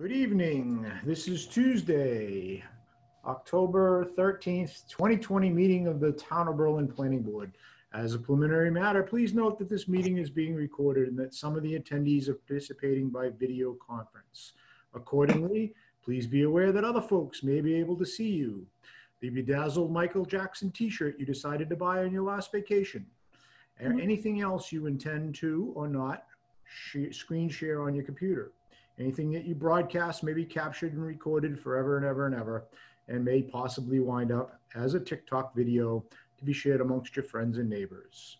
Good evening. This is Tuesday, October 13th, 2020 meeting of the Town of Berlin Planning Board. As a preliminary matter, please note that this meeting is being recorded and that some of the attendees are participating by video conference. Accordingly, please be aware that other folks may be able to see you. The bedazzled Michael Jackson t-shirt you decided to buy on your last vacation. And anything else you intend to or not sh- screen share on your computer. Anything that you broadcast may be captured and recorded forever and ever and ever, and may possibly wind up as a TikTok video to be shared amongst your friends and neighbors.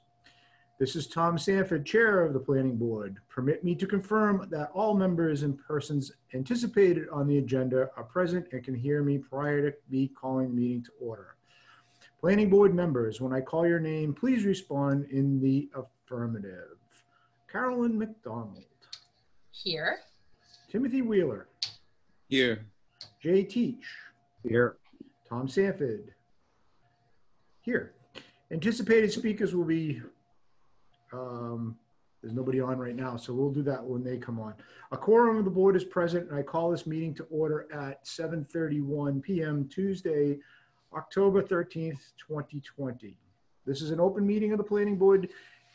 This is Tom Sanford, Chair of the Planning Board. Permit me to confirm that all members and persons anticipated on the agenda are present and can hear me prior to me calling the meeting to order. Planning Board members, when I call your name, please respond in the affirmative. Carolyn McDonald, Here. Timothy Wheeler, Here. Jay Teach, Here. Tom Sanford. Here. Anticipated speakers will be, um, there's nobody on right now, so we'll do that when they come on. A quorum of the board is present, and I call this meeting to order at 7:31 PM Tuesday, October 13th, 2020. This is an open meeting of the planning board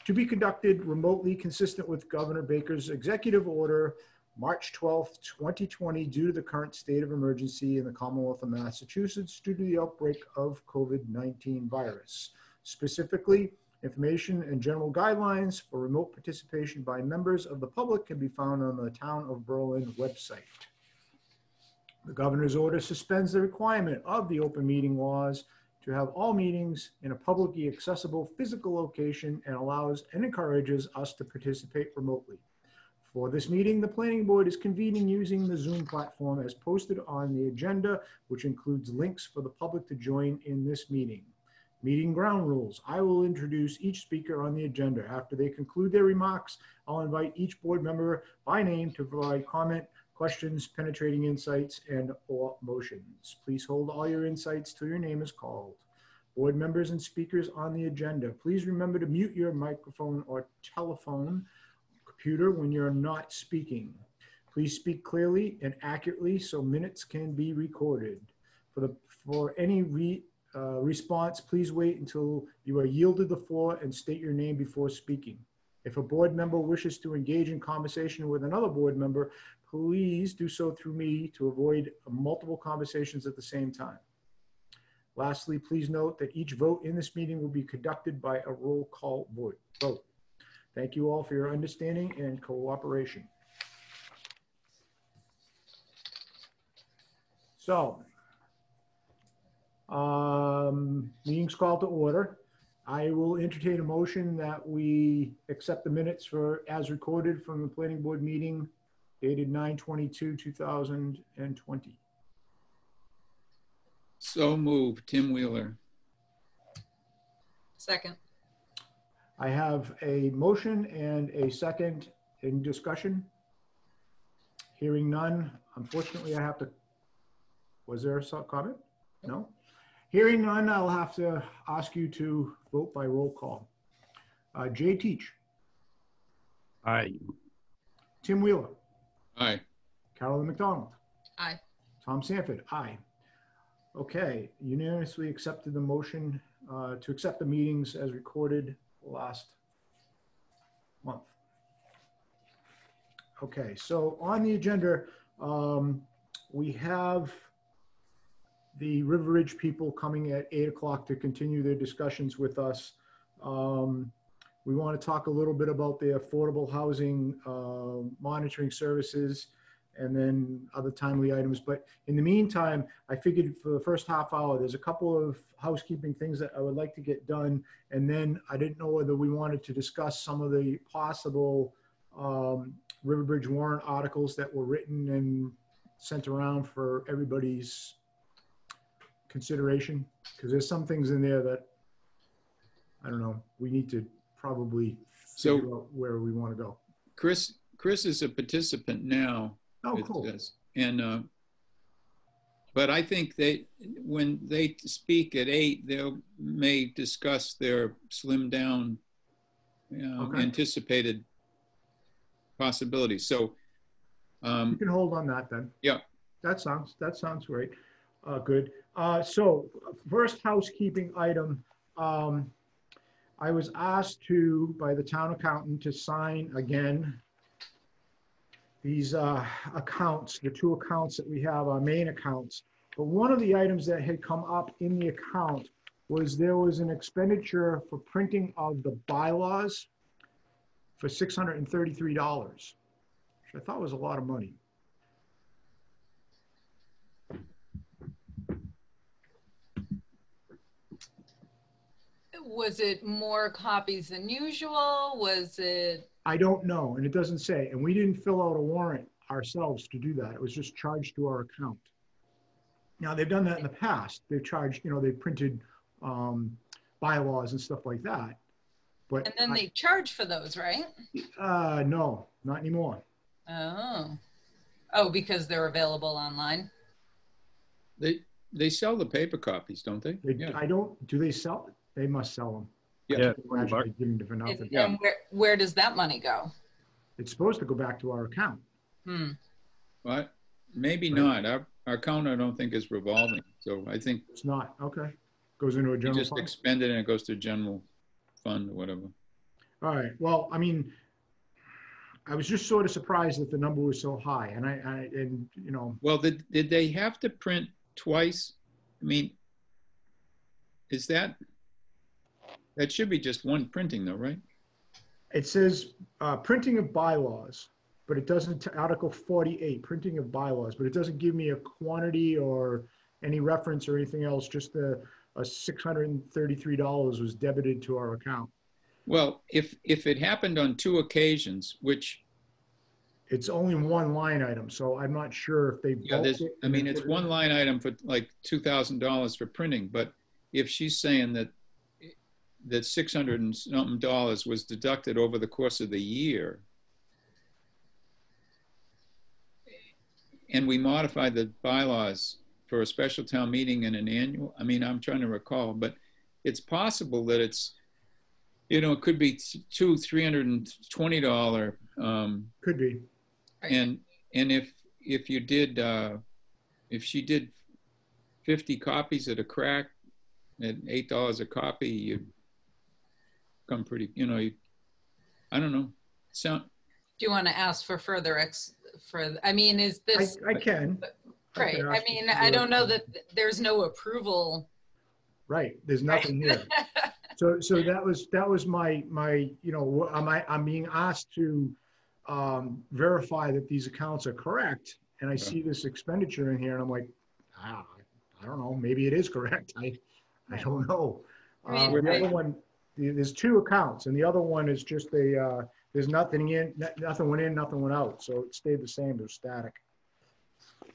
to be conducted remotely consistent with Governor Baker's executive order March 12, 2020, due to the current state of emergency in the Commonwealth of Massachusetts due to the outbreak of COVID-19 virus. Specifically, information and general guidelines for remote participation by members of the public can be found on the Town of Berlin website. The governor's order suspends the requirement of the open meeting laws to have all meetings in a publicly accessible physical location and allows and encourages us to participate remotely. For this meeting, the planning board is convening using the Zoom platform as posted on the agenda, which includes links for the public to join in this meeting. Meeting ground rules. I will introduce each speaker on the agenda. After they conclude their remarks, I'll invite each board member by name to provide comment, questions, penetrating insights, and or motions. Please hold all your insights till your name is called. Board members and speakers on the agenda, please remember to mute your microphone or telephone computer when you're not speaking. Please speak clearly and accurately so minutes can be recorded. For the, for any re, uh, response, please wait until you are yielded the floor and state your name before speaking. If a board member wishes to engage in conversation with another board member, please do so through me to avoid multiple conversations at the same time. Lastly, please note that each vote in this meeting will be conducted by a roll call vote. Vote. Thank you all for your understanding and cooperation. So, um, meeting's called to order. I will entertain a motion that we accept the minutes for, as recorded from the planning board meeting dated 9/22/2020. So moved. Tim Wheeler. Second. I have a motion and a second in discussion. Hearing none, unfortunately, I have to, was there a so- comment? No? Hearing none, I'll have to ask you to vote by roll call. Uh, Jay Teach, Aye. Tim Wheeler, Aye. Carolyn McDonald, Aye. Tom Sanford, aye. Okay, unanimously accepted the motion uh, to accept the meetings as recorded last month. Okay, so on the agenda, um, we have the Riverbridge people coming at eight o'clock to continue their discussions with us. Um, we want to talk a little bit about the affordable housing uh, monitoring services and then other timely items. But in the meantime, I figured for the first half hour, there's a couple of housekeeping things that I would like to get done. And then I didn't know whether we wanted to discuss some of the possible um, Riverbridge warrant articles that were written and sent around for everybody's consideration. Because there's some things in there that, I don't know, we need to probably So- figure out where we want to go. Chris, Chris is a participant now. Oh, cool. And, uh, but I think they, when they speak at eight, they may discuss their slim down you know, Okay. anticipated possibilities. So You Um, can hold on that then. Yeah. That sounds, that sounds great. Uh, good. Uh, so first housekeeping item, um, I was asked to, by the town accountant, to sign again these, uh, accounts, the two accounts that we have, our main accounts. But one of the items that had come up in the account was there was an expenditure for printing of the bylaws for six hundred and thirty-three dollars, which I thought was a lot of money. Was it more copies than usual? Was it, I don't know, and it doesn't say, and we didn't fill out a warrant ourselves to do that. It was just charged to our account. Now, they've done that in the past. They've charged, you know, they printed um, bylaws and stuff like that. But, and then I- they charge for those, right? uh, no, not anymore. Oh. Oh, because they're available online? they, they sell the paper copies, don't they? They, Yeah. I don't, do they sell? They must sell them. Yeah. Yeah, Imagine they give them for nothing. And and where, where does that money go? It's supposed to go back to our account. Hmm. But maybe Right. not. Our, our account, I don't think is revolving. So I think It's not, okay. Goes into a you general just fund. expend it and it goes to general fund or whatever. All right, well, I mean, I was just sort of surprised that the number was so high and I, I, and, you know, Well, did, did they have to print twice? I mean, is that, that should be just one printing though, right? it says, uh, printing of bylaws, but it doesn't, Article 48, printing of bylaws, but it doesn't give me a quantity or any reference or anything else, just the, uh, $633 was debited to our account. Well, if, if it happened on two occasions, which, It's only one line item, so I'm not sure if they. yeah, there's, it I and mean, then it's put it one line item for like two thousand dollars for printing, but if she's saying that that six hundred and something dollars was deducted over the course of the year, and we modified the bylaws for a special town meeting and an annual, I mean, I'm trying to recall, but it's possible that it's, you know, it could be two, three hundred and twenty dollar, um, Could be. And, and if, if you did, uh, if she did fifty copies at a crack at eight dollars a copy, you'd come pretty, you know, you, I don't know. Sound, Do you want to ask for further ex, for, I mean, is this, I can, right? can I mean, I don't know further- that there's no approval. right, there's nothing here. So, so that was, that was my, my, you know, what- am I, I'm being asked to um, verify that these accounts are correct. And I see this expenditure in here and I'm like, ah, I don't know, maybe it is correct. I, I don't know. I mean, Uh, The I- other one, the- there's two accounts and the other one is just a, uh, there's nothing in, nothing went in, nothing went out. So it stayed the same, it was static.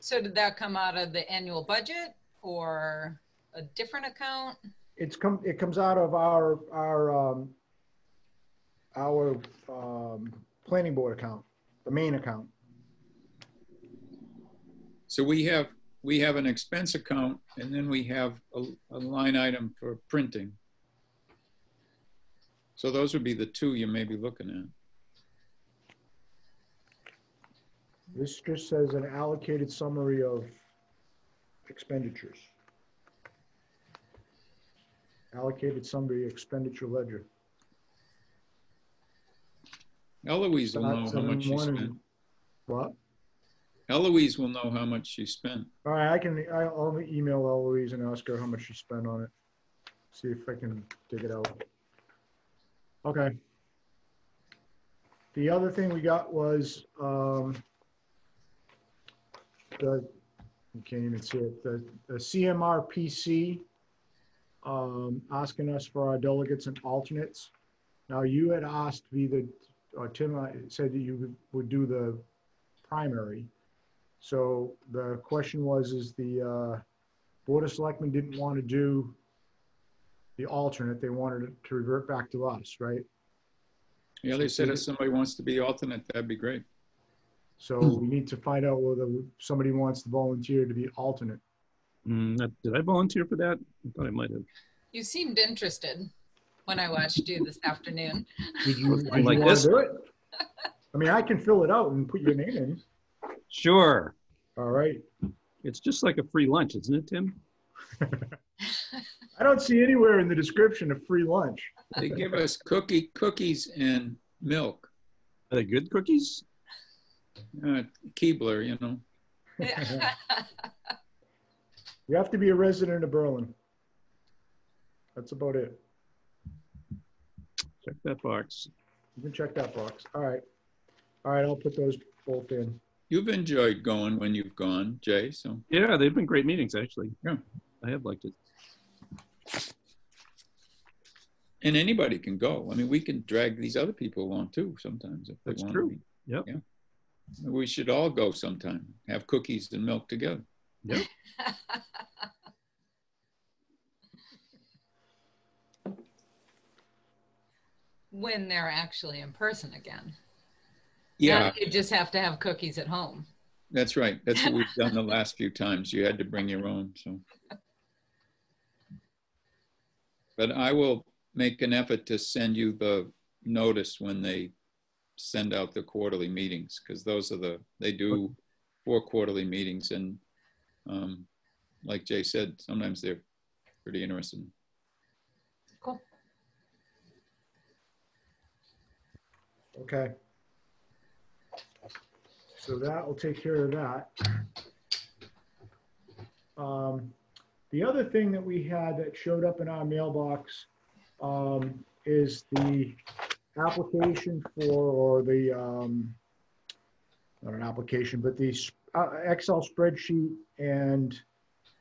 So did that come out of the annual budget or a different account? It's come, it comes out of our, our, um, our, um, planning board account, the main account. so we have, we have an expense account and then we have a, a line item for printing. So those would be the two you may be looking at. This just says an allocated summary of expenditures. Allocated summary expenditure ledger. Eloise will know how much she 7-1 spent. What? Eloise will know how much she spent. All right, I can, I'll email Eloise and ask her how much she spent on it. See if I can dig it out. Okay. The other thing we got was, um, the, you can't even see it, the, the CMRPC, um, asking us for our delegates and alternates. Now, you had asked that, or Tim uh, said that you would- would do the primary. So the question was, is the uh, Board of Selectmen didn't want to do the alternate, they wanted to revert back to us, right? Yeah, they said if somebody wants to be alternate, that'd be great. So we need to find out whether somebody wants to volunteer to be alternate. Mm, that- Did I volunteer for that? I thought I might have. You seemed interested when I watched you this afternoon. Did you, did you Like want this? to do it? I mean, I can fill it out and put your name in. Sure. All right. It's just like a free lunch, isn't it, Tim? I don't see anywhere in the description of free lunch. They give us cookie, cookies and milk. Are they good cookies? Uh, Keebler, you know. You have to be a resident of Berlin. That's about it. Check that box. You can check that box. All right. All right, I'll put those both in. You've enjoyed going when you've gone, Jay, so. Yeah, they've been great meetings, actually. Yeah. I have liked it. And anybody can go. I mean, we can drag these other people along too sometimes if they That's want. true. Yep. Yeah. We should all go sometime, have cookies and milk together. Yep. When they're actually in person again. Yeah, Now You just have to have cookies at home. that's right. That's what we've done the last few times. You had to bring your own, so. But I will make an effort to send you the notice when they send out the quarterly meetings, because those are the, they do four quarterly meetings and um, like Jay said, sometimes they're pretty interesting. Cool. Okay. So that will take care of that. Um, The other thing that we had that showed up in our mailbox um, is the application for, or the, um, not an application, but the uh, Excel spreadsheet and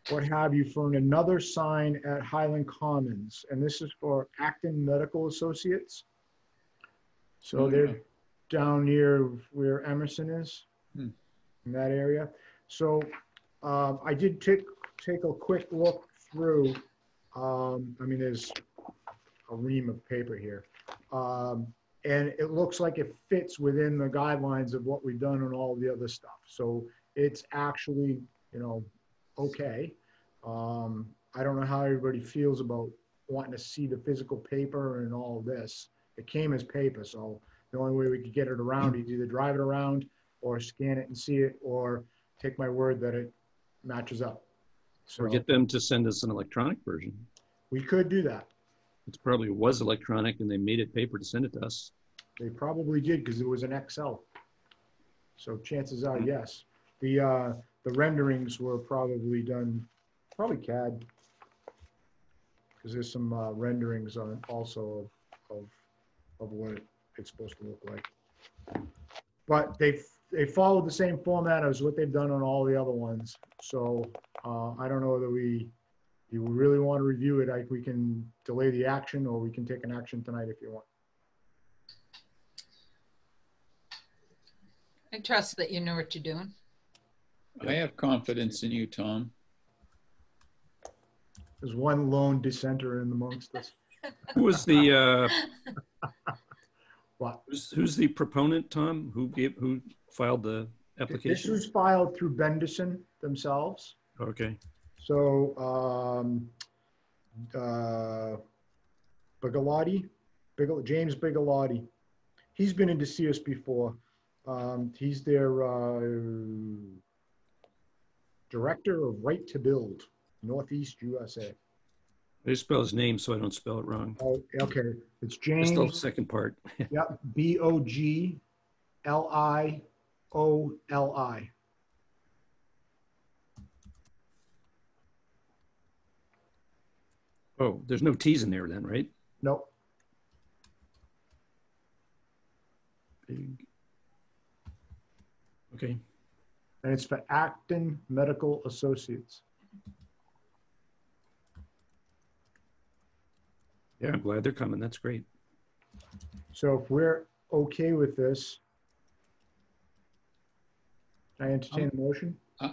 what have you for another sign at Highland Commons. And this is for Acton Medical Associates. So Oh, they're yeah. down near where Emerson is, Hmm. in that area. So um, I did take, take a quick look through. um, I mean, there's a ream of paper here. Um, And it looks like it fits within the guidelines of what we've done and all the other stuff. So it's actually, you know, okay. Um, I don't know how everybody feels about wanting to see the physical paper and all this. It came as paper, so the only way we could get it around is either drive it around or scan it and see it, or take my word that it matches up. So Or get them to send us an electronic version. we could do that. It probably was electronic and they made it paper to send it to us. They probably did because it was an Excel. So chances are, yes. The, uh, the renderings were probably done, probably CAD. Because there's some uh, renderings on also of, of, of what it's supposed to look like. But they, they followed the same format as what they've done on all the other ones. So, uh, I don't know whether we, you really want to review it, like, we can delay the action or we can take an action tonight if you want. I trust that you know what you're doing. I have confidence in you, Tom. There's one lone dissenter in amongst us. Who was the, uh, What? who's, who's the proponent, Tom? Who gave, who filed the application. This application? was filed through Benderson themselves. Okay. So, um, uh, Bigalotti, Bigel, James Bigalotti, he's been in to see us before. Um, he's their, uh, Director of Right to Build, Northeast USA. I just spell his name so I don't spell it wrong. Oh, okay, it's James. Just the James, second part. yep, B O G L I O L I. Oh, there's no T's in there then, right? Nope, Big. Okay. and it's for Acton Medical Associates. Yeah, I'm glad they're coming. That's great. So if we're okay with this, I entertain a motion. Uh,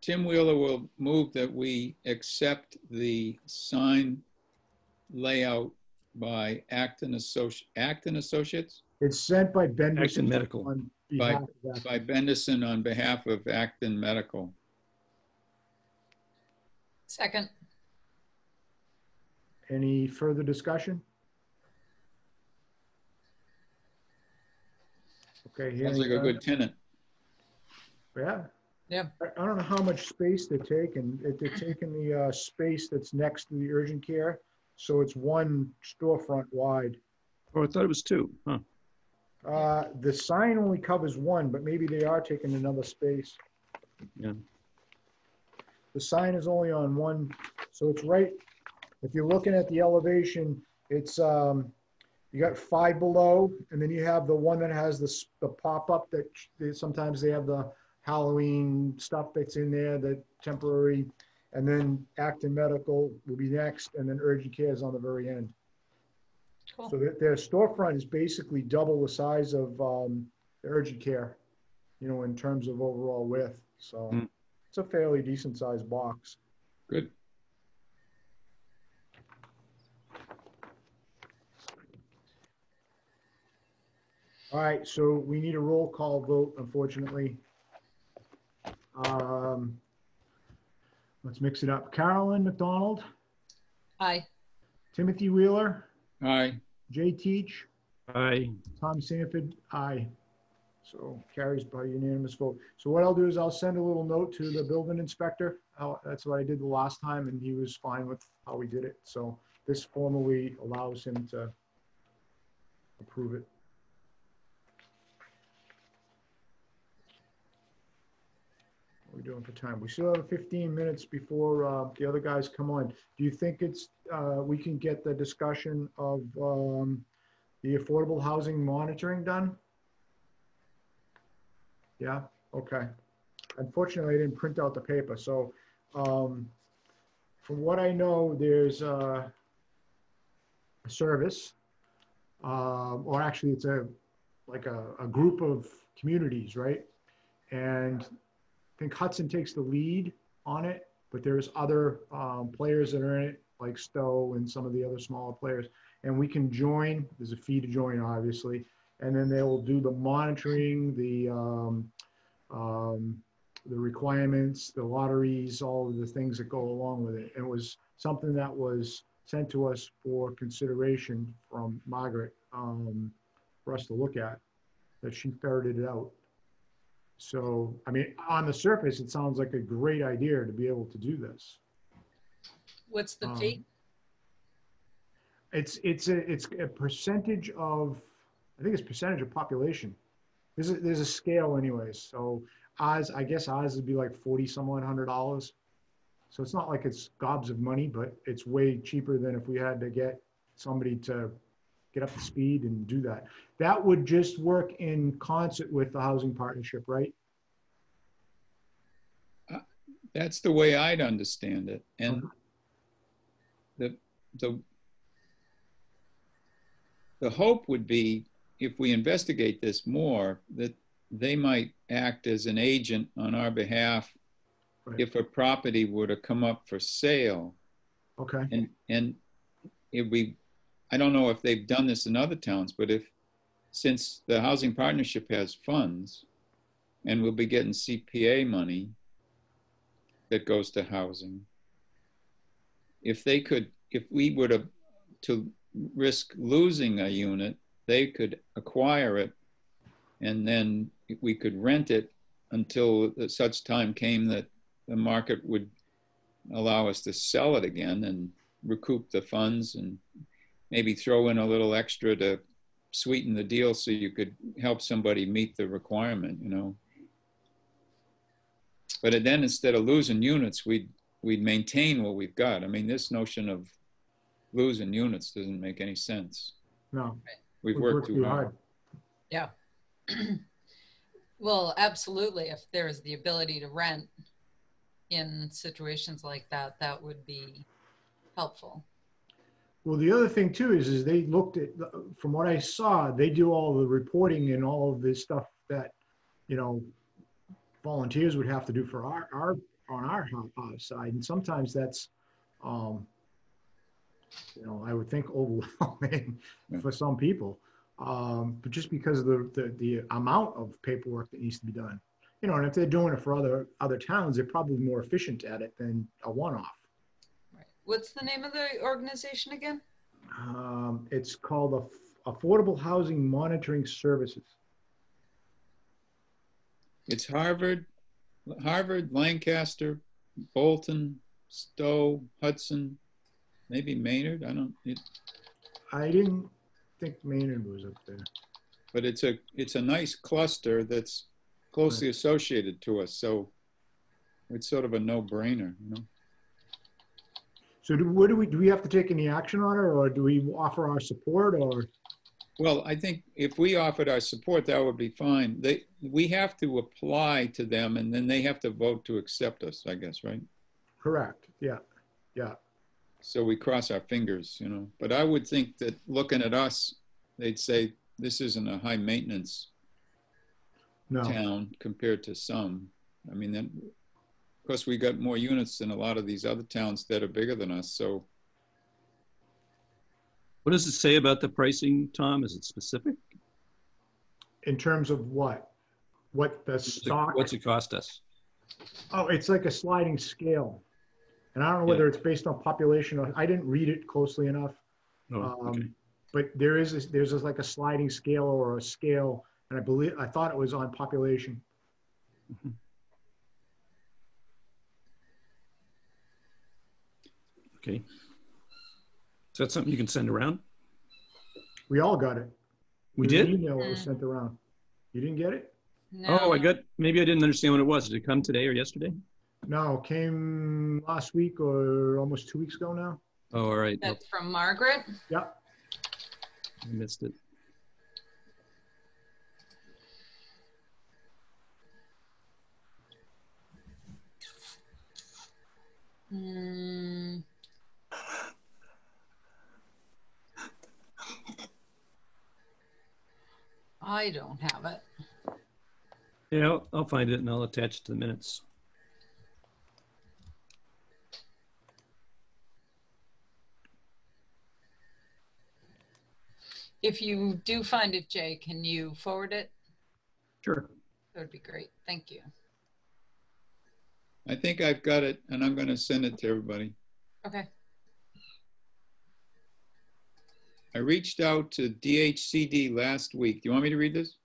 Tim Wheeler will move that we accept the sign layout by Acton Associ, Acton Associates, It's sent by Action Benderson Medical. on behalf of that. by Benderson on behalf of Acton Medical. Second, Any further discussion? Okay, Sounds hearing like a none. good tenant. Yeah. Yeah. I, I don't know how much space they're taking. If They're taking the uh, space that's next to the urgent care. So it's one storefront wide. Oh, I thought it was two, huh? Uh, the sign only covers one, but maybe they are taking another space. Yeah. The sign is only on one, so it's right, if you're looking at the elevation, it's, um, you got five below, and then you have the one that has the, the pop-up that, they- sometimes they have the Halloween stuff that's in there, the temporary, and then Acton Medical will be next, and then urgent care is on the very end. Cool. So their, their storefront is basically double the size of, um, urgent care, you know, in terms of overall width, so Hmm. it's a fairly decent sized box. Good. All right, so we need a roll call vote, unfortunately. Um, Let's mix it up. Carolyn McDonald, Aye. Timothy Wheeler, Aye. Jay Teach, Aye. Tom Sanford, aye. So carries by unanimous vote. So what I'll do is I'll send a little note to the building inspector. How- That's what I did the last time and he was fine with how we did it. So this formally allows him to approve it. What are we doing for time? We still have 15 minutes before uh, the other guys come on. Do you think it's, uh, we can get the discussion of um, the affordable housing monitoring done? Yeah, okay. Unfortunately, I didn't print out the paper, so um, from what I know, there's uh, a service, um, or actually it's a, like a, a group of communities, right? And I think Hudson takes the lead on it, but there's other um, players that are in it, like Stow and some of the other smaller players. And we can join, there's a fee to join, obviously. And then they will do the monitoring, the, um, um, the requirements, the lotteries, all of the things that go along with it. It was something that was sent to us for consideration from Margaret, um, for us to look at, that she ferreted it out. So, I mean, on the surface, it sounds like a great idea to be able to do this. What's the Um, fee? It's, it's a, it's a percentage of, I think it's percentage of population. There's a, there's a scale anyways, so ours, I guess ours would be like forty some odd hundred dollars. So it's not like it's gobs of money, but it's way cheaper than if we had to get somebody to get up to speed and do that. That would just work in concert with the housing partnership, right? Uh, that's the way I'd understand it. And Okay. the, the, the hope would be if we investigate this more, that they might act as an agent on our behalf Right. if a property were to come up for sale. Okay, And, and if we, I don't know if they've done this in other towns, but if, since the housing partnership has funds and we'll be getting CPA money that goes to housing, if they could, if we were to, to risk losing a unit, they could acquire it and then we could rent it until such time came that the market would allow us to sell it again and recoup the funds and maybe throw in a little extra to sweeten the deal so you could help somebody meet the requirement, you know. But then instead of losing units, we'd, we'd maintain what we've got. I mean, this notion of losing units doesn't make any sense. no. We've we worked too hard. Yeah. Well, absolutely. If there's the ability to rent in situations like that, that would be helpful. Well, the other thing too is, is they looked at, from what I saw, they do all the reporting and all of this stuff that, you know, volunteers would have to do for our, our, on our uh, side. And sometimes that's, um, you know, I would think overwhelming Yeah. for some people. Um, but just because of the, the, the amount of paperwork that needs to be done. You know, and if they're doing it for other, other towns, they're probably more efficient at it than a one-off. Right. What's the name of the organization again? Um, it's called Aff- Affordable Housing Monitoring Services. It's Harvard Harvard, Lancaster, Bolton, Stow, Hudson, maybe Maynard. I don't. It, I didn't think Maynard was up there. but it's a it's a nice cluster that's closely associated to us. So it's sort of a no-brainer, you know. So do, what do we, do we have to take any action on it or do we offer our support or? Well, I think if we offered our support, that would be fine. They we have to apply to them, and then they have to vote to accept us. I guess, right? Correct, yeah, yeah. So we cross our fingers, you know. But I would think that looking at us, they'd say this isn't a high maintenance No, town compared to some. I mean, then, of course, we got more units than a lot of these other towns that are bigger than us. So What does it say about the pricing, Tom? Is it specific? in terms of what? What the stock? What's it cost us? Oh, it's like a sliding scale. And I don't know whether it's based on population or, I didn't read it closely enough. Oh, okay. Um, But there is, a- there's a- like a sliding scale or a scale, and I believe, I thought it was on population. Okay. Is that something you can send around? We all got it. We There's an did? Email was sent around. You didn't get it? No. Oh, I got, maybe I didn't understand what it was. Did it come today or yesterday? No, it came last week or almost two weeks ago now. Oh, all right. That's from Margaret. Yep. I missed it. Hmm. I don't have it. Yeah, I'll, I'll find it and I'll attach it to the minutes. If you do find it, Jay, can you forward it? Sure. That would be great. Thank you. I think I've got it, and I'm going to send it to everybody. Okay. I reached out to DHCD last week. Do you want me to read this?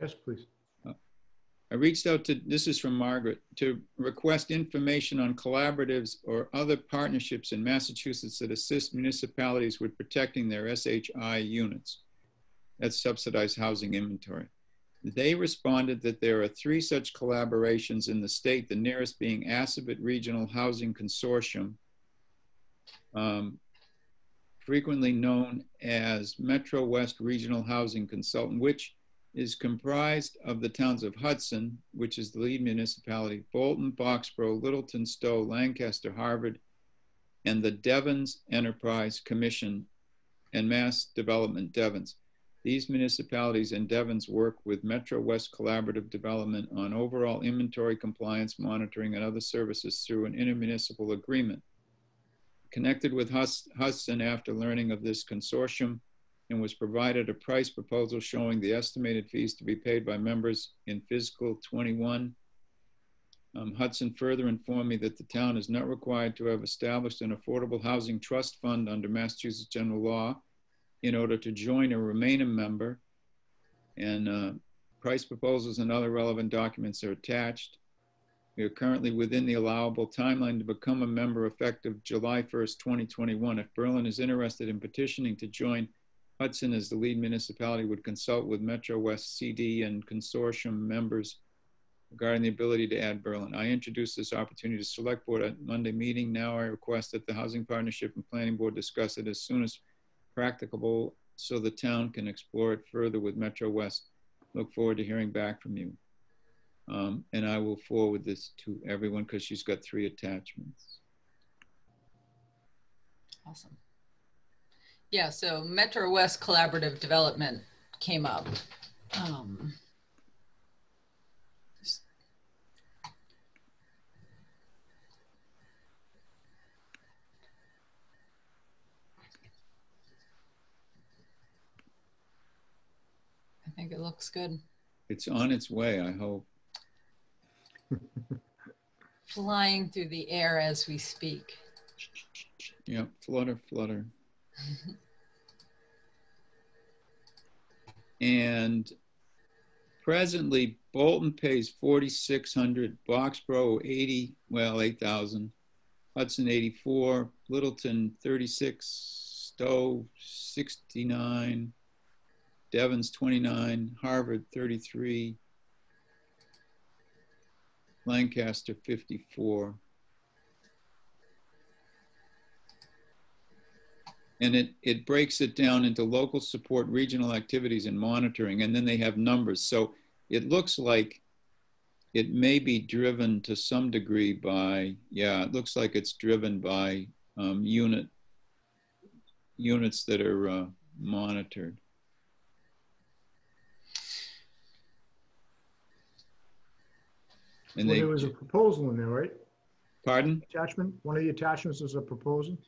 Yes, please. I reached out to, this is from Margaret, to request information on collaboratives or other partnerships in Massachusetts that assist municipalities with protecting their SHI units. That's subsidized housing inventory. They responded that there are three such collaborations in the state, the nearest being Assabet Regional Housing Consortium, um, frequently known as Metro West Regional Housing Consultant, which is comprised of the towns of Hudson, which is the lead municipality, Bolton, Boxborough, Littleton, Stow, Lancaster, Harvard, and the Devens Enterprise Commission and Mass Development Devens. These municipalities and Devens work with Metro West Collaborative Development on overall inventory compliance monitoring and other services through an intermunicipal agreement. Connected with Hudson after learning of this consortium, and was provided a price proposal showing the estimated fees to be paid by members in fiscal 21. Um, Hudson further informed me that the town is not required to have established an affordable housing trust fund under Massachusetts general law in order to join or remain a member. And uh, price proposals and other relevant documents are attached. We are currently within the allowable timeline to become a member effective July 1st, 2021. If Berlin is interested in petitioning to join Hudson as the lead municipality would consult with Metro West CD and consortium members regarding the ability to add Berlin. I introduced this opportunity to select board at Monday meeting. Now I request that the Housing Partnership and Planning Board discuss it as soon as practicable so the town can explore it further with Metro West. Look forward to hearing back from you. Um, and I will forward this to everyone because she's got three attachments. Awesome. Yeah, so Metro West Collaborative Development came up. Um, I think it looks good. It's on its way, I hope. Flying through the air as we speak. Yep, flutter, flutter. And presently Bolton pays 4,600, Boxborough 80, well, 8,000, Hudson 84, Littleton 36, Stow 69, Devens 29, Harvard 33, Lancaster 54. And it, it breaks it down into local support, regional activities, and monitoring, and then they have numbers. So it looks like it may be driven to some degree by, yeah, it looks like it's driven by um, unit units that are uh, monitored. And Well, they, there was a proposal in there, right? pardon? Attachment, one of the attachments is a proposal?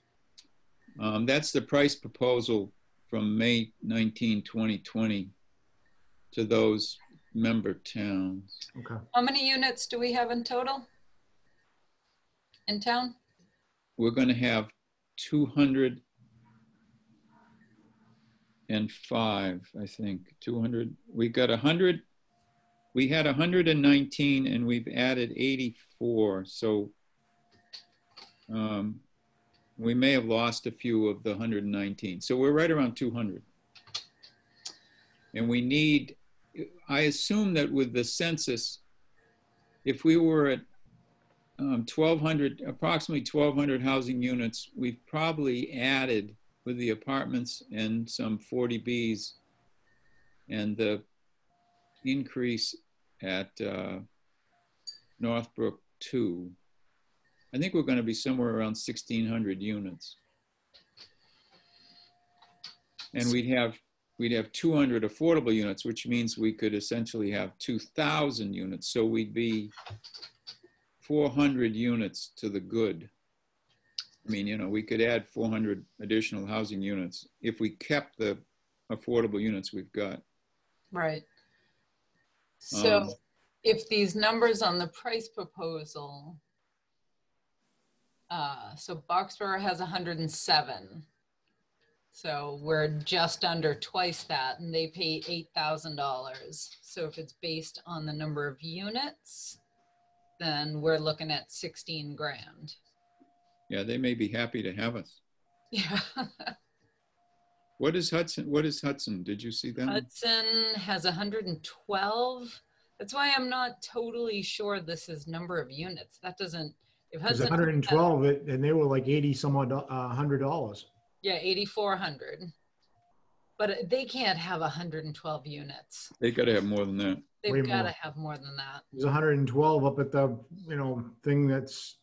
Um, that's the price proposal from May 19, 2020 to those member towns. Okay. How many units do we have in total? In town? We're going to have 205, I think. 200. We've got 100. We had 119 and we've added 84. So um, we may have lost a few of the 119. So we're right around 200. And we need, I assume that with the census, if we were at um, 1,200, approximately 1,200 housing units, we've probably added with the apartments and some 40Bs and the increase at uh, Northbrook 2. I think we're going to be somewhere around 1,600 units. And we'd have, we'd have 200 affordable units, which means we could essentially have 2,000 units. So we'd be 400 units to the good. I mean, you know, we could add 400 additional housing units if we kept the affordable units we've got. Right. So Um, if these numbers on the price proposal, uh, so Boxborough has 107. So we're just under twice that and they pay $8,000. So if it's based on the number of units, then we're looking at 16 grand. Yeah, they may be happy to have us. Yeah. What is Hudson? What is Hudson? Did you see that? Hudson has 112. That's why I'm not totally sure this is number of units. That doesn't, if It was Hudson. 112, it- and they were like 80 some odd, uh, hundred dollars. Yeah, 8,400. But they can't have 112 units. They got to have more than that. They've got to have more than that. There's 112 up at the, you know, thing that's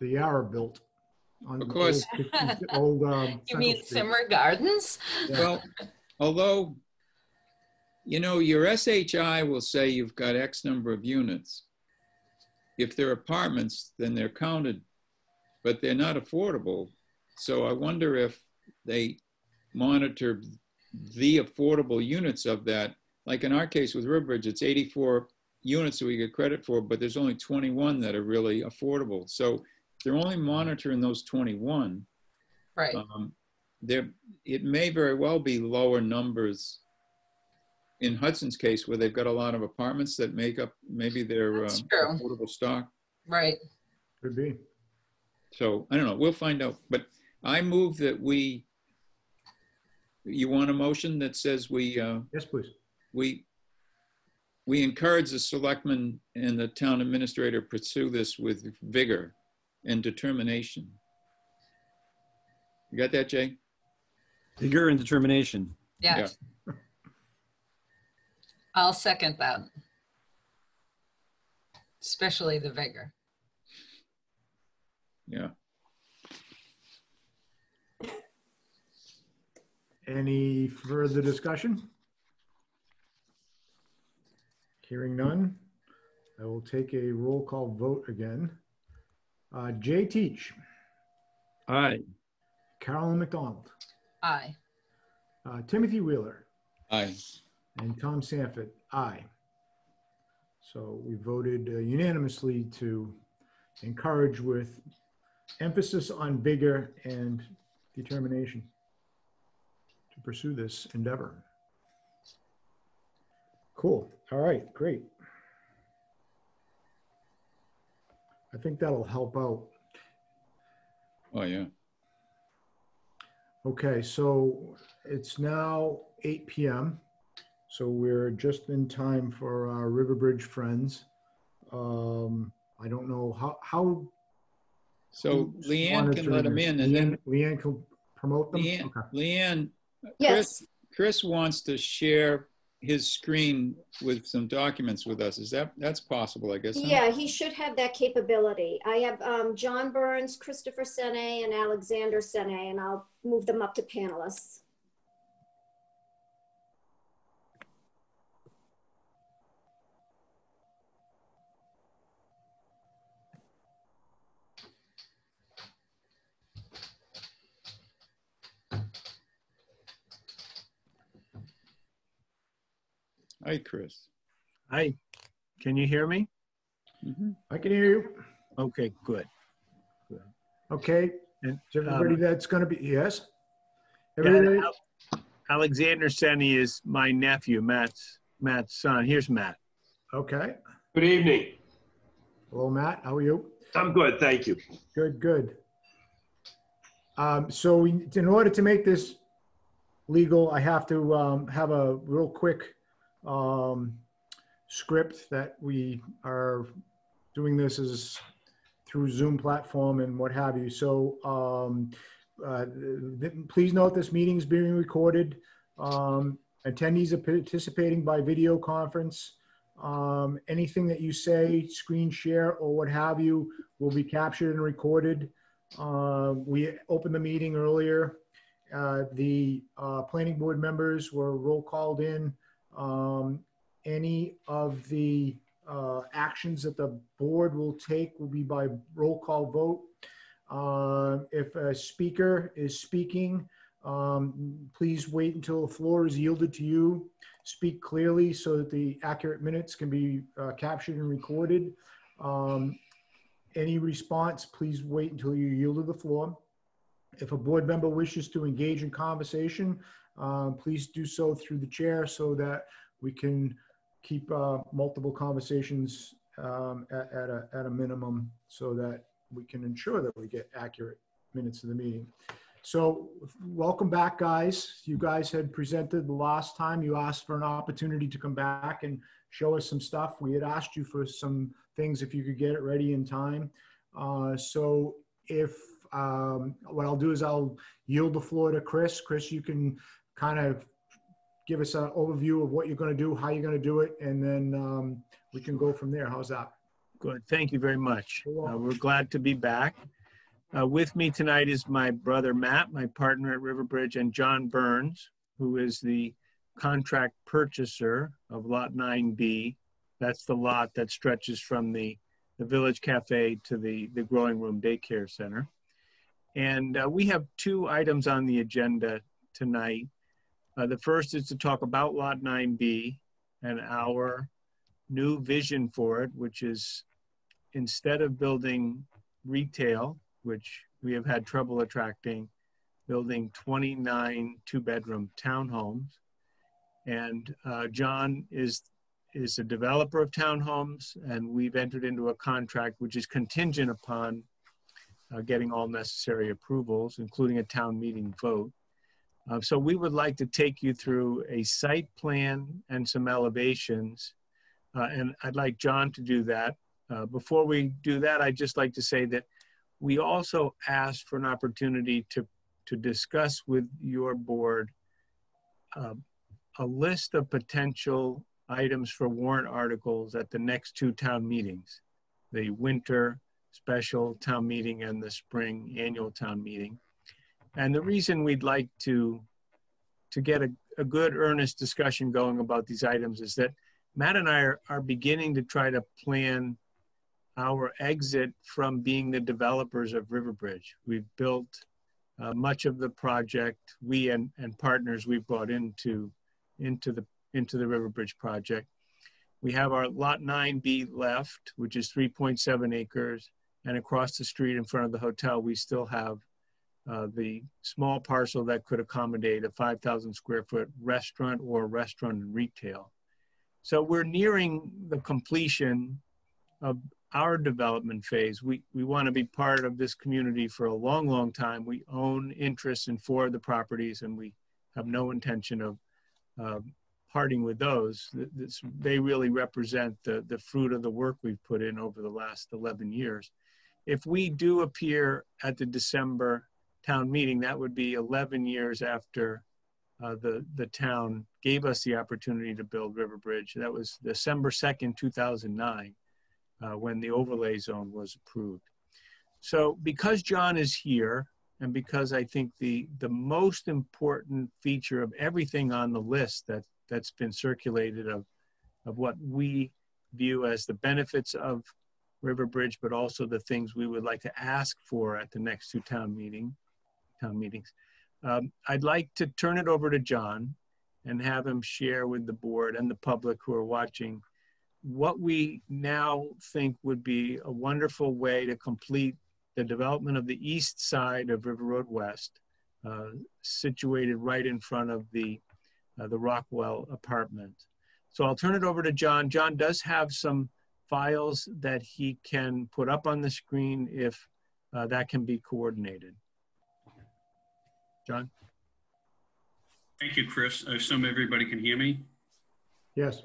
the Yarra built. On Of course. Old, old, um, You mean Street. Simmer Gardens? Yeah. Well, although, you know, your SHI will say you've got X number of units. If they're apartments, then they're counted, but they're not affordable. So I wonder if they monitor the affordable units of that. Like in our case with Riverbridge, it's 84 units that we get credit for, but there's only 21 that are really affordable. So they're only monitoring those 21 Right. um, there, it may very well be lower numbers in Hudson's case where they've got a lot of apartments that make up maybe their uh, That's true. affordable stock. Right. Could be. So I don't know. We'll find out. But I move that we. You want a motion that says we uh, Yes, please. we we encourage the selectmen and the town administrator pursue this with vigor and determination. You got that, Jay? Vigor and determination. Yeah. I'll second that. Especially the vigor. Yeah. Any further discussion? Hearing none, I will take a roll call vote again. Uh, Jay Teach, Aye. Carolyn McDonald, Aye. uh, Timothy Wheeler, Aye. and Tom Sanford, aye. So we voted uh, unanimously to encourage with emphasis on vigor and determination to pursue this endeavor. Cool. All right, great. I think that'll help out. Oh, yeah. Okay, so it's now eight PM. So we're just in time for our Riverbridge friends. Um, I don't know how, how. So who's Leanne can let him this? in and then Leanne- Leanne can promote them? Leanne, Okay. Leanne, Yes, Chris, Chris wants to share his screen with some documents with us. Is that, that's possible, I guess? huh? yeah, he should have that capability. I have um, John Burns, Christopher Senie, and Alexander Senie, and I'll move them up to panelists. Hi, Chris. Hi, can you hear me? Mhm. I can hear you. Okay, good. Okay. And, Is everybody um, that's gonna be, yes? Everybody, Al- Alexander Senie is my nephew, Matt's, Matt's son. Here's Matt. okay. Good evening. Hello, Matt. How are you? I'm good, thank you. Good, good. Um, so we, in order to make this legal, I have to, um, have a real quick, um, script that we are doing this is through Zoom platform and what have you. So, um, uh, please note this meeting is being recorded. Um, attendees are participating by video conference. Um, anything that you say, screen share or what have you will be captured and recorded. Uh, We opened the meeting earlier. Uh, The uh, planning board members were roll called in. Um, Any of the uh, actions that the board will take will be by roll call vote. Uh, If a speaker is speaking, um, please wait until the floor is yielded to you. Speak clearly so that the accurate minutes can be uh, captured and recorded. Um, any response, please wait until you yield to the floor. If a board member wishes to engage in conversation, uh, please do so through the chair so that we can keep uh, multiple conversations um, at, at a, at a minimum so that we can ensure that we get accurate minutes of the meeting. So welcome back, guys. You guys had presented the last time. You asked for an opportunity to come back and show us some stuff. We had asked you for some things if you could get it ready in time. Uh, so if, um, what I'll do is I'll yield the floor to Chris. Chris, you can kind of give us an overview of what you're going to do, how you're going to do it, and then um, we can go from there. How's that? Good. Thank you very much. Uh, we're glad to be back. Uh, with me tonight is my brother Matt, my partner at Riverbridge, and John Burns, who is the contract purchaser of Lot 9B. That's the lot that stretches from the, the Village Cafe to the, the Growing Room Daycare Center. And uh, we have two items on the agenda tonight. Uh, the first is to talk about Lot 9B and our new vision for it, which is instead of building retail, which we have had trouble attracting, building 29 two-bedroom townhomes. And uh, John is is a developer of townhomes, and we've entered into a contract which is contingent upon uh, getting all necessary approvals, including a town meeting vote. Uh, so we would like to take you through a site plan and some elevations, uh, and I'd like John to do that. Uh, before we do that, I'd just like to say that we also asked for an opportunity to, to discuss with your board uh, a list of potential items for warrant articles at the next two town meetings, the winter special town meeting and the spring annual town meeting. And the reason we'd like to, to get a, a good earnest discussion going about these items is that Matt and I are, are beginning to try to plan our exit from being the developers of Riverbridge. We've built uh, much of the project, we and, and partners we've brought into, into, the, into the Riverbridge project. We have our Lot 9B left, which is 3.7 acres. And across the street in front of the hotel, we still have uh, the small parcel that could accommodate a 5,000 square foot restaurant or restaurant and retail. So we're nearing the completion of our development phase. We, we want to be part of this community for a long, long time. We own interests in four of the properties and we have no intention of uh, parting with those. This, they really represent the, the fruit of the work we've put in over the last 11 years. If we do appear at the December town meeting, that would be 11 years after uh, the, the town gave us the opportunity to build Riverbridge. That was December 2nd, 2009, uh, when the overlay zone was approved. So because John is here, and because I think the, the most important feature of everything on the list that, that's been circulated of, of what we view as the benefits of Riverbridge, but also the things we would like to ask for at the next two town meeting, town meetings. Um, I'd like to turn it over to John and have him share with the board and the public who are watching what we now think would be a wonderful way to complete the development of the east side of River Road West, uh, situated right in front of the, uh, the Rockwell apartment. So I'll turn it over to John. John does have some files that he can put up on the screen if uh, that can be coordinated. John? Thank you, Chris. I assume everybody can hear me. Yes.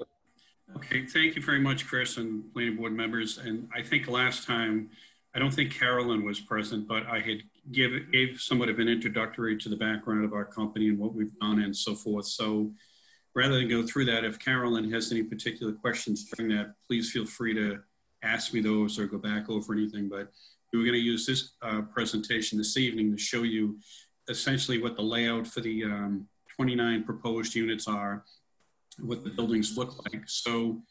Okay, thank you very much, Chris and planning board members. And I think last time, I don't think Carolyn was present, but I had give, gave somewhat of an introductory to the background of our company and what we've done and so forth. So rather than go through that, if Carolyn has any particular questions during that, please feel free to ask me those or go back over anything. But we were going to use this uh, presentation this evening to show you essentially what the layout for the um, 29 proposed units are, what the buildings look like. So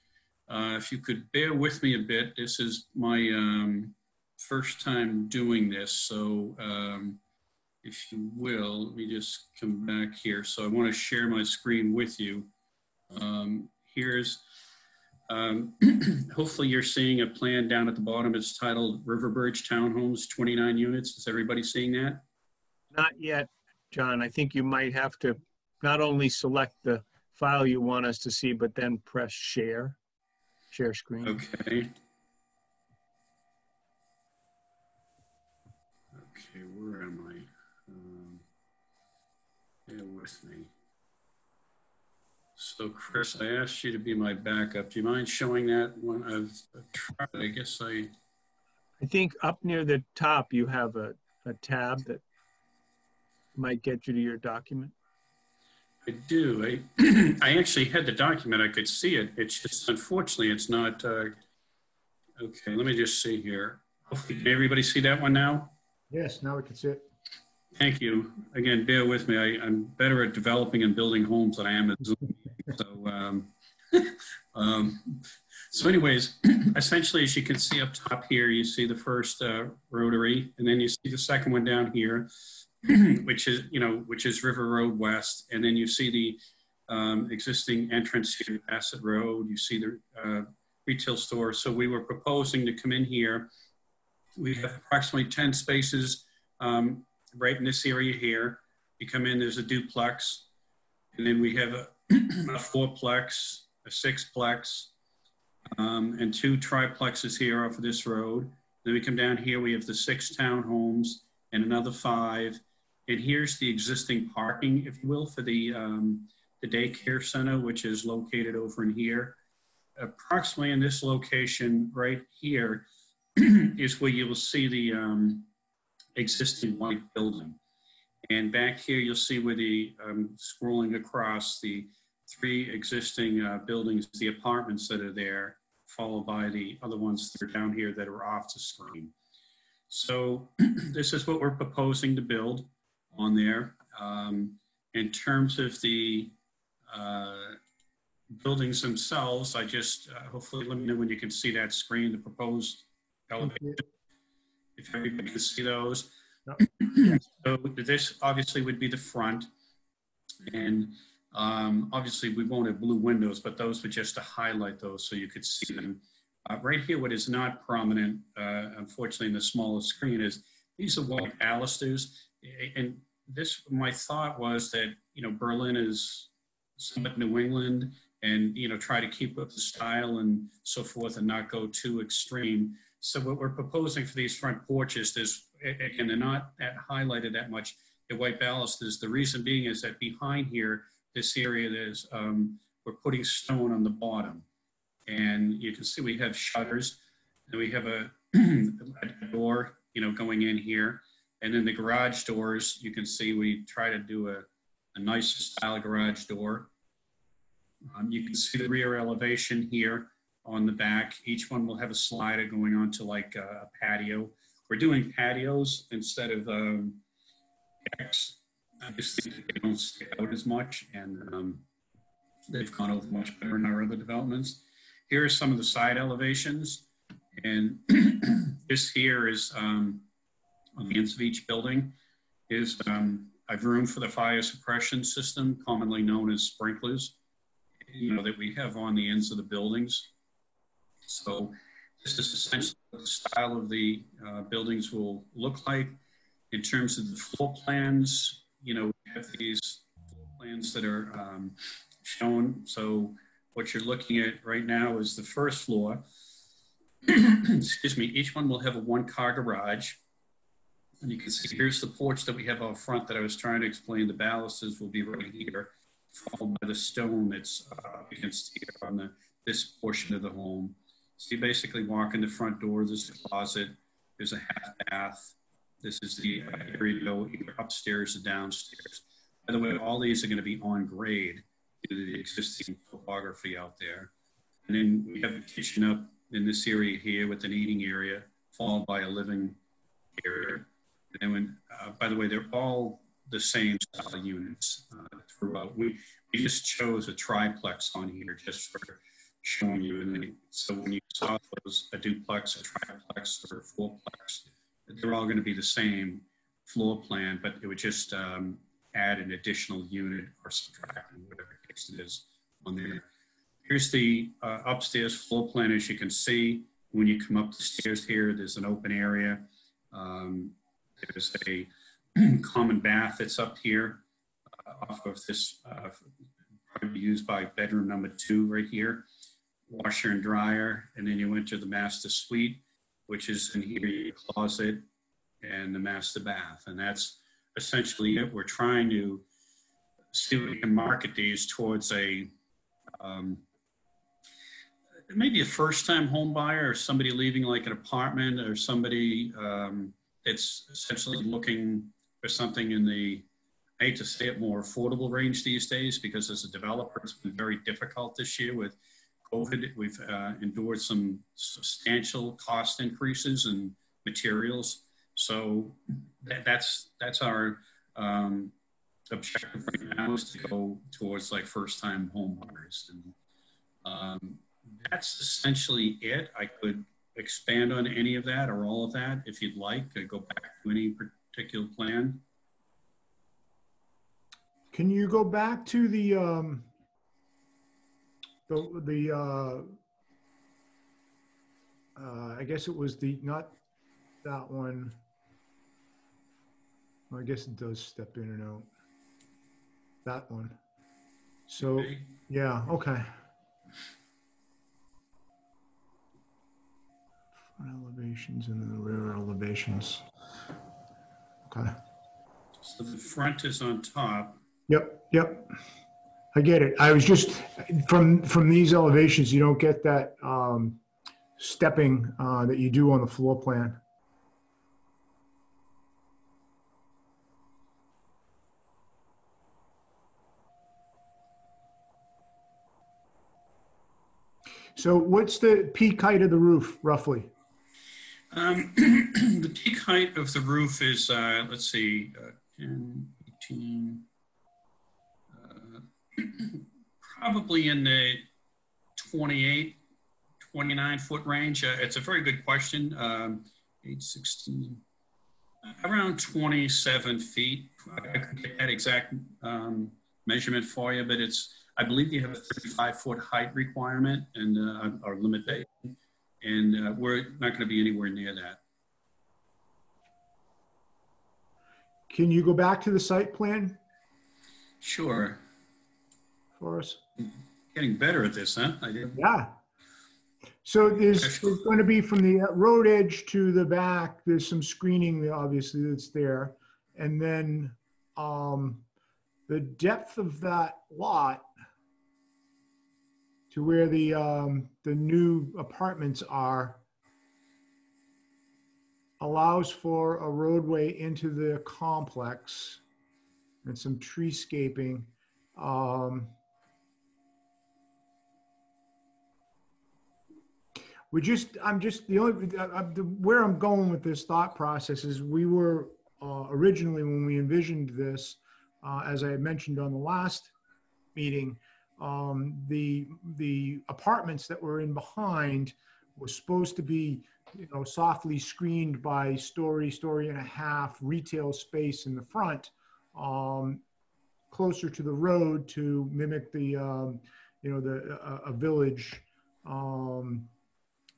uh, if you could bear with me a bit, this is my um, first time doing this. So um, if you will, let me just come back here. So I want to share my screen with you. Um, here's, um, hopefully you're seeing a plan down at the bottom. It's titled Riverbridge Townhomes, 29 units. Is everybody seeing that? Not yet, John. I think you might have to not only select the file you want us to see, but then press share, share screen. Okay. Okay, where am I? Um, bear with me. So Chris, I asked you to be my backup. Do you mind showing that one? I've, tried, I guess I, I think up near the top, you have a, a tab that might get you to your document. I do. I, I actually had the document. I could see it. It's just, unfortunately, it's not, uh, okay, let me just see here. Hopefully, Can everybody see that one now? Yes, now we can see it. Thank you. Again, bear with me. I, I'm better at developing and building homes than I am at Zoom. So, um, um, so anyways, essentially, as you can see up top here, you see the first uh, rotary, and then you see the second one down here, which is, you know, which is River Road West. And then you see the um, existing entrance to Bassett Road. You see the uh, retail store. So we were proposing to come in here. We have approximately 10 spaces um, right in this area here. You come in, there's a duplex, and then we have a, a fourplex, a sixplex, um, and two triplexes here off of this road. Then we come down here, we have the six townhomes and another five. And here's the existing parking, if you will, for the, um, the daycare center, which is located over in here. Approximately in this location right here is where you will see the um, existing white building. And back here, you'll see where the, um, scrolling across the three existing uh, buildings, the apartments that are there, followed by the other ones that are down here that are off the screen. So this is what we're proposing to build on there. Um, in terms of the uh, buildings themselves, I just, uh, hopefully let me know when you can see that screen, the proposed elevation. If everybody can see those. So this obviously would be the front. And um, obviously we won't have blue windows, but those were just to highlight those so you could see them. Uh, right here, what is not prominent, uh, unfortunately, in the smallest screen is these are white balusters. And this, my thought was that, you know, Berlin is somewhat New England and, you know, try to keep up the style and so forth and not go too extreme. So what we're proposing for these front porches, is, and they're not that highlighted that much. The white balusters, the reason being is that behind here, this area, is um, we're putting stone on the bottom. And you can see we have shutters, and we have a, a door, you know, going in here. And then the garage doors, you can see we try to do a, a nice style garage door. Um, you can see the rear elevation here on the back. Each one will have a slider going onto like a patio. We're doing patios instead of um, decks. I they don't stick out as much and um, they've gone over much better in our other developments. Here are some of the side elevations. And this here is um, on the ends of each building is um, I've room for the fire suppression system, commonly known as sprinklers, you know, that we have on the ends of the buildings. So this is essentially what the style of the uh, buildings will look like. In terms of the floor plans, you know, we have these floor plans that are um, shown. So what you're looking at right now is the first floor. Excuse me, each one will have a one car garage. And you can see here's the porch that we have out front that I was trying to explain. The balusters will be right here, followed by the stone that's uh, against here on the, this portion of the home. So you basically walk in the front door, there's a closet, there's a half bath. This is the uh, area to go either upstairs or downstairs. By the way, all these are going to be on grade due to the existing topography out there. And then we have a kitchen up in this area here with an eating area, followed by a living area. And when, uh, by the way, they're all the same style units uh, throughout. We, we just chose a triplex on here just for showing you. And so when you saw those, a duplex, a triplex, or a fourplex, they're all going to be the same floor plan, but it would just um, add an additional unit or subtract whatever case it is on there. Here's the uh, upstairs floor plan. As you can see, when you come up the stairs here, there's an open area. Um, there's a common bath that's up here uh, off of this, uh, probably used by bedroom number two right here. Washer and dryer, and then you enter the master suite, which is in here, your closet and the master bath. And that's essentially it. We're trying to see if we can market these towards a um, maybe a first-time home buyer or somebody leaving like an apartment or somebody um, that's essentially looking for something in the I hate to say it more affordable range these days because as a developer it's been very difficult this year with COVID. We've uh, endured some substantial cost increases in materials. So that, that's that's our um, objective right now is to go towards like first time home buyers. And um, that's essentially it. I could expand on any of that or all of that if you'd like. Go back to any particular plan. Can you go back to the, um, the, the, uh, uh, I guess it was the, not that one. Well, I guess it does step in and out. That one. So, Okay. yeah, okay. Elevations and then the rear elevations. Okay. So the front is on top. Yep, yep. I get it. I was just, from, from these elevations, you don't get that um, stepping uh, that you do on the floor plan. So what's the peak height of the roof roughly? Um, the peak height of the roof is, uh, let's see, uh, 10, 18, uh, probably in the 28, 29 foot range. Uh, it's a very good question. Um, 8, 16, around 27 feet. I could get that exact um, measurement for you, but it's, I believe you have a 35 foot height requirement and uh, our limitation and uh, we're not going to be anywhere near that. Can you go back to the site plan Sure. for us? Getting better at this, huh? I did. Yeah. So there's, there's going to be from the road edge to the back, there's some screening, obviously, that's there. And then um, the depth of that lot to where the, um, the new apartments are allows for a roadway into the complex and some treescaping. Um, we just, I'm just, the only, uh, uh, the- where I'm going with this thought process is we were uh, originally, when we envisioned this, uh, as I mentioned on the last meeting, um, the, the apartments that were in behind were supposed to be, you know, softly screened by story, story and a half retail space in the front, um, closer to the road to mimic the, um, you know, the, a, a village, um,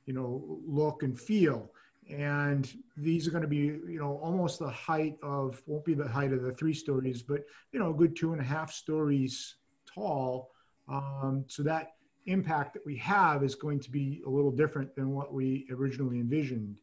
you know, look and feel. And these are going to be, you know, almost the height of, won't be the height of the three stories, but, you know, a good two and a half stories tall. Um, so that impact that we have is going to be a little different than what we originally envisioned.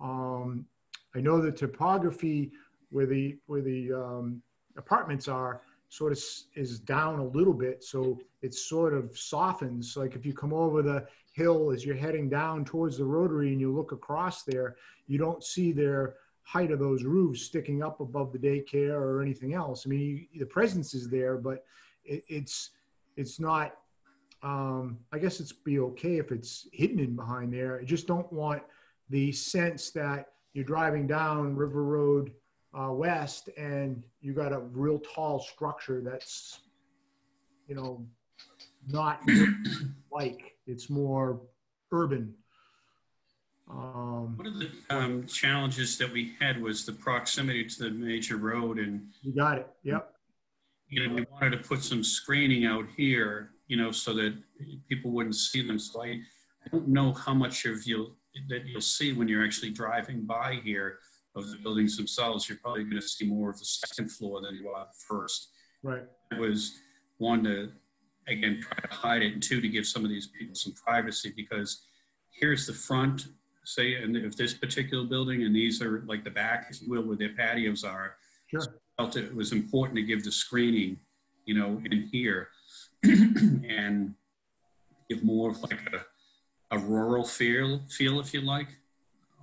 Um, I know the topography where the, where the um, apartments are sort of is down a little bit. So it sort of softens. Like if you come over the hill as you're heading down towards the rotary and you look across there, you don't see their height of those roofs sticking up above the daycare or anything else. I mean, you, the presence is there, but it, it's it's not. Um, I guess it's be okay if it's hidden in behind there. I just don't want the sense that you're driving down River Road uh, West and you got a real tall structure that's, you know, not like it's more urban. Um, One of the um, challenges that we had was the proximity to the major road and you got it. Yep. You know, we wanted to put some screening out here, you know, so that people wouldn't see them. So I, I don't know how much of you that you'll see when you're actually driving by here of the buildings themselves. You're probably going to see more of the second floor than you are the first. Right. It was one to again try to hide it, and two to give some of these people some privacy because here's the front, say, and if this particular building, and these are like the back, if you will, where their patios are Sure. Felt it was important to give the screening, you know, in here and give more of like a, a rural feel, feel, if you like,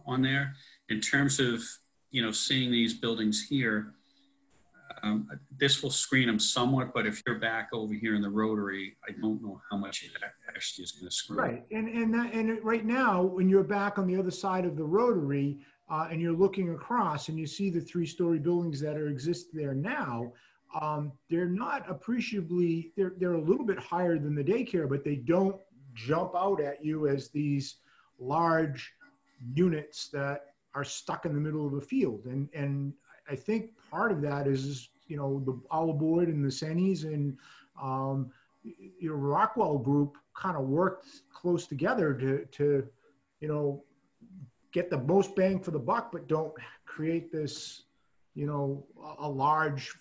on there. In terms of, you know, seeing these buildings here, um, this will screen them somewhat, but if you're back over here in the rotary, I don't know how much it actually is going to screen. Right. And, and that, and right now, when you're back on the other side of the rotary, uh, and you're looking across and you see the three-story buildings that are exist there now, um, they're not appreciably, they're, they're a little bit higher than the daycare, but they don't jump out at you as these large units that are stuck in the middle of a field. And, and I think part of that is, you know, the Olive Board and the Senies and, um, you know, Rockwell Group kind of worked close together to, to, you know, get the most bang for the buck, but don't create this, you know, a, large,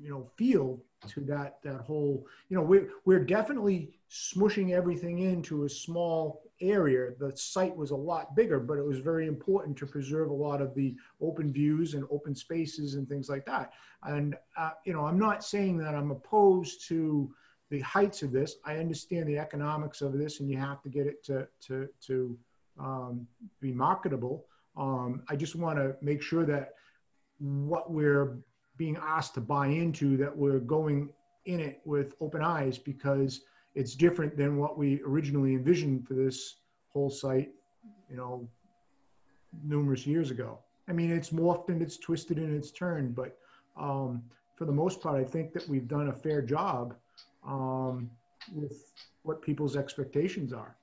you know, field to that, that whole, you know, we're, we're definitely smushing everything into a small area. The site was a lot bigger, but it was very important to preserve a lot of the open views and open spaces and things like that. And, uh, you know, I'm not saying that I'm opposed to the heights of this. I understand the economics of this and you have to get it to, to, to um, be marketable. Um, I just want to make sure that what we're being asked to buy into, that we're going in it with open eyes because it's different than what we originally envisioned for this whole site, you know, numerous years ago. I mean, it's morphed and it's twisted and it's turned, but um, for the most part, I think that we've done a fair job um, with what people's expectations are.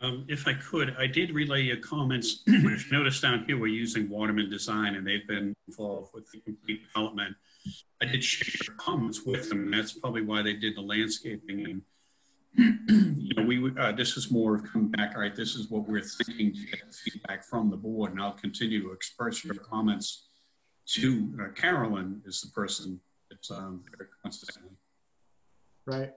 Um, if I could, I did relay your comments. if you notice down here, we're using Waterman Design and they've been involved with the complete development. I did share your comments with them, and that's probably why they did the landscaping. And, you know, we, uh, this is more of come back, all right, this is what we're thinking to get feedback from the board, and I'll continue to express your comments to uh, Carolyn is the person that's um, there constantly. right?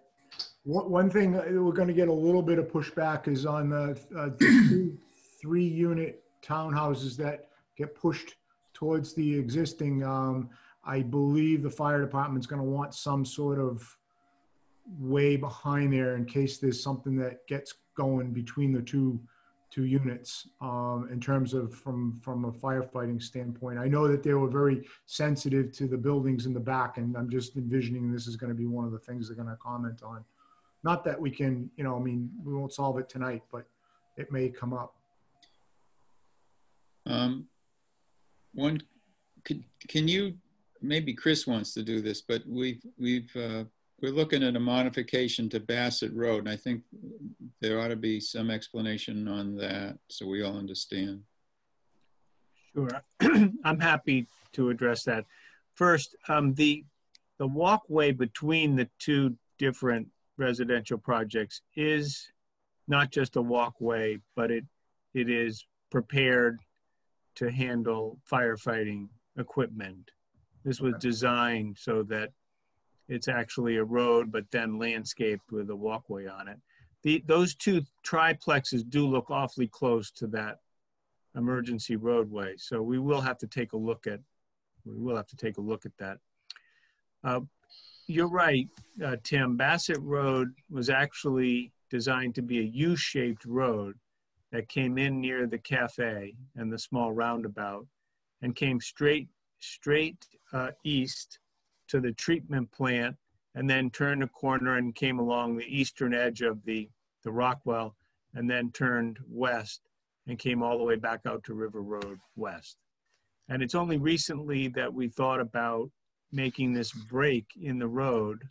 One, thing we're gonna get a little bit of pushback is on the, uh, two, three unit townhouses that get pushed towards the existing. Um, I believe the fire department's gonna want some sort of way behind there in case there's something that gets going between the two, two units, um, in terms of from, from a firefighting standpoint. I know that they were very sensitive to the buildings in the back and I'm just envisioning this is gonna be one of the things they're gonna comment on. Not that we can, you know, I mean, we won't solve it tonight, but it may come up. Um, one, could, can you, maybe Chris wants to do this, but we've, we've, uh, we're looking at a modification to Bassett Road, and I think there ought to be some explanation on that, so we all understand. Sure. I'm happy to address that. First, um, the, the walkway between the two different residential projects is not just a walkway, but it, it is prepared to handle firefighting equipment. This was designed so that it's actually a road, but then landscaped with a walkway on it. The, those two triplexes do look awfully close to that emergency roadway. So we will have to take a look at, we will have to take a look at that. Uh, you're right, uh, Tim. Bassett Road was actually designed to be a U-shaped road that came in near the cafe and the small roundabout and came straight, straight uh, east to the treatment plant and then turned a corner and came along the eastern edge of the, the Rockwell and then turned west and came all the way back out to River Road West. And it's only recently that we thought about making this break in the road,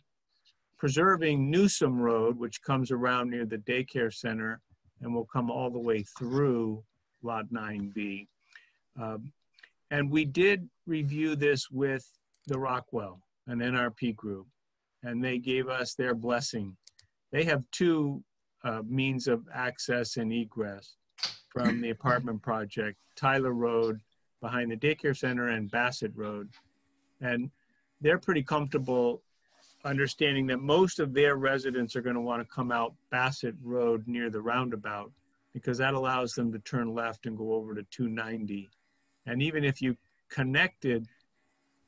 preserving Newsom Road, which comes around near the daycare center and will come all the way through Lot 9B. Um, and we did review this with the Rockwell, an NRP group, and they gave us their blessing. They have two uh, means of access and egress from the apartment project, Tyler Road behind the daycare center and Bassett Road. And they're pretty comfortable understanding that most of their residents are going to want to come out Bassett Road near the roundabout because that allows them to turn left and go over to 290. And even if you connected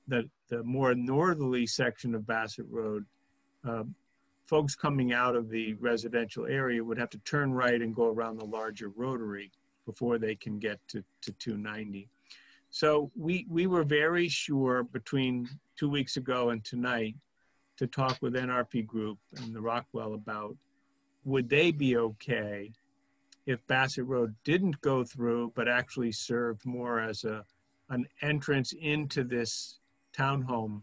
the, the more northerly section of Bassett Road, uh, folks coming out of the residential area would have to turn right and go around the larger rotary before they can get to, to 290. So we, we were very sure between two weeks ago and tonight to talk with NRP Group and the Rockwell about would they be okay if Bassett Road didn't go through, but actually served more as a an entrance into this townhome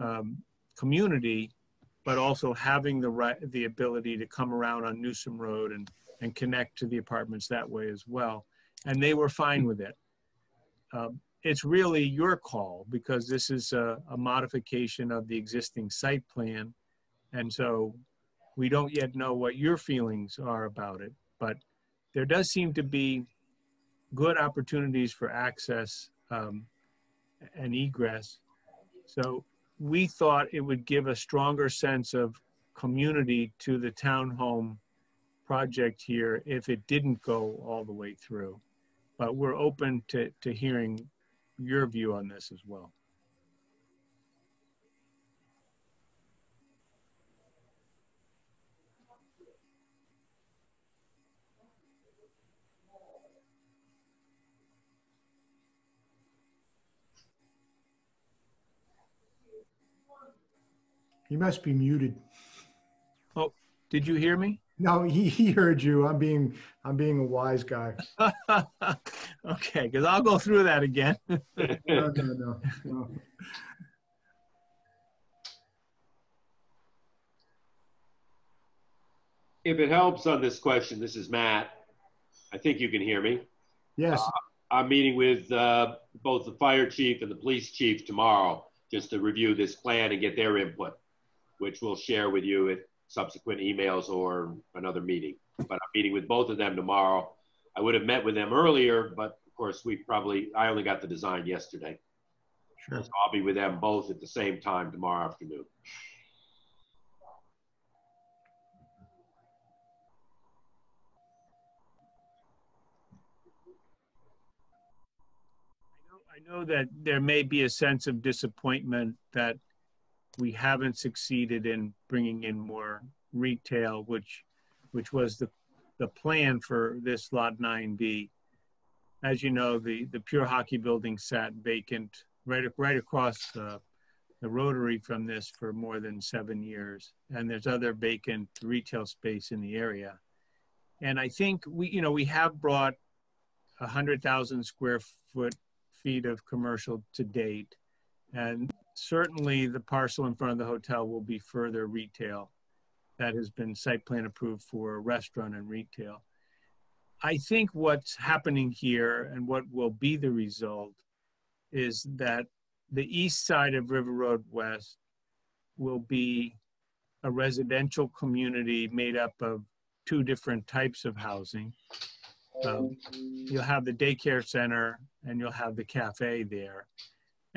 um, community, but also having the right the ability to come around on Newsom Road and and connect to the apartments that way as well. And they were fine with it. Um, it's really your call because this is a, a, modification of the existing site plan. And so we don't yet know what your feelings are about it, but there does seem to be good opportunities for access um, and egress. So we thought it would give a stronger sense of community to the townhome project here if it didn't go all the way through. But we're open to, to hearing your view on this as well. You must be muted. Oh, did you hear me? No, he, he heard you. I'm being I'm being a wise guy. okay, because I'll go through that again. no, no, no, no. If it helps on this question, this is Matt. I think you can hear me. Yes. Uh, I'm meeting with uh, both the fire chief and the police chief tomorrow just to review this plan and get their input, which we'll share with you at subsequent emails or another meeting. But I'm meeting with both of them tomorrow. I would have met with them earlier, but of course, we probably, I only got the design yesterday. Sure. So I'll be with them both at the same time tomorrow afternoon. I know that there may be a sense of disappointment that we haven't succeeded in bringing in more retail, which, which was the, the plan for this Lot 9B. As you know, the, the Pure Hockey building sat vacant right, right across the, the Rotary from this for more than seven years. And there's other vacant retail space in the area. And I think we, you know, we have brought a 100,000 square foot feet of commercial to date. And certainly the parcel in front of the hotel will be further retail that has been site plan approved for a restaurant and retail. I think what's happening here and what will be the result is that the east side of River Road West will be a residential community made up of two different types of housing. Um, you'll have the daycare center and you'll have the cafe there.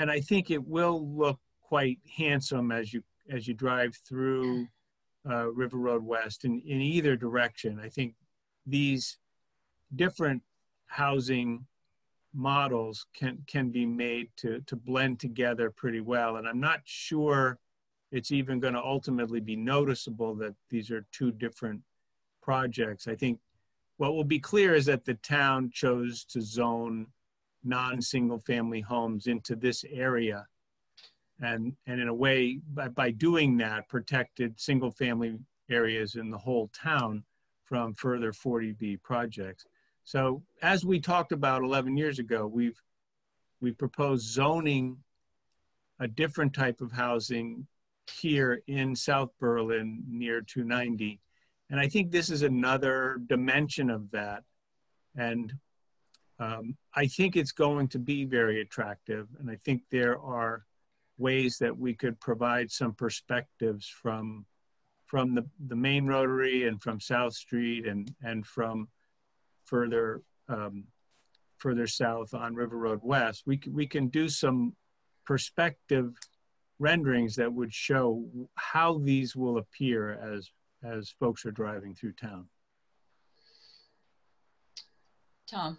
And I think it will look quite handsome as you as you drive through uh, River Road West in, in either direction. I think these different housing models can can be made to to blend together pretty well and i'm not sure it's even going to ultimately be noticeable that these are two different projects i think what will be clear is that the town chose to zone non-single family homes into this area and and in a way by, by doing that protected single family areas in the whole town from further 40b projects so as we talked about 11 years ago, we've we proposed zoning a different type of housing here in South Berlin near 290. And I think this is another dimension of that. And um, I think it's going to be very attractive. And I think there are ways that we could provide some perspectives from from the, the main rotary and from South Street and, and from further um, further south on River Road West, we we can do some perspective renderings that would show how these will appear as as folks are driving through town. Tom,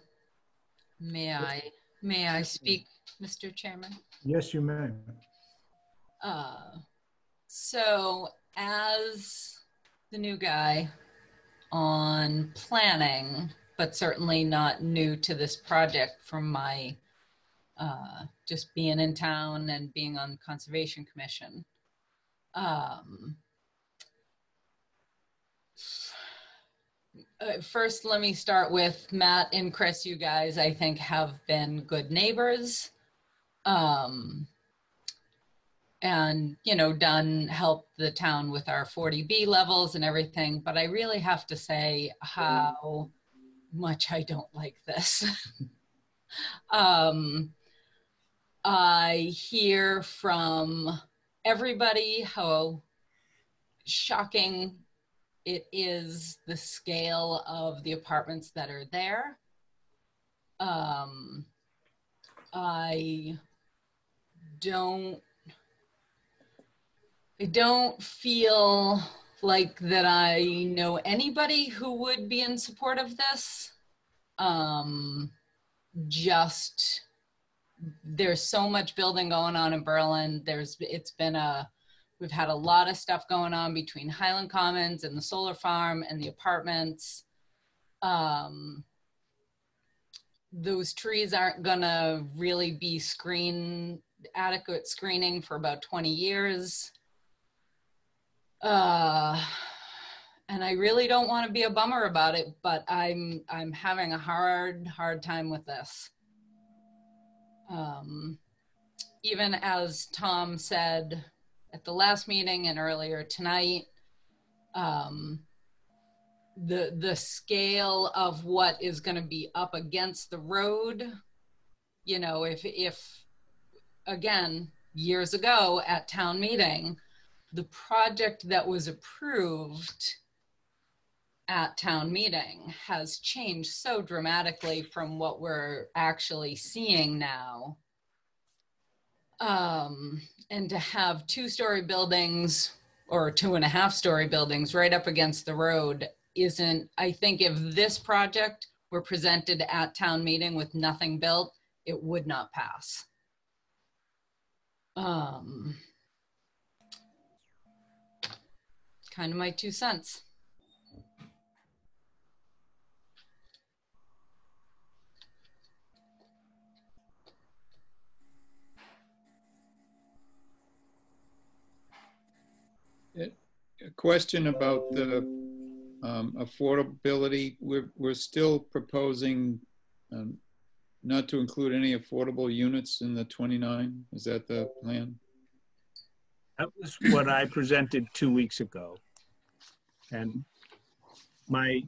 may I may I speak, Mr. Chairman? Yes, you may. Uh, so as the new guy on planning, but certainly not new to this project from my uh, just being in town and being on the Conservation Commission. Um, uh, first, let me start with Matt and Chris. You guys, I think, have been good neighbors. Um, and you know done help the town with our 40b levels and everything but i really have to say how much I don't like this. um, I hear from everybody how shocking it is the scale of the apartments that are there. Um, I don't I don't feel like that I know anybody who would be in support of this. Um, just there's so much building going on in Berlin. There's it's been a we've had a lot of stuff going on between Highland Commons and the solar farm and the apartments. Um, those trees aren't gonna really be screen adequate screening for about 20 years. Uh, and I really don't want to be a bummer about it, but I'm I'm having a hard hard time with this. Um, even as Tom said at the last meeting and earlier tonight, um, the the scale of what is going to be up against the road, you know, if if again years ago at town meeting the project that was approved at town meeting has changed so dramatically from what we're actually seeing now. Um, and to have two story buildings or two and a half story buildings right up against the road isn't, I think if this project were presented at town meeting with nothing built, it would not pass. Um, kind of my two cents. Question about the um, affordability. We're, we're still proposing um, not to include any affordable units in the 29. Is that the plan? That was what I presented two weeks ago. And my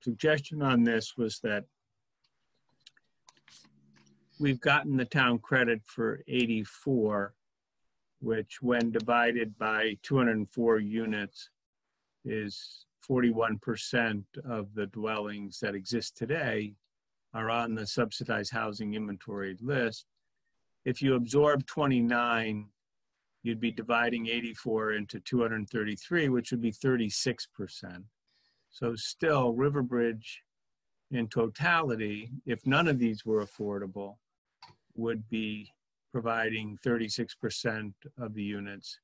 suggestion on this was that we've gotten the town credit for 84, which when divided by 204 units is 41% of the dwellings that exist today are on the subsidized housing inventory list. If you absorb 29, you'd be dividing 84 into 233, which would be 36%. So still, Riverbridge in totality, if none of these were affordable, would be providing 36% of the units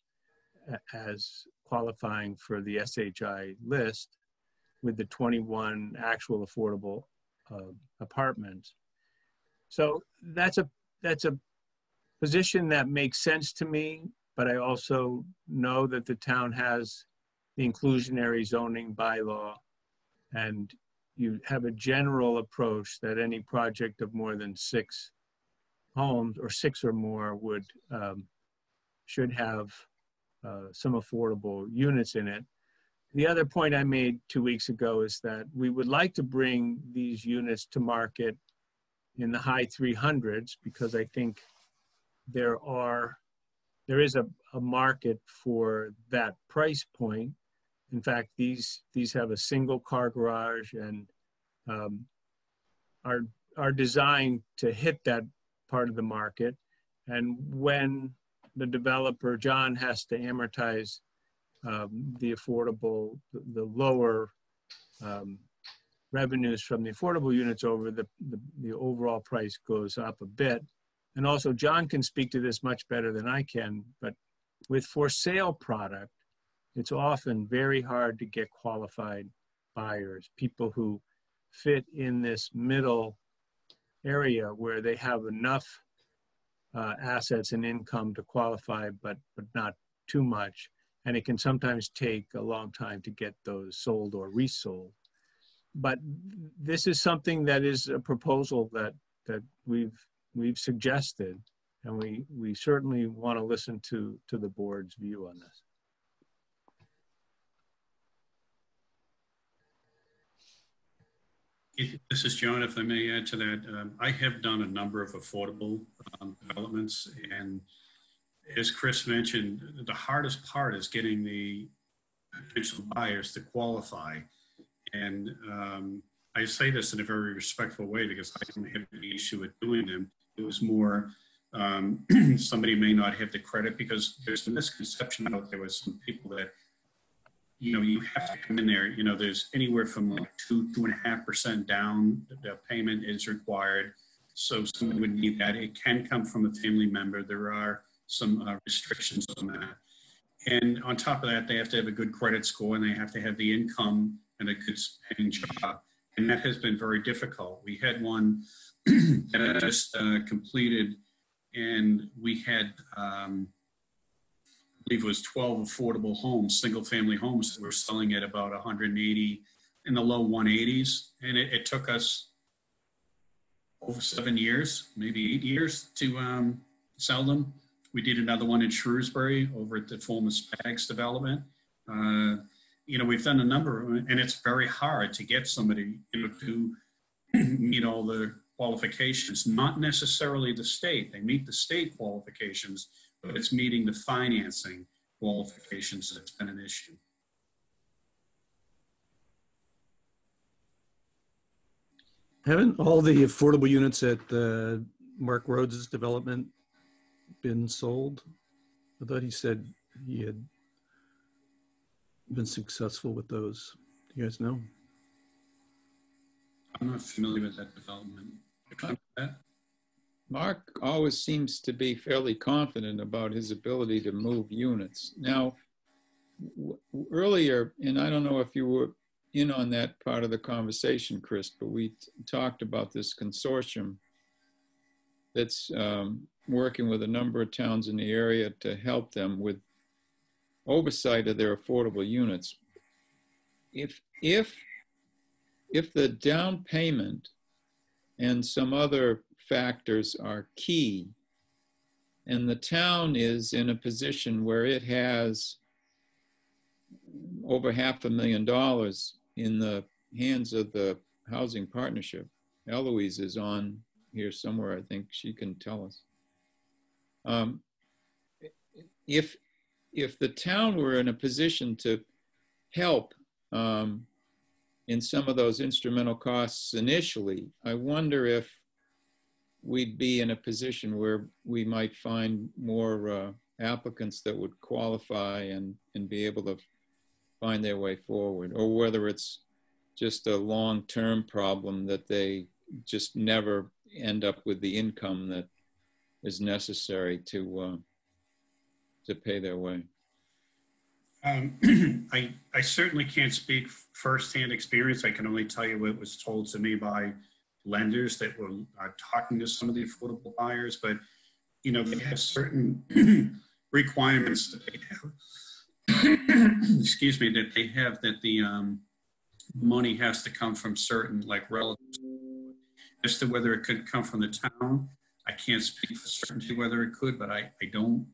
as qualifying for the SHI list with the 21 actual affordable uh, apartments. So that's a that's a position that makes sense to me, but I also know that the town has the inclusionary zoning bylaw, and you have a general approach that any project of more than six homes or six or more would um, should have uh, some affordable units in it. The other point I made two weeks ago is that we would like to bring these units to market in the high 300s because I think there are there is a, a market for that price point. In fact, these these have a single car garage and um, are are designed to hit that part of the market. And when the developer John has to amortize um, the affordable, the, lower um, revenues from the affordable units over the, the, the overall price goes up a bit. And also John can speak to this much better than I can, but with for sale product, it's often very hard to get qualified buyers, people who fit in this middle area where they have enough uh, assets and income to qualify, but but not too much. And it can sometimes take a long time to get those sold or resold. But this is something that is a proposal that that we've we've suggested, and we we certainly want to listen to to the board's view on this. This is John, if I may add to that. Um, I have done a number of affordable um, developments, and as Chris mentioned, the hardest part is getting the potential buyers to qualify. And um, I say this in a very respectful way because I don't have any issue with doing them. It was more um, somebody may not have the credit because there's a misconception out there with some people that you know, you have to come in there, you know, there's anywhere from like two, two and a half percent down, the payment is required. So someone would need that. It can come from a family member. There are some uh, restrictions on that. And on top of that, they have to have a good credit score and they have to have the income and a good paying job. And that has been very difficult. We had one that I just uh, completed and we had, um, believe it was 12 affordable homes, single family homes that were selling at about 180 in the low 180s. And it, it took us over seven years, maybe eight years to um, sell them. We did another one in Shrewsbury over at the former Spags development. Uh, you know, we've done a number, and it's very hard to get somebody you know, to meet all the qualifications. Not necessarily the state; they meet the state qualifications, but it's meeting the financing qualifications that's been an issue. Haven't all the affordable units at uh, Mark Rhodes' development been sold? I thought he said he had been successful with those. Do you guys know? I'm not familiar with that development. That- Mark always seems to be fairly confident about his ability to move units. Now, earlier, and I don't know if you were in on that part of the conversation, Chris, but we talked about this consortium that's um, working with a number of towns in the area to help them with oversight of their affordable units. If if if the down payment and some other factors are key, and the town is in a position where it has over half a million dollars in the hands of the housing partnership. Eloise is on here somewhere. I think she can tell us. Um, if if the town were in a position to help um, in some of those instrumental costs initially, I wonder if we'd be in a position where we might find more uh, applicants that would qualify and, and be able to find their way forward, or whether it's just a long-term problem that they just never end up with the income that is necessary to uh, to pay their way. Um, I, I certainly can't speak firsthand experience. I can only tell you what was told to me by lenders that were uh, talking to some of the affordable buyers, but you know, they have certain requirements that they have. excuse me, that they have that the um, money has to come from certain like relatives. As to whether it could come from the town, I can't speak for certainty whether it could, but I, I don't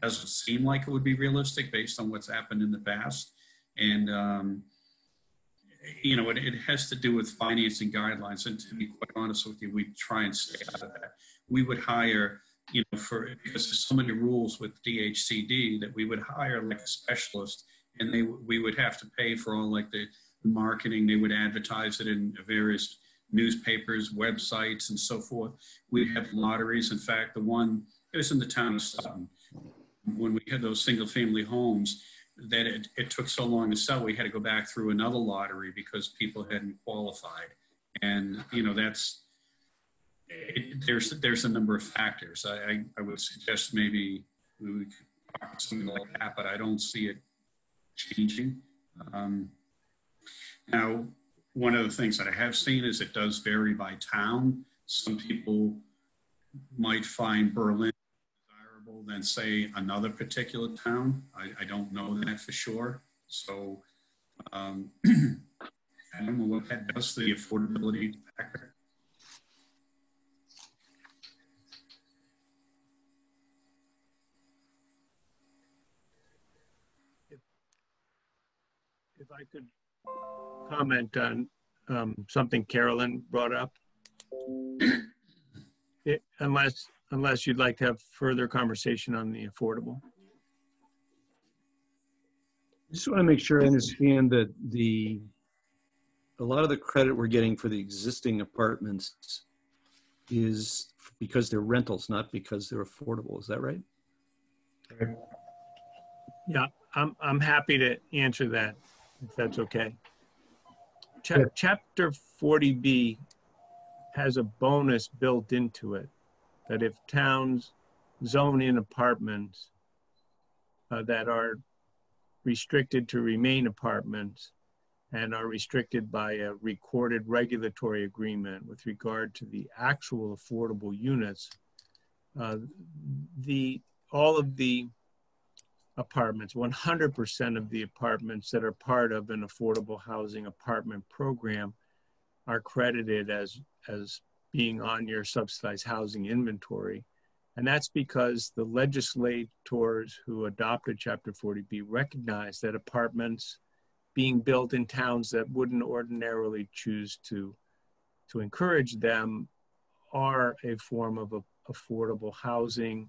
doesn't seem like it would be realistic based on what's happened in the past. And, um, you know, it, it, has to do with financing guidelines. And to be quite honest with you, we try and stay out of that. We would hire, you know, for because there's so many rules with DHCD that we would hire like a specialist and they we would have to pay for all like the marketing. They would advertise it in various newspapers, websites, and so forth. We have lotteries. In fact, the one, it was in the town of Sutton when we had those single family homes that it, it took so long to sell, we had to go back through another lottery because people hadn't qualified. And, you know, that's, it, there's, there's a number of factors. I, I, I would suggest maybe we would talk something like that, but I don't see it changing. Um, now, one of the things that I have seen is it does vary by town. Some people might find Berlin than say another particular town. I, I don't know that for sure. So um, I don't know what that does to the affordability factor. If, if I could comment on um, something Carolyn brought up. It, unless unless you'd like to have further conversation on the affordable. I just want to make sure I understand that the, a lot of the credit we're getting for the existing apartments is because they're rentals, not because they're affordable. Is that right? Yeah, I'm, I'm happy to answer that, if that's okay. Ch Yeah. Chapter 40B has a bonus built into it that if towns zone in apartments uh, that are restricted to remain apartments and are restricted by a recorded regulatory agreement with regard to the actual affordable units, uh, the all of the apartments, 100% of the apartments that are part of an affordable housing apartment program are credited as as being on your subsidized housing inventory. And that's because the legislators who adopted Chapter 40B recognized that apartments being built in towns that wouldn't ordinarily choose to, to encourage them are a form of a, affordable housing,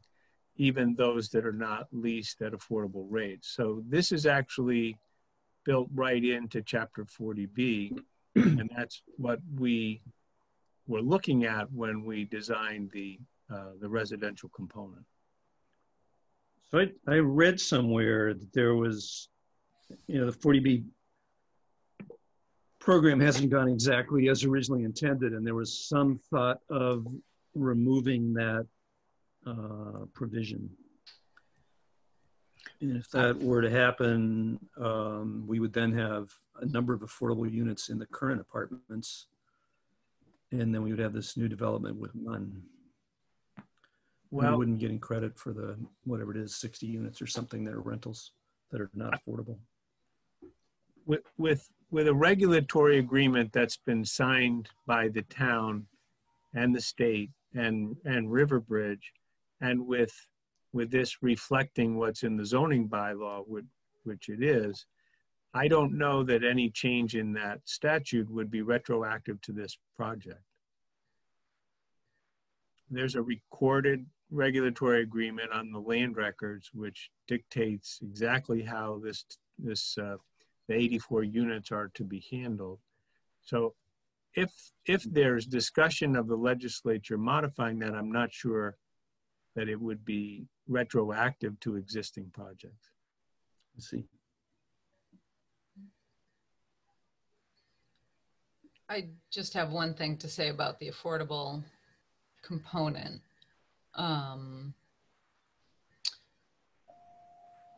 even those that are not leased at affordable rates. So this is actually built right into Chapter 40B, and that's what we were looking at when we designed the, uh, the residential component. So I, I read somewhere that there was, you know, the 40B program hasn't gone exactly as originally intended, and there was some thought of removing that uh, provision. And if that were to happen, um, we would then have a number of affordable units in the current apartments. And then we would have this new development with none. Well, We wouldn't get any credit for the, whatever it is, 60 units or something that are rentals that are not affordable. with, with, with a regulatory agreement that's been signed by the town and the state and, and Riverbridge, and with, with this reflecting what's in the zoning bylaw, which, which it is, I don't know that any change in that statute would be retroactive to this project. There's a recorded regulatory agreement on the land records which dictates exactly how this, this, uh, the 84 units are to be handled. So if, if there's discussion of the legislature modifying that, I'm not sure that it would be retroactive to existing projects. See. I just have one thing to say about the affordable component. Um,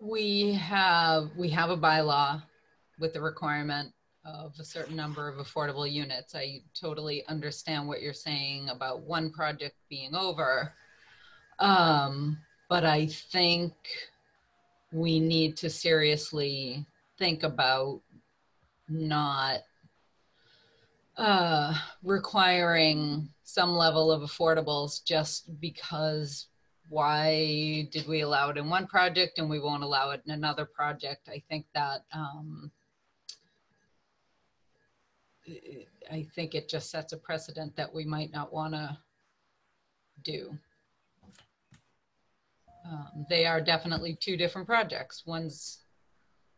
we have we have a bylaw with the requirement of a certain number of affordable units. I totally understand what you're saying about one project being over. Um, but I think we need to seriously think about not uh, requiring some level of affordables just because why did we allow it in one project and we won't allow it in another project? I think that um, I think it just sets a precedent that we might not want to do. Um, they are definitely two different projects. One's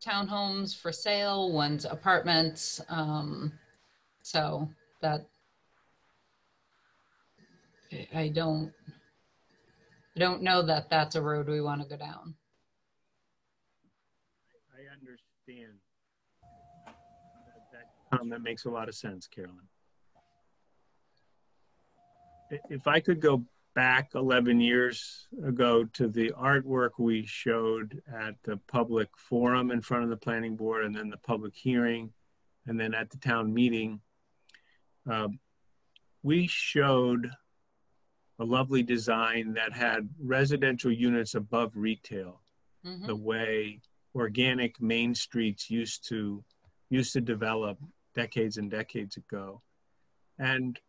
townhomes for sale, one's apartments. Um, so that I don't, I don't know that that's a road we want to go down. I understand. That, um, that comment makes a lot of sense, Carolyn. If I could go back 11 years ago to the artwork we showed at the public forum in front of the planning board and then the public hearing and then at the town meeting, um, we showed a lovely design that had residential units above retail Mhm. the way organic main streets used to used to develop decades and decades ago and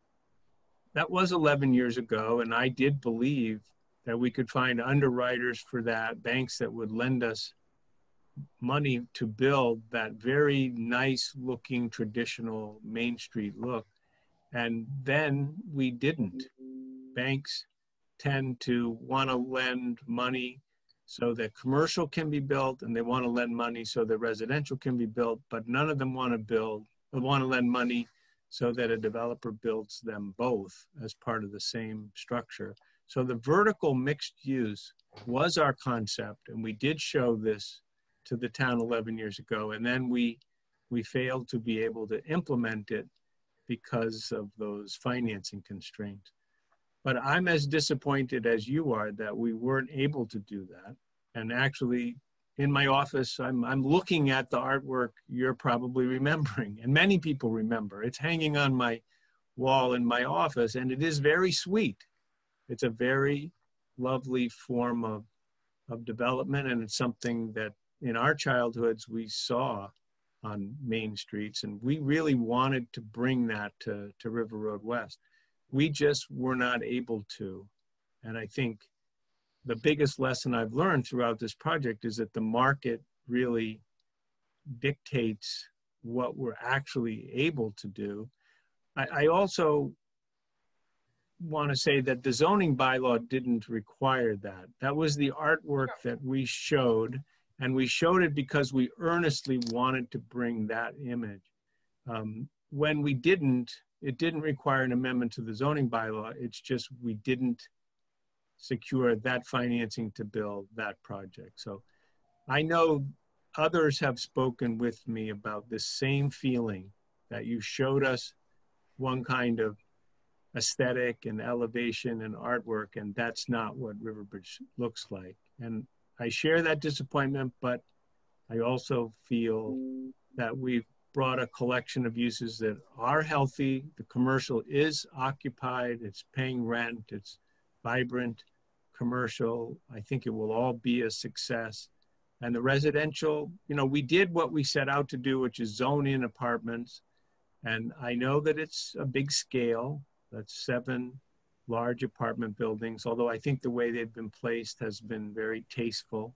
that was 11 years ago and i did believe that we could find underwriters for that banks that would lend us money to build that very nice looking traditional main street look and then we didn't banks tend to want to lend money so that commercial can be built and they want to lend money so that residential can be built, but none of them want to build, uh, want to lend money so that a developer builds them both as part of the same structure. So the vertical mixed use was our concept and we did show this to the town 11 years ago and then we we failed to be able to implement it because of those financing constraints. But I'm as disappointed as you are that we weren't able to do that. And actually, in my office, I'm, I'm looking at the artwork you're probably remembering, and many people remember. It's hanging on my wall in my office, and it is very sweet. It's a very lovely form of, of development, and it's something that in our childhoods we saw on main streets, and we really wanted to bring that to, to River Road West we just were not able to. And I think the biggest lesson I've learned throughout this project is that the market really dictates what we're actually able to do. I, I also want to say that the zoning bylaw didn't require that. That was the artwork that we showed, and we showed it because we earnestly wanted to bring that image. Um, when we didn't, it didn't require an amendment to the zoning bylaw. It's just we didn't secure that financing to build that project. So I know others have spoken with me about this same feeling that you showed us one kind of aesthetic and elevation and artwork, and that's not what Riverbridge looks like. And I share that disappointment, but I also feel that we've brought a collection of uses that are healthy. The commercial is occupied, it's paying rent, it's vibrant commercial. I think it will all be a success. And the residential, you know, we did what we set out to do, which is zone in apartments. And I know that it's a big scale. That's seven large apartment buildings, although I think the way they've been placed has been very tasteful.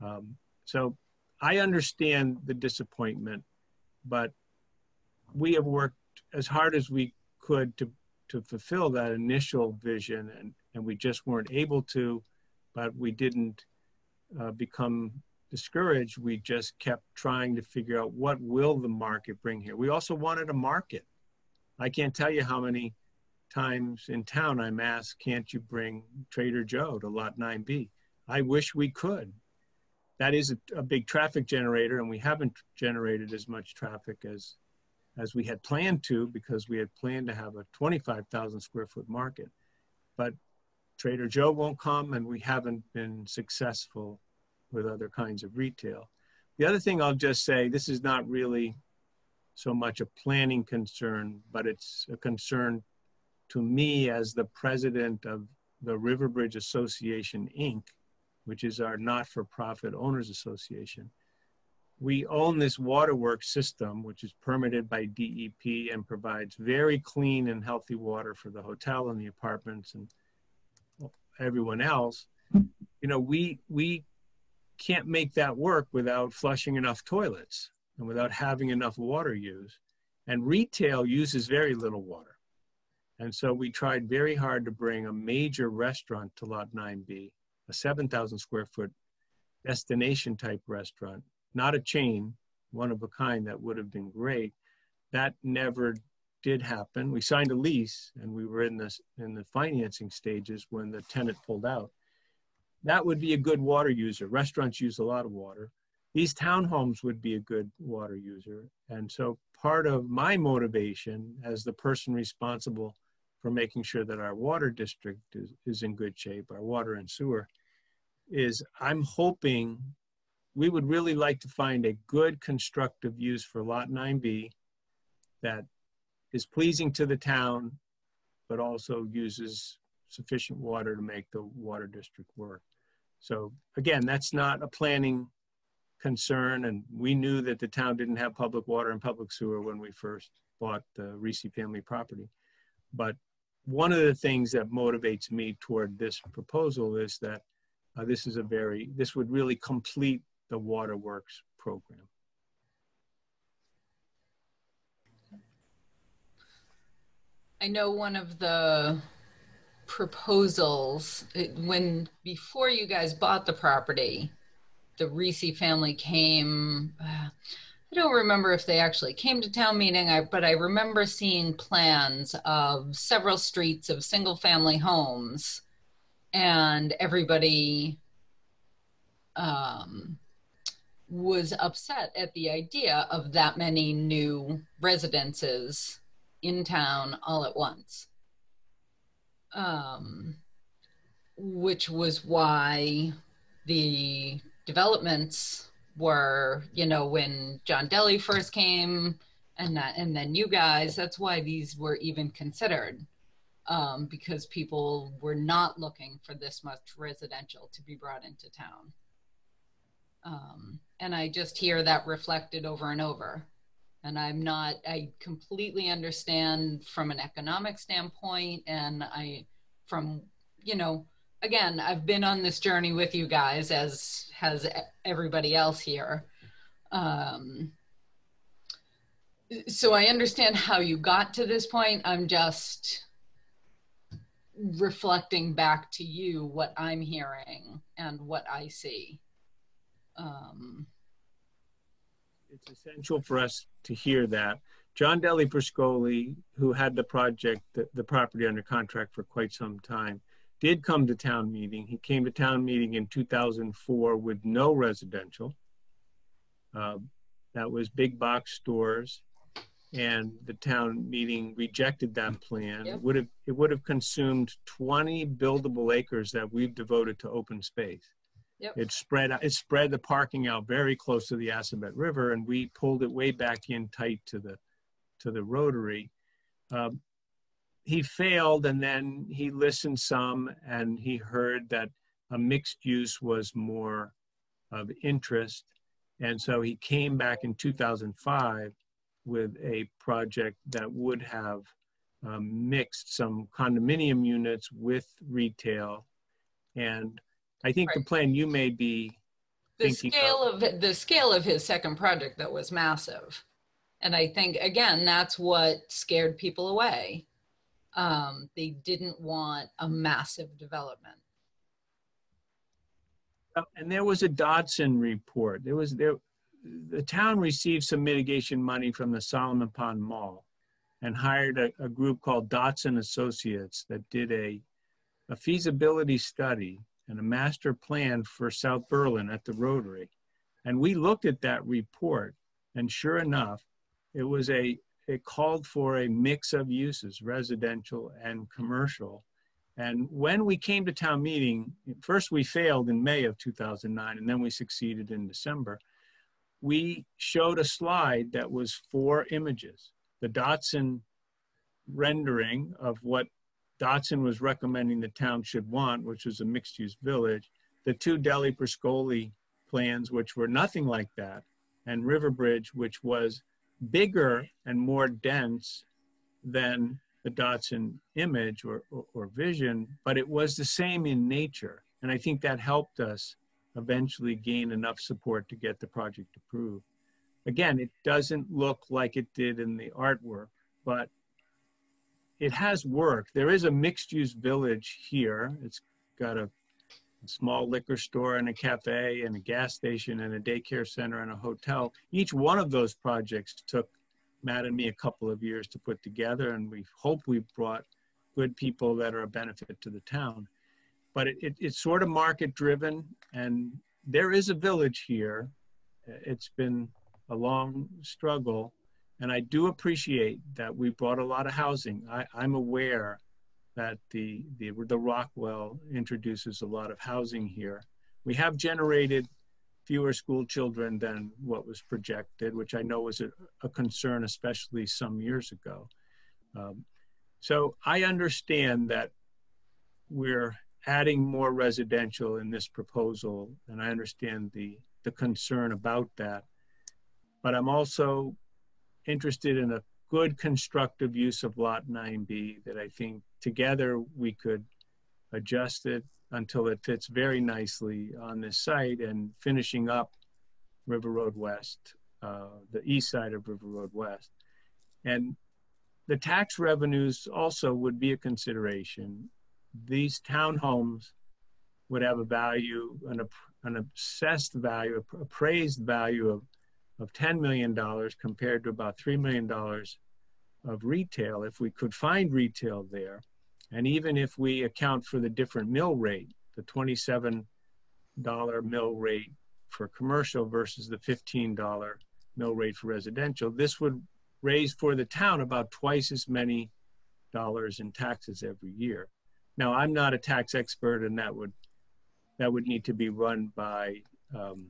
Um, so I understand the disappointment, but we have worked as hard as we could to, to fulfill that initial vision, and, and we just weren't able to, but we didn't uh, become discouraged. We just kept trying to figure out what will the market bring here. We also wanted a market. I can't tell you how many times in town I'm asked, can't you bring Trader Joe to Lot 9B? I wish we could. That is a, a, big traffic generator, and we haven't generated as much traffic as, as we had planned to because we had planned to have a 25,000 square foot market. But Trader Joe won't come, and we haven't been successful with other kinds of retail. The other thing I'll just say this is not really so much a planning concern, but it's a concern to me as the president of the Riverbridge Association, Inc., which is our not for profit owners association. We own this waterworks system, which is permitted by DEP and provides very clean and healthy water for the hotel and the apartments and everyone else. You know, we, we can't make that work without flushing enough toilets and without having enough water use. And retail uses very little water. And so we tried very hard to bring a major restaurant to Lot 9B, a 7,000 square foot destination type restaurant, not a chain, one of a kind that would have been great. That never did happen. We signed a lease and we were in this in the financing stages when the tenant pulled out. That would be a good water user. Restaurants use a lot of water. These townhomes would be a good water user. And so part of my motivation as the person responsible for making sure that our water district is, is in good shape, our water and sewer, is I'm hoping we would really like to find a good constructive use for Lot 9B that is pleasing to the town, but also uses sufficient water to make the water district work. So again, that's not a planning concern. And we knew that the town didn't have public water and public sewer when we first bought the Reese family property. But one of the things that motivates me toward this proposal is that uh, this is a very, this would really complete the waterworks program. I know one of the proposals it, when before you guys bought the property, the Reese family came. Uh, I don't remember if they actually came to town meeting, but I remember seeing plans of several streets of single family homes and everybody um, was upset at the idea of that many new residences in town all at once. Um, which was why the developments were, you know, when John Deli first came and that, and then you guys, that's why these were even considered. Um, because people were not looking for this much residential to be brought into town. Um, and I just hear that reflected over and over. And I'm not, I completely understand from an economic standpoint and I, from, you know, again, I've been on this journey with you guys, as has everybody else here. Um, so I understand how you got to this point. I'm just reflecting back to you what I'm hearing and what I see. Um, it's essential for us to hear that. John Deli Priscoli, who had the project, the, the property under contract for quite some time, did come to town meeting. He came to town meeting in 2004 with no residential. Uh, that was big box stores. and the town meeting rejected that plan. Yep. It would have, it would have consumed 20 buildable acres that we've devoted to open space. Yep. It spread, it spread the parking out very close to the Assabet River and we pulled it way back in tight to the, to the rotary. Um, he failed and then he listened some and he heard that a mixed use was more of interest. And so he came back in 2005 with a project that would have um, mixed some condominium units with retail. And I think the plan you may be The scale of, the scale of his second project that was massive. And I think, again, that's what scared people away. Um, they didn't want a massive development. And there was a Dodson report. There was there, the town received some mitigation money from the Solomon Pond Mall and hired a, a group called Dodson Associates that did a, a feasibility study and a master plan for South Berlin at the Rotary. And we looked at that report and sure enough, it was a, it called for a mix of uses, residential and commercial. And when we came to town meeting, first we failed in May of 2009, and then we succeeded in December. We showed a slide that was four images. The Dodson rendering of what Dodson was recommending the town should want, which was a mixed-use village. The two Delhi Perscoli plans, which were nothing like that, and Riverbridge, which was bigger and more dense than the Dodson image or, or, or vision, but it was the same in nature. And I think that helped us eventually gain enough support to get the project approved. Again, it doesn't look like it did in the artwork, but it has worked. There is a mixed use village here. It's got a, a small liquor store and a cafe and a gas station and a daycare center and a hotel. Each one of those projects took Matt and me a couple of years to put together, and we hope we've brought good people that are a benefit to the town. But it, it, it's sort of market driven, and there is a village here. It's been a long struggle, and I do appreciate that we brought a lot of housing. I, I'm aware that the, the, the Rockwell introduces a lot of housing here. We have generated fewer school children than what was projected, which I know was a, a concern, especially some years ago. Um, so I understand that we're adding more residential in this proposal, and I understand the, the concern about that. But I'm also interested in a good constructive use of Lot 9B that I think together we could adjust it until it fits very nicely on this site and finishing up River Road West, uh, the east side of River Road West. And the tax revenues also would be a consideration. These townhomes would have a value, an, an assessed value, appraised value of, of $10 million compared to about $3 million of retail if we could find retail there. And even if we account for the different mill rate, the $27 mill rate for commercial versus the $15 mill rate for residential, this would raise for the town about twice as many dollars in taxes every year. Now, I'm not a tax expert, and that would that would need to be run by um,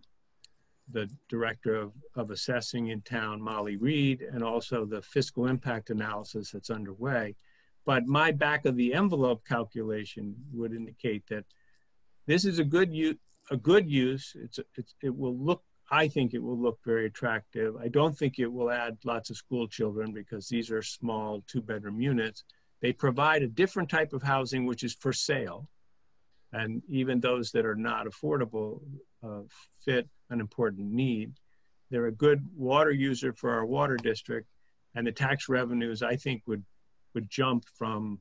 the director of, of assessing in town, Molly Reed, and also the fiscal impact analysis that's underway. But my back of the envelope calculation would indicate that this is a good use. A good use. It's, it's it will look. I think it will look very attractive. I don't think it will add lots of school children because these are small two-bedroom units. They provide a different type of housing, which is for sale, and even those that are not affordable uh, fit an important need. They're a good water user for our water district, and the tax revenues I think would would jump from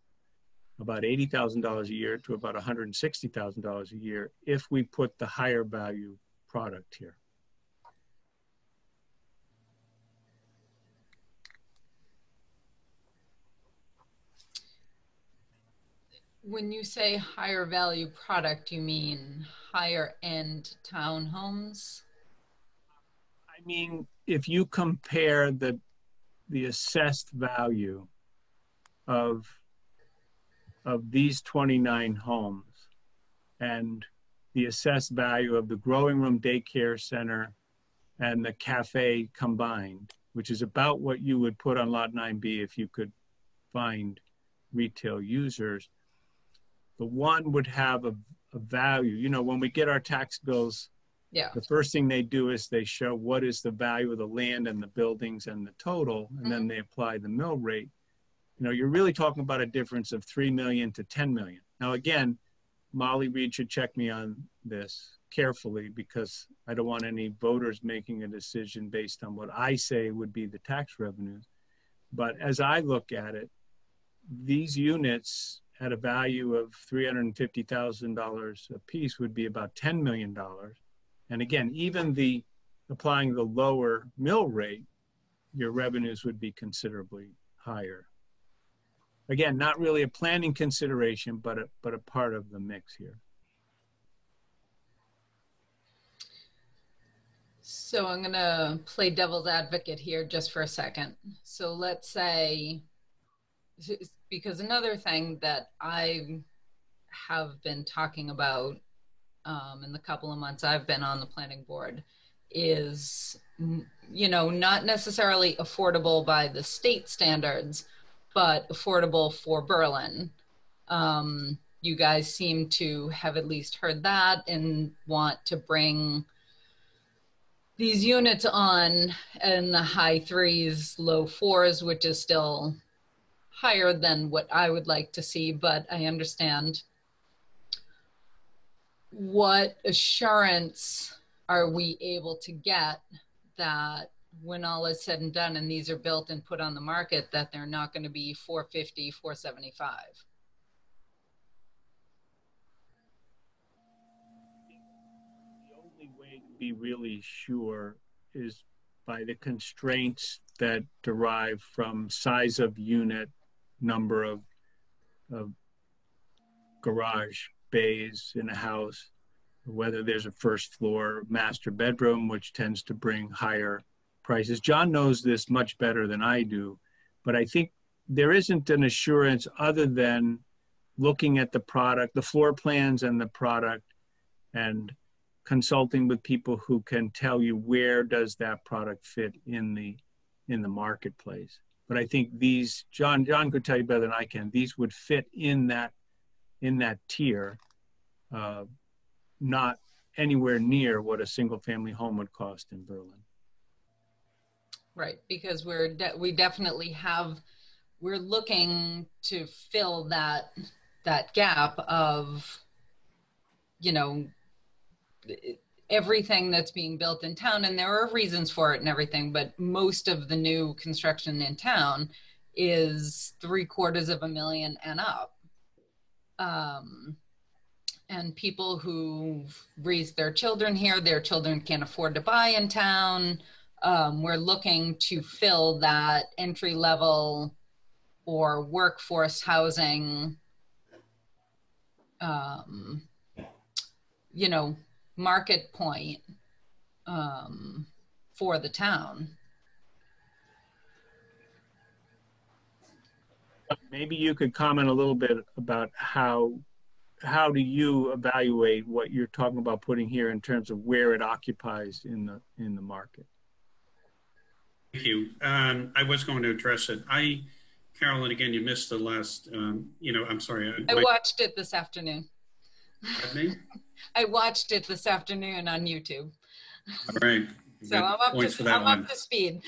about $80,000 a year to about $160,000 a year if we put the higher value product here. When you say higher value product, you mean higher end townhomes? I mean, if you compare the the assessed value of of these 29 homes and the assessed value of the growing room daycare center and the cafe combined, which is about what you would put on lot 9B if you could find retail users. The one would have a, a value. You know, when we get our tax bills, Yeah. the first thing they do is they show what is the value of the land and the buildings and the total, and then mm-hmm. they apply the mill rate. You know, you're really talking about a difference of 3 million to 10 million. Now, again, Molly Reed should check me on this carefully because I don't want any voters making a decision based on what I say would be the tax revenues. But as I look at it, these units at a value of $350,000 a piece would be about $10 million. And again, even the applying the lower mill rate, your revenues would be considerably higher. Again, not really a planning consideration, but a, but a part of the mix here. So I'm gonna play devil's advocate here just for a second. So let's say, because another thing that I have been talking about um, in the couple of months I've been on the planning board is, you know, not necessarily affordable by the state standards, but affordable for Berlin. Um, you guys seem to have at least heard that and want to bring these units on in the high threes, low fours, which is still higher than what I would like to see, but I understand. What assurance are we able to get that when all is said and done and these are built and put on the market, that they're not going to be 450, 475? the only way to be really sure is by the constraints that derive from size of unit, number of, of garage bays in a house, whether there's a first floor master bedroom, which tends to bring higher prices. John knows this much better than I do, but I think there isn't an assurance other than looking at the product, the floor plans and the product, and consulting with people who can tell you where does that product fit in the in the marketplace but i think these john john could tell you better than i can these would fit in that in that tier uh, not anywhere near what a single family home would cost in berlin Right, because we're, de- we definitely have, we're looking to fill that, that gap of, you know, everything that's being built in town, and there are reasons for it and everything, but most of the new construction in town is three quarters of a million and up. Um, and people who've raised their children here, their children can't afford to buy in town um, we're looking to fill that entry level or workforce housing, um, you know, market point um, for the town. maybe you could comment a little bit about how how do you evaluate what you're talking about putting here in terms of where it occupies in the in the market Thank you. Um, I was going to address it. I, Carolyn, again, you missed the last, um, you know, I'm sorry. I watched it this afternoon. Pardon me? I watched it this afternoon on YouTube. All right. So Good I'm up, to, I'm one. up to speed.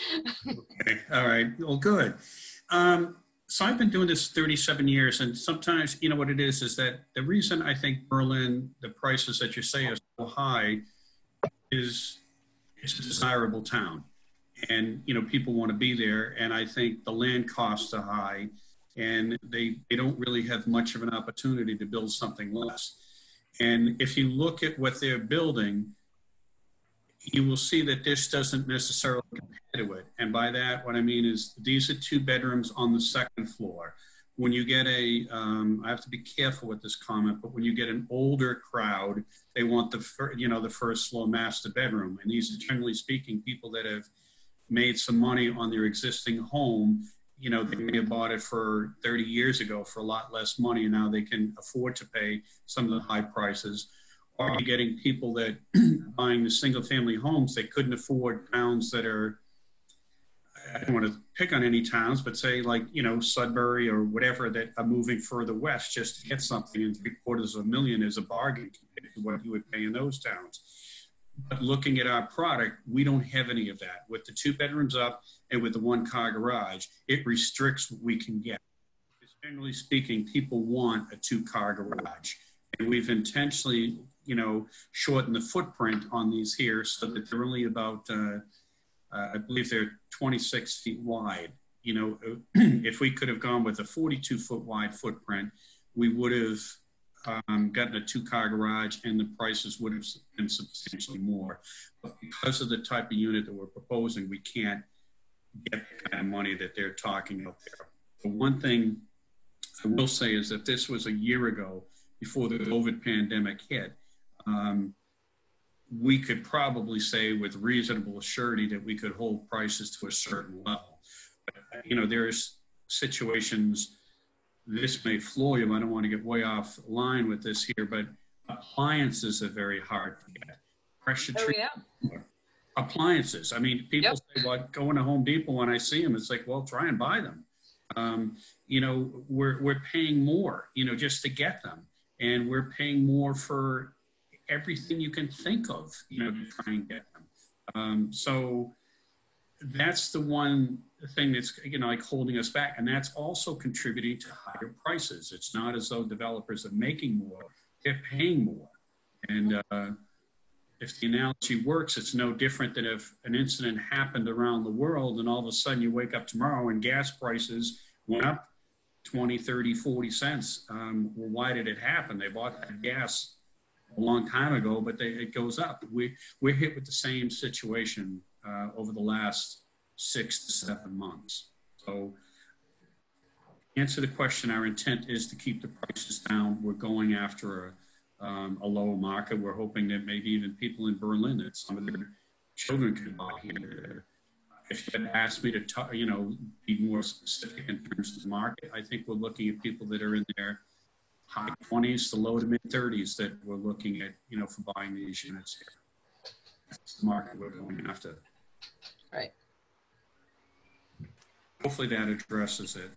Okay, all right, well, good. Um, so I've been doing this 37 years, and sometimes, you know what it is, is that the reason I think Berlin, the prices that you say are so high, is it's a desirable town, and you know people want to be there, and I think the land costs are high, and they they don't really have much of an opportunity to build something less. And if you look at what they're building, you will see that this doesn't necessarily compare to it. And by that, what I mean is these are two bedrooms on the second floor. When you get a, um, I have to be careful with this comment, but when you get an older crowd, they want the, fir- you know, the first floor master bedroom. And these are generally speaking people that have made some money on their existing home. You know, they may have bought it for 30 years ago for a lot less money, and now they can afford to pay some of the high prices. Are you getting people that buying the single family homes, they couldn't afford towns that are I don't want to pick on any towns, but say like, you know, Sudbury or whatever that are moving further west just to get something and three quarters of a million is a bargain compared to what you would pay in those towns. But looking at our product, we don't have any of that. With the two bedrooms up and with the one car garage, it restricts what we can get. Generally speaking, people want a two car garage. And we've intentionally, you know, shortened the footprint on these here so that they're only about, uh, uh, I believe they're 26 feet wide. You know, if we could have gone with a 42 foot wide footprint, we would have um, gotten a two car garage and the prices would have been substantially more. But because of the type of unit that we're proposing, we can't get the kind of money that they're talking out there. The one thing I will say is that this was a year ago before the COVID pandemic hit. Um, we could probably say with reasonable surety that we could hold prices to a certain level. But, you know, there's situations, this may floor you, I don't want to get way off line with this here, but appliances are very hard to get. Pressure Oh, yeah. appliances. I mean, people Yep. say, well, going to Home Depot when I see them, it's like, well, try and buy them. Um, you know, we're, we're paying more, you know, just to get them. And we're paying more for everything you can think of, you know, to try and get them. Um, so that's the one thing that's, you know, like holding us back. And that's also contributing to higher prices. It's not as though developers are making more, they're paying more. And, uh, if the analogy works, it's no different than if an incident happened around the world and all of a sudden you wake up tomorrow and gas prices went up 20, 30, 40 cents. Um, well, why did it happen? They bought that gas a long time ago, but they, it goes up. We, we're hit with the same situation uh, over the last six to seven months. So answer the question, our intent is to keep the prices down. We're going after a, um, a lower market. We're hoping that maybe even people in Berlin, that some of their children could buy here. If you had asked me to, talk, you know, be more specific in terms of the market, I think we're looking at people that are in their high 20s to low to mid 30s that we're looking at, you know, for buying these units here. That's the market we're going after. Right. Hopefully that addresses it.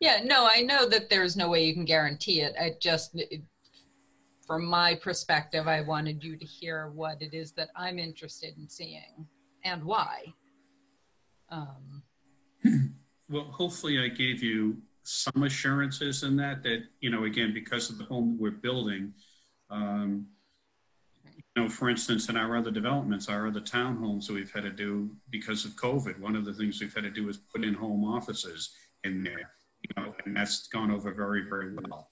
Yeah, no, I know that there's no way you can guarantee it. I just, it- from my perspective, I wanted you to hear what it is that I'm interested in seeing and why. Um, Well, hopefully I gave you some assurances in that, that, you know, again, because of the home we're building, um, know, for instance, in our other developments, our other townhomes that we've had to do because of COVID, one of the things we've had to do is put in home offices in there, you know, and that's gone over very, very well.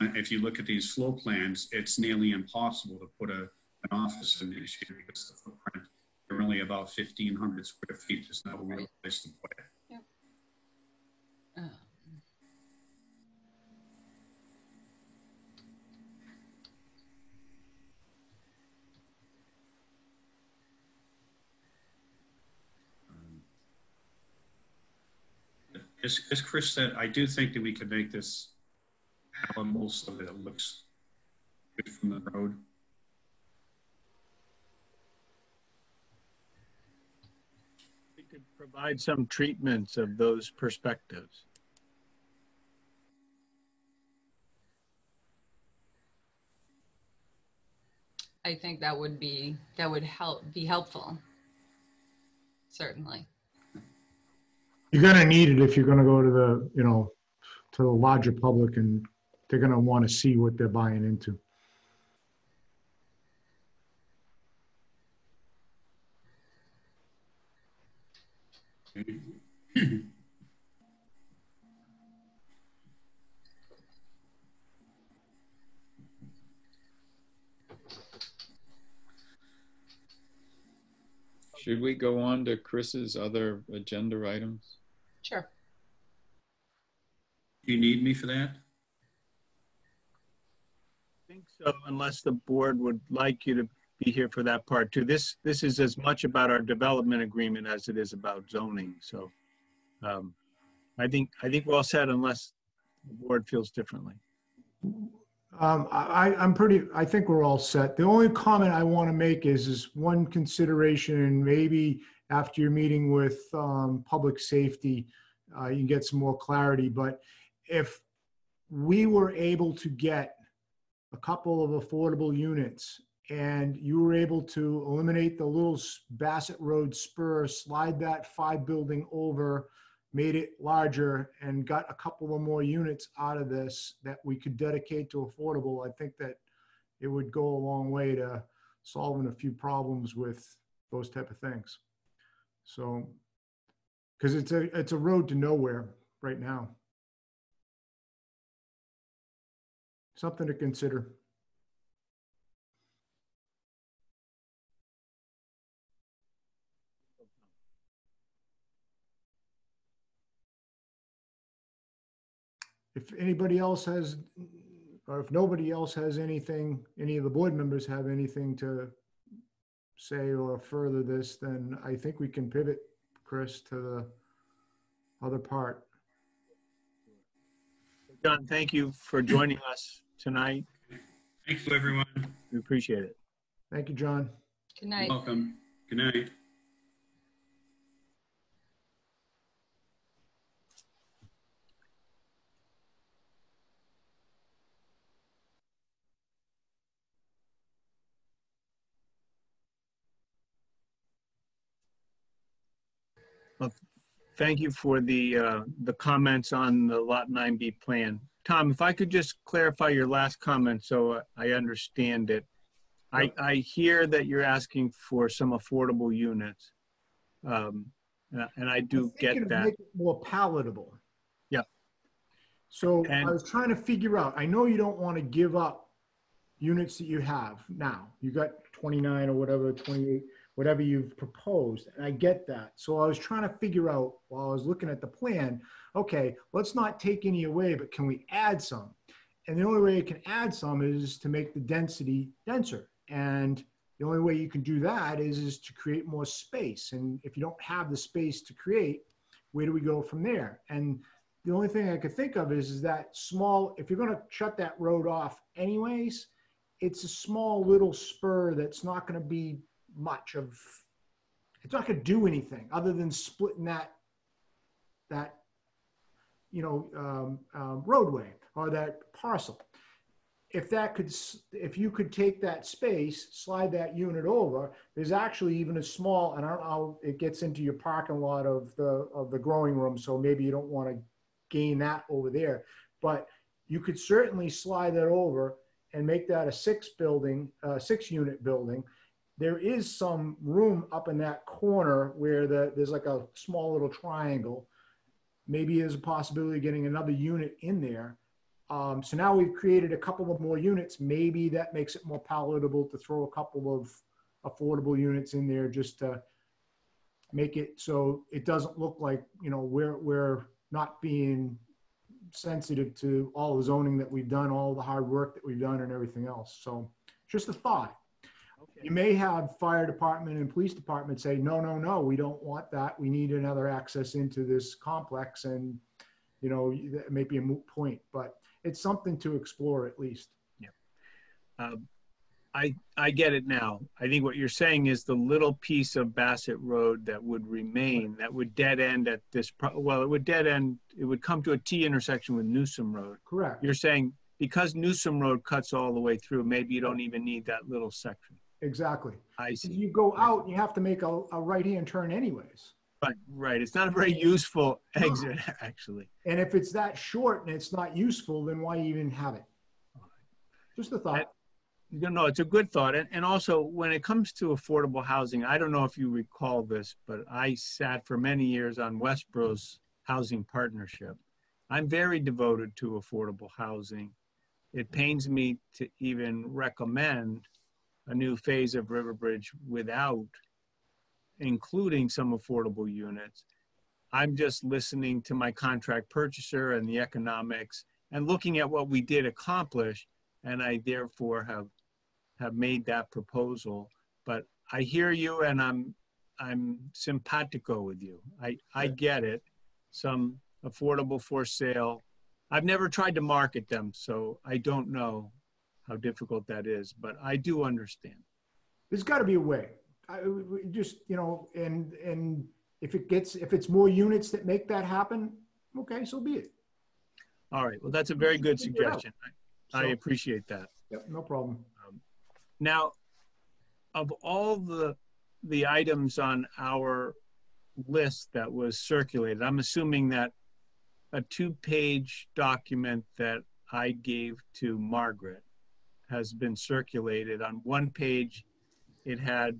Uh, If you look at these floor plans, it's nearly impossible to put a, an office in this here because the footprint, they're only about 1,500 square feet. There's no real place to put it. um, As, as Chris said, I do think that we could make this habitable so that it looks good from the road. We could provide some treatments of those perspectives. I think that would be, that would help, be helpful. Certainly. You're gonna need it if you're gonna go to the, you know, to the larger public and they're gonna want to see what they're buying into. Should we go on to Chris's other agenda items? Sure. Do you need me for that? I think so, unless the board would like you to be here for that part too. This, this is as much about our development agreement as it is about zoning, so. um, I think, I think we're all set unless the board feels differently. Um, I, I- I'm pretty, I think we're all set. The only comment I want to make is, is one consideration, and maybe after your meeting with, um, public safety, uh, you can get some more clarity, but if we were able to get a couple of affordable units and you were able to eliminate the little Bassett Road spur, slide that five building over, made it larger and got a couple of more units out of this that we could dedicate to affordable, I think that it would go a long way to solving a few problems with those type of things. So, because it's a, it's a road to nowhere right now. Something to consider. If anybody else has, or if nobody else has anything, any of the board members have anything to say or further this, then I think we can pivot, Chris, to the other part. John, thank you for joining us tonight. Thank you, everyone. We appreciate it. Thank you, John. Good night. Welcome. Good night. Thank you for the, uh, the comments on the Lot 9B plan. Tom, if I could just clarify your last comment so I understand it. I, I hear that you're asking for some affordable units. Um, uh, And I do get that. making it More palatable. Yeah. So I was trying to figure out, I know you don't want to give up units that you have now. You got 29 or whatever, 28, whatever you've proposed, and I get that. So I was trying to figure out while I was looking at the plan, okay, let's not take any away, but can we add some? And the only way you can add some is to make the density denser. And the only way you can do that is, is to create more space. And if you don't have the space to create, where do we go from there? And the only thing I could think of is, is that small, if you're gonna shut that road off anyways, it's a small little spur that's not gonna be much of, it's not gonna do anything other than splitting that, that, you know, um, um, roadway or that parcel. If that could, if you could take that space, slide that unit over, there's actually even a small, and I don't know, it gets into your parking lot of the, of the growing room, so maybe you don't want to gain that over there. But you could certainly slide that over and make that a six building, uh, six unit building. There is some room up in that corner where the, there's like a small little triangle. Maybe there's a possibility of getting another unit in there. Um, so now we've created a couple of more units. Maybe that makes it more palatable to throw a couple of affordable units in there just to make it so it doesn't look like, you know, we're, we're not being sensitive to all the zoning that we've done, all the hard work that we've done and everything else. So just a thought. You may have fire department and police department say, no, no, no, we don't want that. We need another access into this complex and, you know, that may be a moot point, but it's something to explore at least. Um, I, I get it now. I think what you're saying is the little piece of Bassett Road that would remain, that would dead end at this, pro- well, it would dead end, it would come to a T intersection with Newsom Road. Correct. You're saying because Newsom Road cuts all the way through, maybe you don't even need that little section. Exactly. I see. you go out, you have to make a, a right-hand turn anyways. Right, right. It's not a very useful exit, actually. And if it's that short and it's not useful, then why even have it? Just a thought. No, no, it's a good thought. And, and also, when it comes to affordable housing, I don't know if you recall this, but I sat for many years on Westboro's Housing Partnership. I'm very devoted to affordable housing. It pains me to even recommend a new phase of Riverbridge without including some affordable units. I'm just listening to my contract purchaser and the economics and looking at what we did accomplish, and I therefore have have made that proposal. But I hear you and I'm, I'm simpatico with you. I, I get it. Some affordable for sale. I've never tried to market them, so I don't know how difficult that is, but I do understand. There's got to be a way. I, just, you know, and, and if it gets, if it's more units that make that happen, okay, so be it. All right, well, that's a very good Figure it out. suggestion. I I appreciate that. Yep, no problem. Um, now, of all the, the items on our list that was circulated, I'm assuming that a two-page document that I gave to Margaret has been circulated. On one page, it had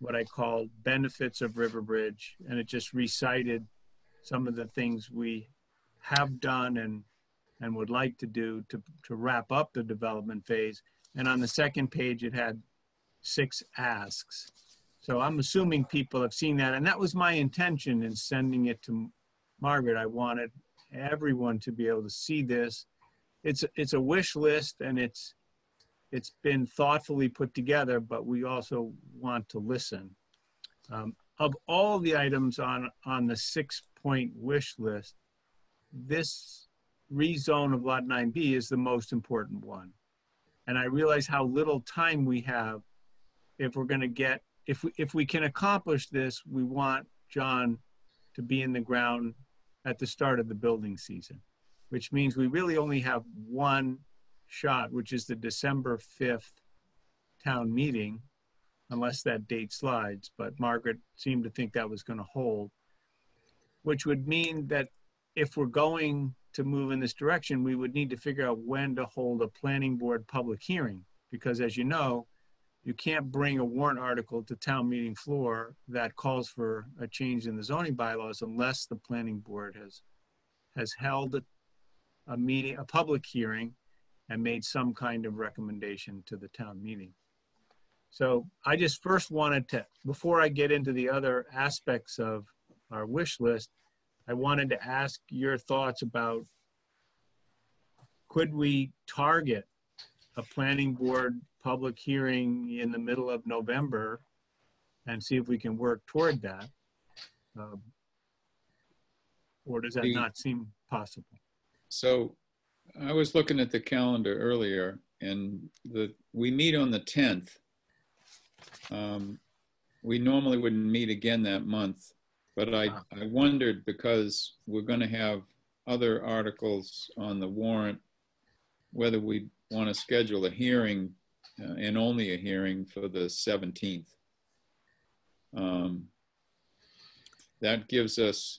what I called benefits of Riverbridge, and it just recited some of the things we have done and, and would like to do to, to wrap up the development phase. And on the second page, it had six asks. So I'm assuming people have seen that. And that was my intention in sending it to Margaret. I wanted everyone to be able to see this. It's, it's a wish list and it's, it's been thoughtfully put together, but we also want to listen. Um, of all the items on, on the six point wish list, this rezone of Lot 9B is the most important one. And I realize how little time we have if we're going to get, if we, if we can accomplish this, we want John to be in the ground at the start of the building season, which means we really only have one shot, which is the December 5th town meeting, unless that date slides. But Margaret seemed to think that was going to hold, which would mean that if we're going to move in this direction, we would need to figure out when to hold a planning board public hearing. Because as you know, you can't bring a warrant article to town meeting floor that calls for a change in the zoning bylaws unless the planning board has, has held a, a meeting, a public hearing and made some kind of recommendation to the town meeting. So I just first wanted to, before I get into the other aspects of our wish list, I wanted to ask your thoughts about could we target a planning board public hearing in the middle of November and see if we can work toward that? Um, Or does that The- not seem possible? So I was looking at the calendar earlier and the, we meet on the 10th. Um, We normally wouldn't meet again that month, but I, Ah. I wondered because we're going to have other articles on the warrant, whether we want to schedule a hearing uh, and only a hearing for the 17th. Um, That gives us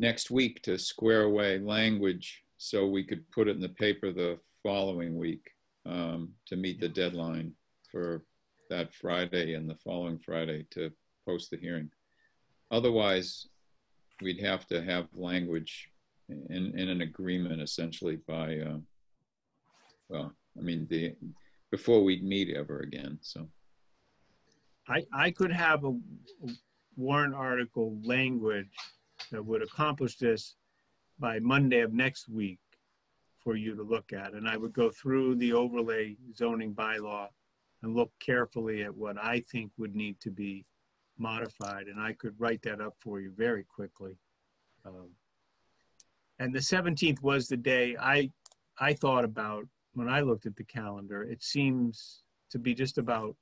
next week to square away language so we could put it in the paper the following week um, to meet the deadline for that Friday and the following Friday to post the hearing. Otherwise, we'd have to have language in, in an agreement essentially by, uh, well, I mean, the, before we'd meet ever again, so. I, I could have a warrant article language that would accomplish this by Monday of next week for you to look at. And I would go through the overlay zoning bylaw and look carefully at what I think would need to be modified. And I could write that up for you very quickly. Um, And the 17th was the day I, I thought about when I looked at the calendar. It seems to be just about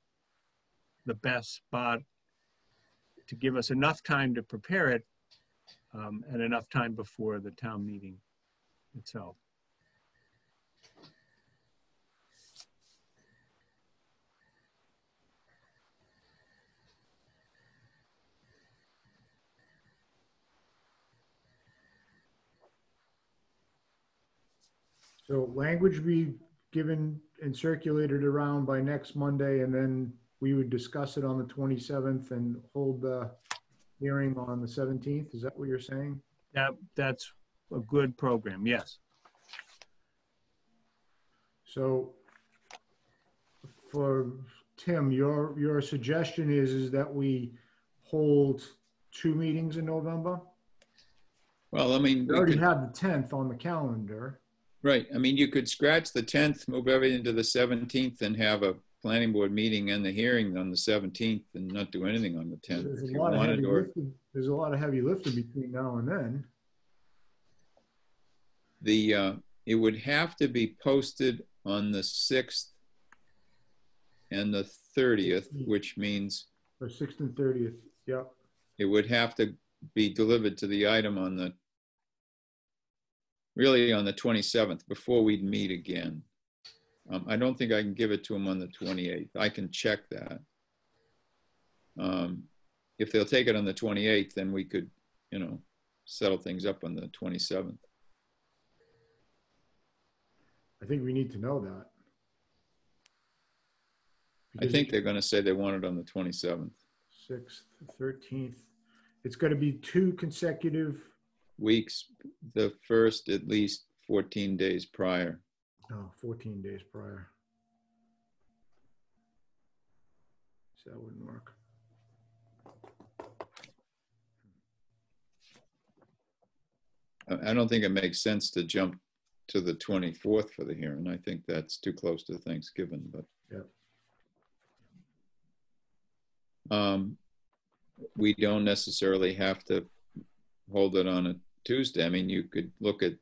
the best spot to give us enough time to prepare it um, and enough time before the town meeting itself. So language be given and circulated around by next Monday, and then we would discuss it on the 27th and hold the hearing on the 17th. Is that what you're saying? That, that's a good program, yes. So for Tim, your, your suggestion is, is that we hold two meetings in November? Well, I mean, We we already could, have the 10th on the calendar. right, I mean, you could scratch the 10th, move everything to the 17th and have a planning board meeting and the hearing on the 17th and not do anything on the 10th. There's if a you lot of wanted, heavy or- lifting, there's a lot of heavy lifting between now and then. The, uh, it would have to be posted on the 6th and the 30th, which means Or sixth and thirtieth, yep. it would have to be delivered to the item on the, really on the 27th, before we'd meet again. Um, I don't think I can give it to them on the 28th. I can check that. Um, If they'll take it on the 28th, then we could, you know, settle things up on the 27th. I think we need to know that. I think they're gonna say they want it on the 27th. Sixth, thirteenth, it's gonna be two consecutive, Weeks, the first at least 14 days prior. No, fourteen days prior. So that wouldn't work. I I don't think it makes sense to jump to the 24th for the hearing. I think that's too close to Thanksgiving, but. Yep. Um, we don't necessarily have to hold it on a Tuesday. I mean, you could look at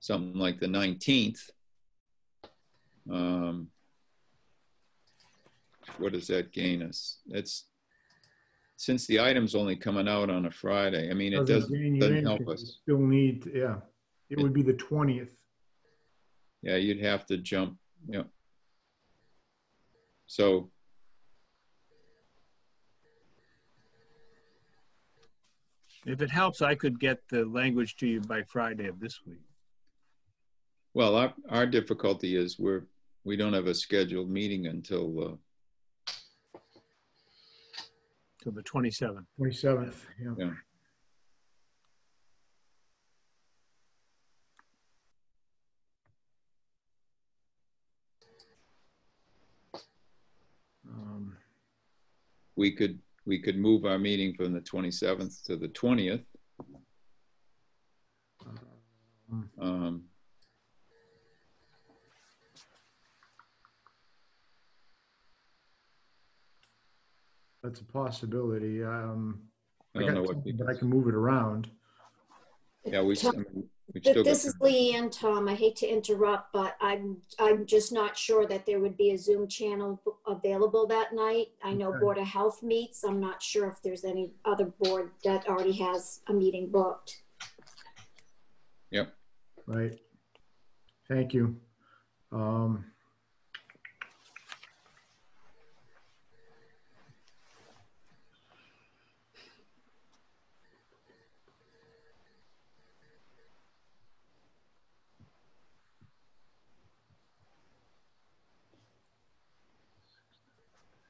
something like the 19th. Um, what does that gain us? It's, since the item's only coming out on a Friday, I mean, it doesn't, gain you doesn't in help 'cause you us. Still need, yeah, it would be the twentieth. Yeah, you'd have to jump, yeah. So, If it helps, I could get the language to you by Friday of this week. well, our, our difficulty is we're, we don't have a scheduled meeting until, uh, till the 27th. Twenty-seventh, yeah. Yeah. Um, we could, we could move our meeting from the 27th to the 20th. um, That's a possibility. Um, I I don't know got what something, people, but I can move it around. yeah, we, I mean, we th- still This is Leanne, Tom. I hate to interrupt, but I'm, I'm just not sure that there would be a Zoom channel available that night. I know Okay. Board of Health meets. I'm not sure if there's any other board that already has a meeting booked. Yep. Right. Thank you. Um,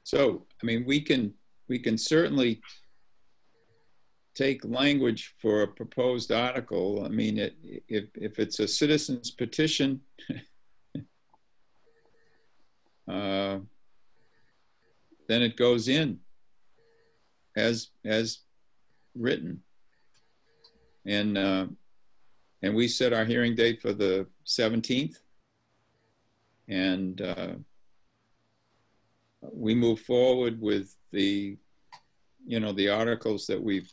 so, I mean, we can, we can certainly take language for a proposed article. I mean, it, if, if it's a citizen's petition, uh, then it goes in as, as written. And, uh, and we set our hearing date for the 17th. And, uh, we move forward with the, you know, the articles that we've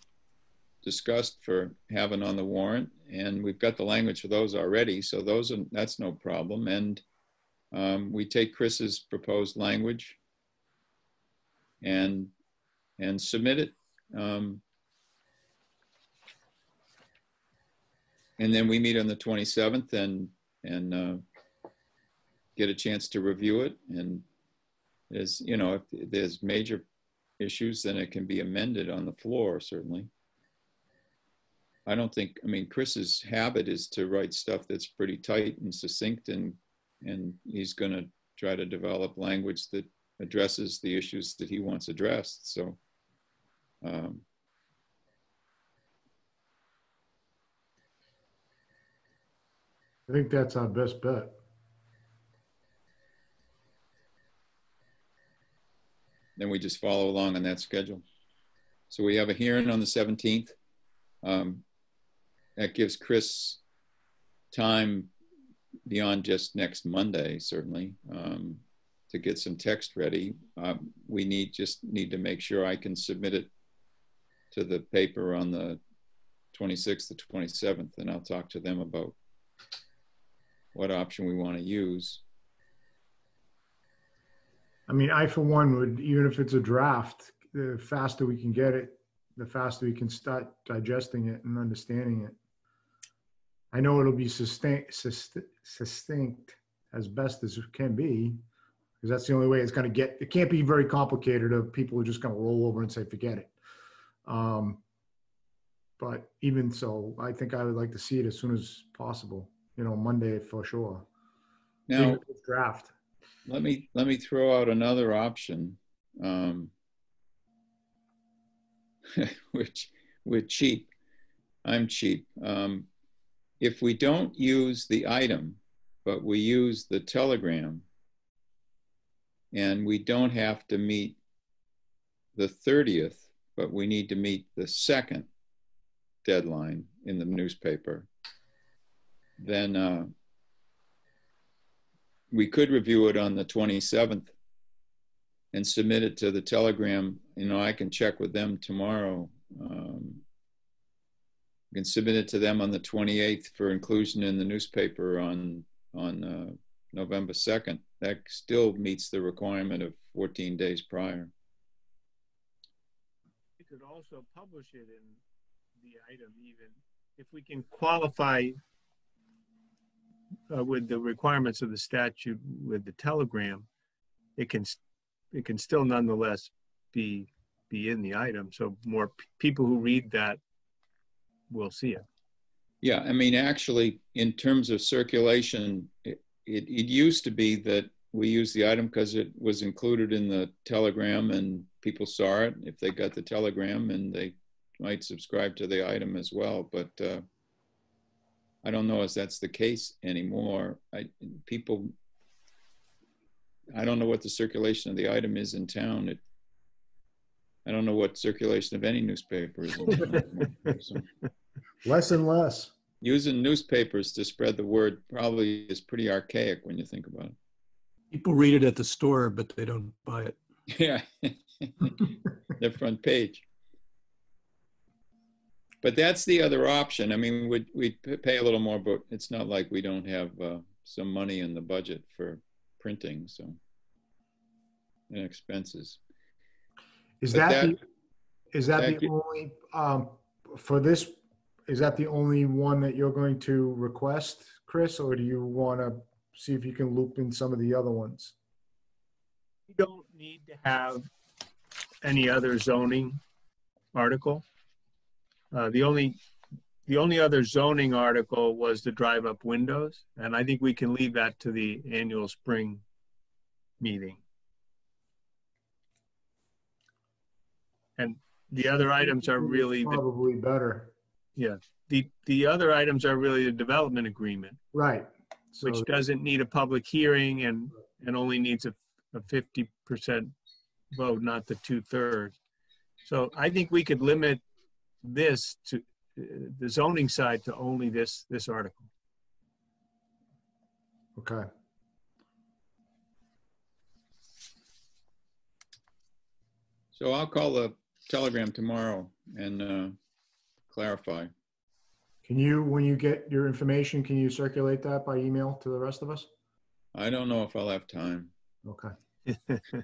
discussed for having on the warrant, and we've got the language for those already, so those are, that's no problem. And um, we take Chris's proposed language and, and submit it. Um, and then we meet on the 27th and, and uh, get a chance to review it. And there's, you know, if there's major issues, then it can be amended on the floor, certainly. I don't think, I mean, Chris's habit is to write stuff that's pretty tight and succinct and, and he's going to try to develop language that addresses the issues that he wants addressed. So, um, I think that's our best bet. Then we just follow along on that schedule. So we have a hearing on the 17th. Um, that gives Chris time beyond just next Monday, certainly, um, to get some text ready. Um, we need, just need to make sure I can submit it to the paper on the 26th to 27th, and I'll talk to them about what option we want to use. I mean, I for one would, even if it's a draft, the faster we can get it, the faster we can start digesting it and understanding it. I know it'll be sustained, succinct as best as it can be, because that's the only way it's gonna get, it can't be very complicated of people who are just gonna roll over and say, forget it. Um, But even so, I think I would like to see it as soon as possible, you know, Monday for sure. Now, Draft. Let me, let me throw out another option. Um, which, we're cheap. I'm cheap. Um, if we don't use the item, but we use the telegram, and we don't have to meet the 30th, but we need to meet the second deadline in the newspaper, then uh, we could review it on the 27th and submit it to the Telegram. You know, I can check with them tomorrow. Um, I can submit it to them on the 28th for inclusion in the newspaper on on uh, November 2nd. That still meets the requirement of 14 days prior. We could also publish it in the item even, if we can qualify uh, with the requirements of the statute with the telegram, it can, it can still nonetheless be, be in the item. So more people who read that will see it. Yeah, I mean, actually, in terms of circulation, it, it, it used to be that we used the item because it was included in the telegram and people saw it if they got the telegram and they might subscribe to the item as well. But uh, I don't know if that's the case anymore. I, people, I don't know what the circulation of the item is in town. It, I don't know what circulation of any newspaper is. in town. Less and less. using newspapers to spread the word probably is pretty archaic when you think about it. People read it at the store, but they don't buy it. it. Yeah, the front page. But that's the other option. I mean, we'd, we'd pay a little more, but it's not like we don't have uh, some money in the budget for printing, so. And expenses. Is But that, that- the- is that that the only, um, for this, is that the only one that you're going to request, Chris? Or do you want to see if you can loop in some of the other ones? We don't need to have any other zoning article. Uh, the only, the only other zoning article was the drive-up windows, and I think we can leave that to the annual spring meeting. And the other items are really, the, Probably better. Yeah. The, the other items are really the development agreement, Right. So, which doesn't need a public hearing and, and only needs a, a fifty percent vote, not the two-thirds. So I think we could limit this to, uh, the zoning side to only this, this article. okay. So I'll call the telegram tomorrow and uh, clarify. Can you, when you get your information, can you circulate that by email to the rest of us? I don't know if I'll have time. Okay.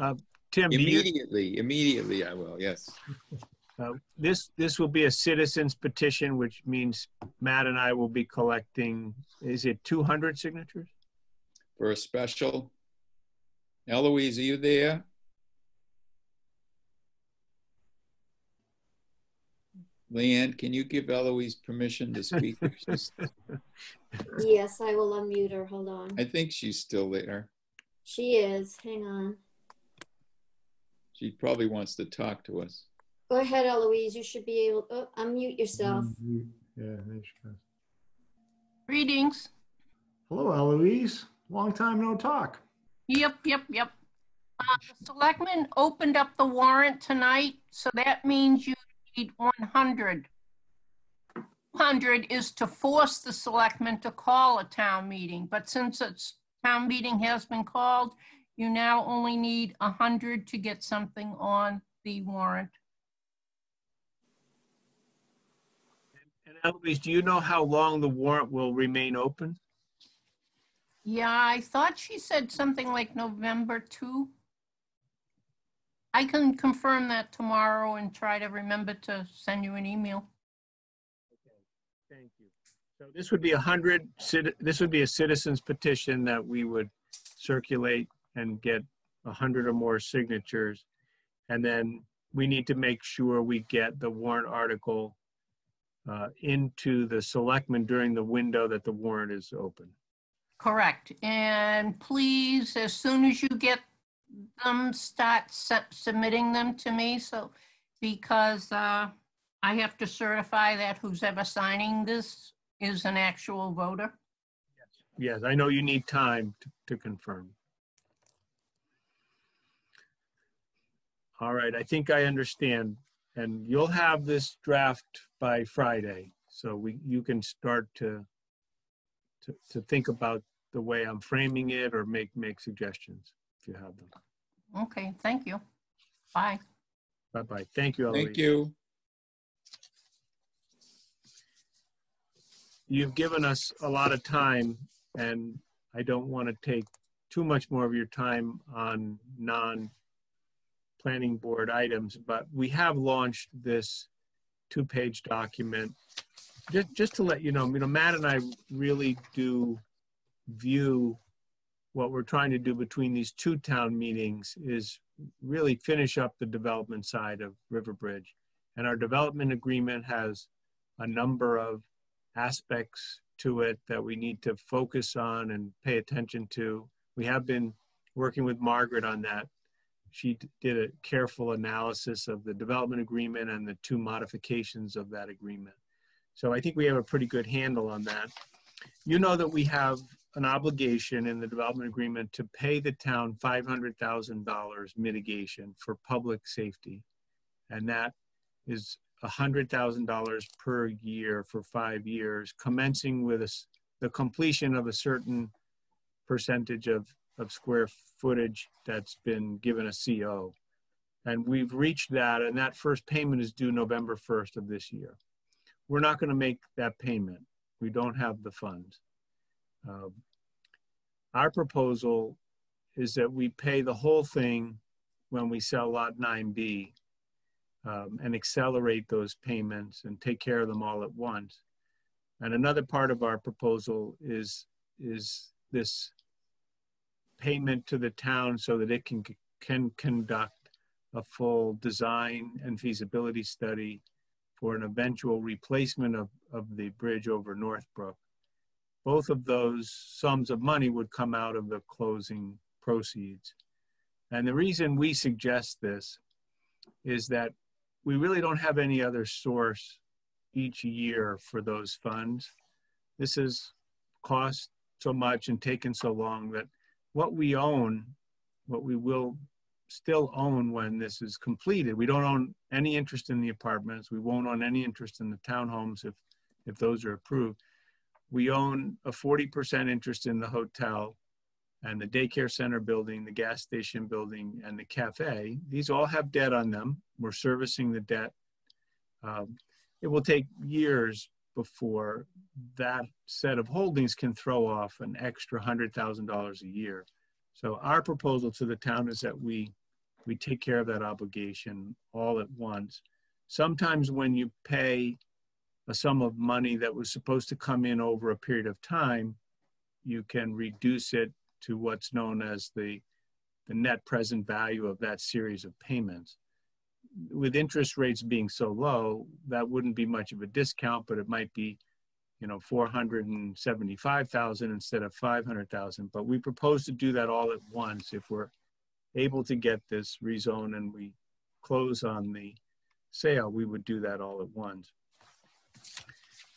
Uh, Tim, do you, Immediately, immediately I will, yes. uh, this, this will be a citizen's petition, which means Matt and I will be collecting, is it 200 signatures? For a special. Eloise, are you there? Leanne, can you give Eloise permission to speak? Yes, I will unmute her. Hold on. I think she's still there. She is. Hang on. She probably wants to talk to us. Go ahead, Eloise. You should be able, oh, unmute yourself. Yeah, there she goes. Greetings. Hello, Eloise. Long time no talk. Yep, yep, yep. Uh, the Selectmen opened up the warrant tonight, so that means you need 100. 100 is to force the selectmen to call a town meeting, but since it's town meeting has been called. You now only need 100 to get something on the warrant. Eloise, do you know how long the warrant will remain open? Yeah, I thought she said something like November 2. I can confirm that tomorrow and try to remember to send you an email. Okay, thank you. So this would be a hundred, this would be a citizen's petition that we would circulate and get a hundred or more signatures. And then we need to make sure we get the warrant article uh, into the selectmen during the window that the warrant is open. Correct. And please, as soon as you get them, start su- submitting them to me. So, because uh, I have to certify that who's ever signing this is an actual voter. Yes, yes. I know you need time to- to confirm. All right, I think I understand. And you'll have this draft by Friday, so we, you can start to, to, to think about the way I'm framing it or make, make suggestions if you have them. Okay, thank you. Bye. Bye-bye. Thank you, Eloise. Thank you. You've given us a lot of time, and I don't want to take too much more of your time on non-planning board items, but we have launched this two-page document. Just, just to let you know, you know, Matt and I really do view what we're trying to do between these two town meetings is really finish up the development side of Riverbridge. And our development agreement has a number of aspects to it that we need to focus on and pay attention to. We have been working with Margaret on that. She did a careful analysis of the development agreement and the two modifications of that agreement. So I think we have a pretty good handle on that. You know that we have an obligation in the development agreement to pay the town $500,000 mitigation for public safety. And that is $100,000 per year for five years, commencing with a the completion of a certain percentage of, of square footage that's been given a CO. And we've reached that, and that first payment is due November 1st of this year. We're not going to make that payment. We don't have the funds. Um, our proposal is that we pay the whole thing when we sell Lot 9B um, and accelerate those payments and take care of them all at once. And another part of our proposal is, is this payment to the town so that it can, can conduct a full design and feasibility study for an eventual replacement of, of the bridge over Northbrook. Both of those sums of money would come out of the closing proceeds. And the reason we suggest this is that we really don't have any other source each year for those funds. This has cost so much and taken so long that what we own, what we will still own when this is completed, we don't own any interest in the apartments. We won't own any interest in the townhomes if, if those are approved. We own a 40% interest in the hotel and the daycare center building, the gas station building, and the cafe. These all have debt on them. We're servicing the debt. Um, it will take years before that set of holdings can throw off an extra $100,000 a year. So our proposal to the town is that we, we take care of that obligation all at once. Sometimes when you pay a sum of money that was supposed to come in over a period of time, you can reduce it to what's known as the, the net present value of that series of payments. With interest rates being so low, that wouldn't be much of a discount, but it might be, you know, 475,000 instead of 500,000. But we propose to do that all at once if we're able to get this rezone and we close on the sale, we would do that all at once.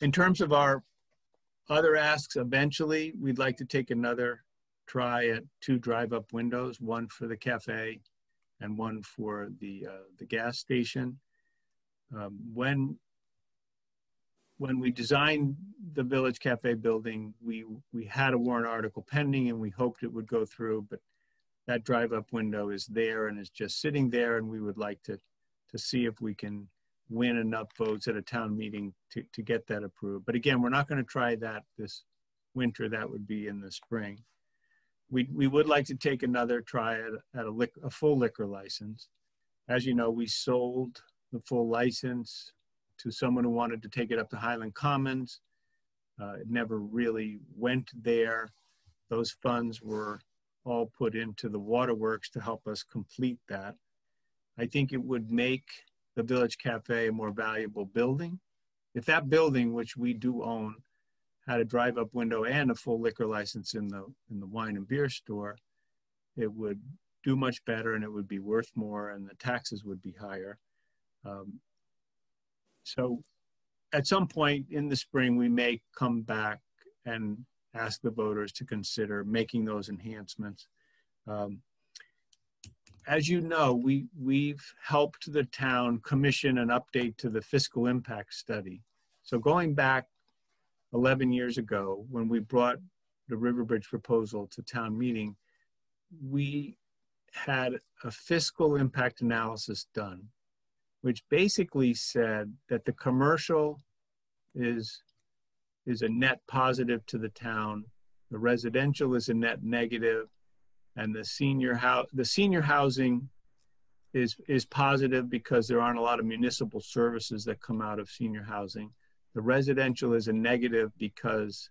In terms of our other asks, eventually, we'd like to take another try at two drive-up windows, one for the cafe and one for the, uh, the gas station. Um, when when we designed the Village Cafe building, we, we had a warrant article pending and we hoped it would go through, but that drive-up window is there and is just sitting there and we would like to, to see if we can win enough votes at a town meeting to, to get that approved. But again, we're not going to try that this winter. That would be in the spring. We, we would like to take another try at, at a, a full liquor license. As you know, we sold the full license to someone who wanted to take it up to Highland Commons. Uh, it never really went there. Those funds were all put into the waterworks to help us complete that. I think it would make the Village Cafe a more valuable building. If that building, which we do own, had a drive-up window and a full liquor license in the in the wine and beer store, it would do much better and it would be worth more and the taxes would be higher. Um, so at some point in the spring, we may come back and ask the voters to consider making those enhancements. Um, as you know, we, we've helped the town commission an update to the fiscal impact study. So going back 11 years ago, when we brought the Riverbridge proposal to town meeting, we had a fiscal impact analysis done, which basically said that the commercial is, is a net positive to the town, the residential is a net negative, and the senior house the senior housing is is positive because there aren't a lot of municipal services that come out of senior housing. The residential is a negative because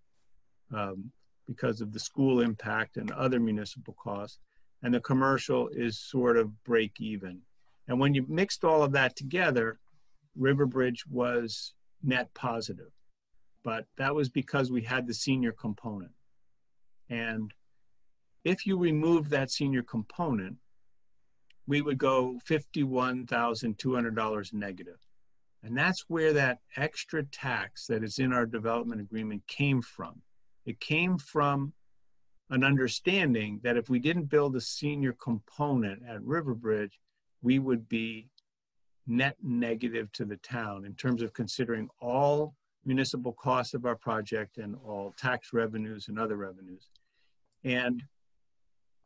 um, because of the school impact and other municipal costs, and the commercial is sort of break even. And when you mixed all of that together, Riverbridge was net positive, but that was because we had the senior component, and if you remove that senior component, we would go $51,200 negative. And that's where that extra tax that is in our development agreement came from. It came from an understanding that if we didn't build a senior component at Riverbridge, we would be net negative to the town in terms of considering all municipal costs of our project and all tax revenues and other revenues. And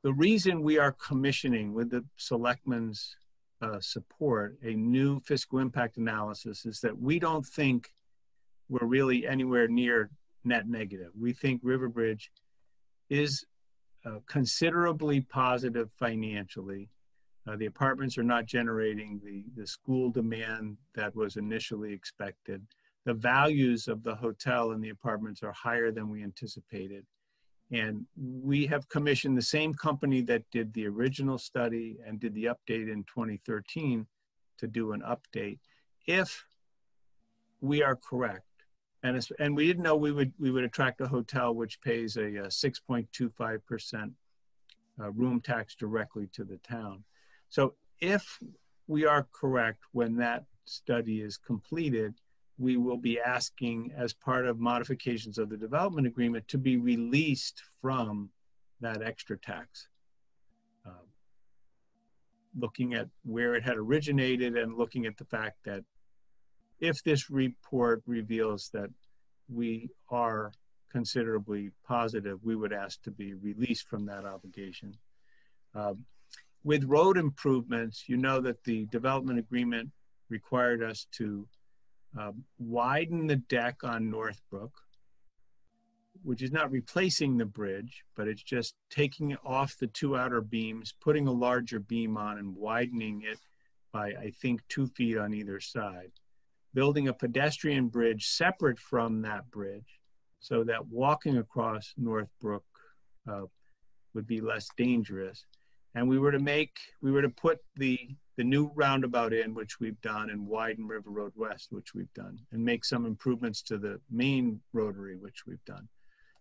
the reason we are commissioning with the selectmen's uh, support a new fiscal impact analysis is that we don't think we're really anywhere near net negative. We think Riverbridge is uh, considerably positive financially. Uh, the apartments are not generating the, the school demand that was initially expected. The values of the hotel and the apartments are higher than we anticipated. And we have commissioned the same company that did the original study and did the update in 2013 to do an update. If we are correct, and, and we didn't know we would, we would attract a hotel which pays a, a 6.25% uh, room tax directly to the town. So if we are correct when that study is completed, we will be asking as part of modifications of the development agreement to be released from that extra tax. Uh, looking at where it had originated and looking at the fact that if this report reveals that we are considerably positive, we would ask to be released from that obligation. Uh, with road improvements, you know that the development agreement required us to um, widen the deck on Northbrook, which is not replacing the bridge, but it's just taking off the two outer beams, putting a larger beam on and widening it by, I think, two feet on either side. Building a pedestrian bridge separate from that bridge so that walking across Northbrook uh, would be less dangerous. And we were to make, we were to put the the new roundabout in, which we've done, and widen River Road West, which we've done, and make some improvements to the main rotary, which we've done.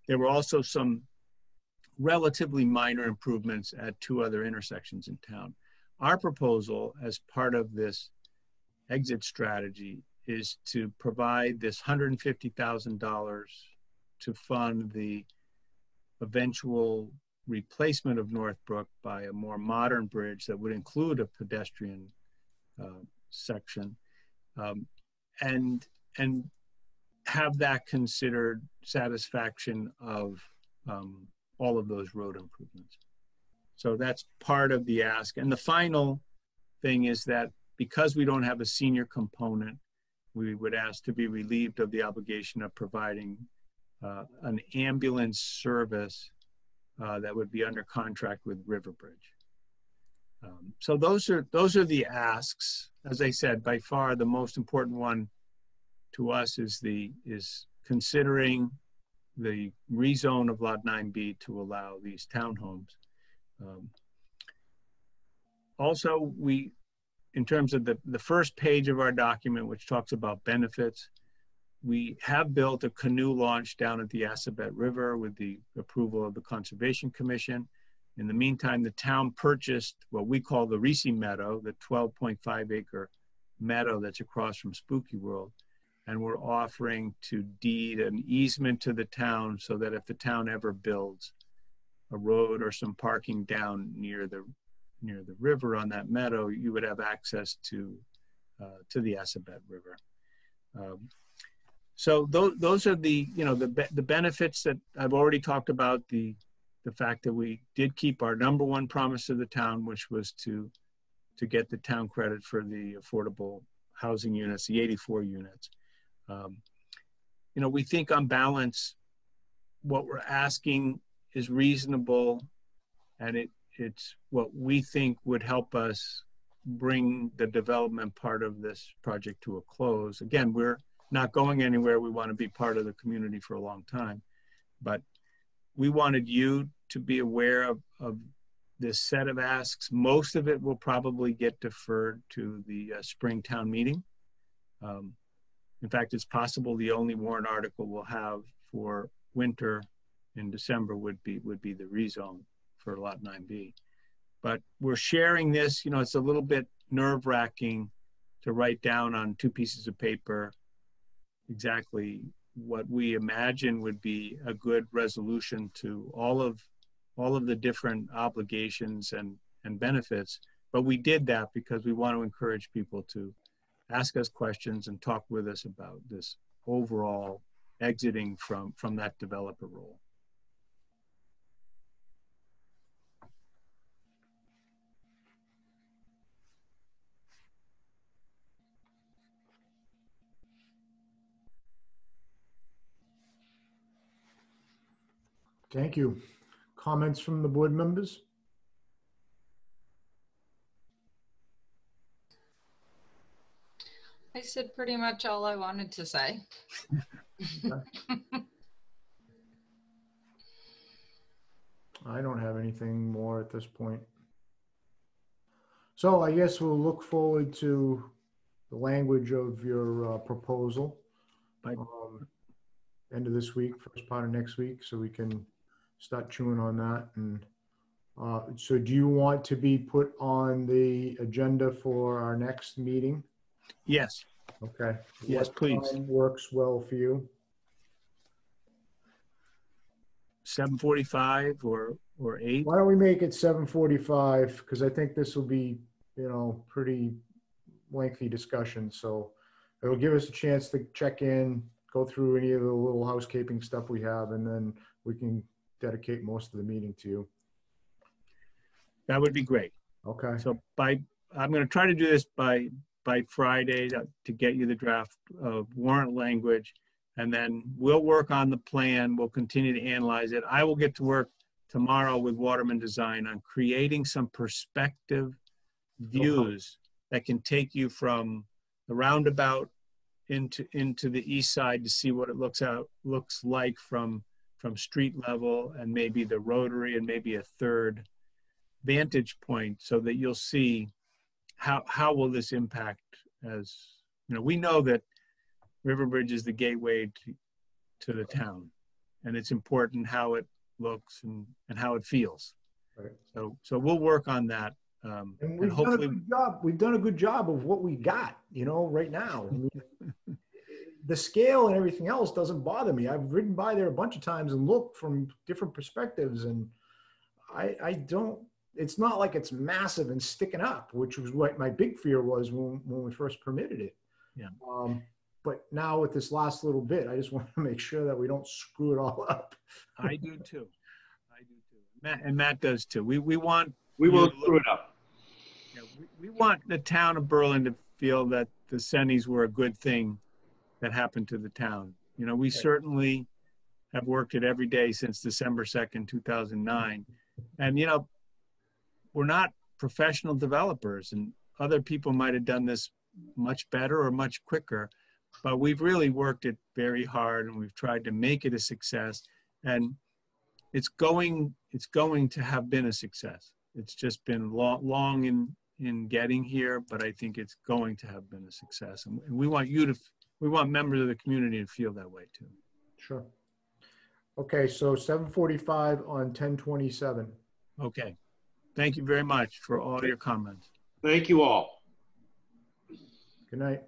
There were also some relatively minor improvements at two other intersections in town. Our proposal, as part of this exit strategy, is to provide this $150,000 to fund the eventual replacement of Northbrook by a more modern bridge that would include a pedestrian uh, section. Um, and, and have that considered satisfaction of um, all of those road improvements. So that's part of the ask. And the final thing is that because we don't have a senior component, we would ask to be relieved of the obligation of providing uh, an ambulance service uh, that would be under contract with Riverbridge. Um, so those are those are the asks. As I said, by far the most important one to us is the is considering the rezone of Lot 9B to allow these townhomes. Um, also, we, in terms of the, the first page of our document, which talks about benefits, we have built a canoe launch down at the Assabet River with the approval of the Conservation Commission. In the meantime, the town purchased what we call the Reese Meadow, the 12.5 acre meadow that's across from Spooky World. And we're offering to deed an easement to the town so that if the town ever builds a road or some parking down near the near the river on that meadow, you would have access to uh, to the Assabet River. Um, so those those are the you know the the benefits that I've already talked about the the fact that we did keep our number one promise to the town, which was to to get the town credit for the affordable housing units, the 84 units. Um, you know, we think on balance, what we're asking is reasonable, and it it's what we think would help us bring the development part of this project to a close. Again, we're not going anywhere. We want to be part of the community for a long time, but we wanted you to be aware of, of this set of asks. Most of it will probably get deferred to the uh, spring town meeting. Um, in fact, it's possible the only warrant article we'll have for winter in December would be would be the rezone for Lot 9B. But we're sharing this, you know, it's a little bit nerve wracking to write down on two pieces of paper exactly what we imagine would be a good resolution to all of all of the different obligations and and benefits but we did that because we want to encourage people to ask us questions and talk with us about this overall exiting from, from that developer role. Thank you. Comments from the board members? I said pretty much all I wanted to say. I don't have anything more at this point. So I guess we'll look forward to the language of your uh, proposal. By- um, End of this week, first part of next week, so we can start chewing on that. And uh, so do you want to be put on the agenda for our next meeting? Yes, Okay. Yes, What please. time Works well for you? 745 or, or 8. Why don't we make it seven forty-five? Because I think this will be, you know, pretty lengthy discussion, so it'll give us a chance to check in, go through any of the little housekeeping stuff we have, and then we can dedicate most of the meeting to you. That would be great. Okay, So by, I'm going to try to do this by, by Friday to, to get you the draft uh, warrant language. And then we'll work on the plan. We'll continue to analyze it. I will get to work tomorrow with Waterman Design on creating some perspective views that can take you from the roundabout into, into the east side to see what it looks out, looks like from, from street level and maybe the rotary and maybe a third vantage point so that you'll see how how will this impact as you know we know that riverbridge is the gateway to, to the town and it's important how it looks and and how it feels Right. so so we'll work on that um, and and we've done a good job, we've done a good job of what we got, you know, right now. I mean, The scale and everything else doesn't bother me. I've ridden by there a bunch of times and looked from different perspectives and I, I don't, it's not like it's massive and sticking up, which was what my big fear was when, when we first permitted it. Yeah. Um, But now with this last little bit, I just want to make sure that we don't screw it all up. I do too. I do too. Matt, and Matt does too. We, we want, We Yeah, won't look- screw it up. you know, we, we want the town of Berlin to feel that the Senies were a good thing that happened to the town. You know, we certainly have worked it every day since December 2nd, 2009. And, you know, we're not professional developers and other people might have done this much better or much quicker, but we've really worked it very hard and we've tried to make it a success. And it's going, it's going to have been a success. It's just been long, long in, in getting here, but I think it's going to have been a success. And we want you to, we want members of the community to feel that way too. Sure. Okay, so 745 on 1027. Okay. Thank you very much for all your comments. Thank you all. Good night.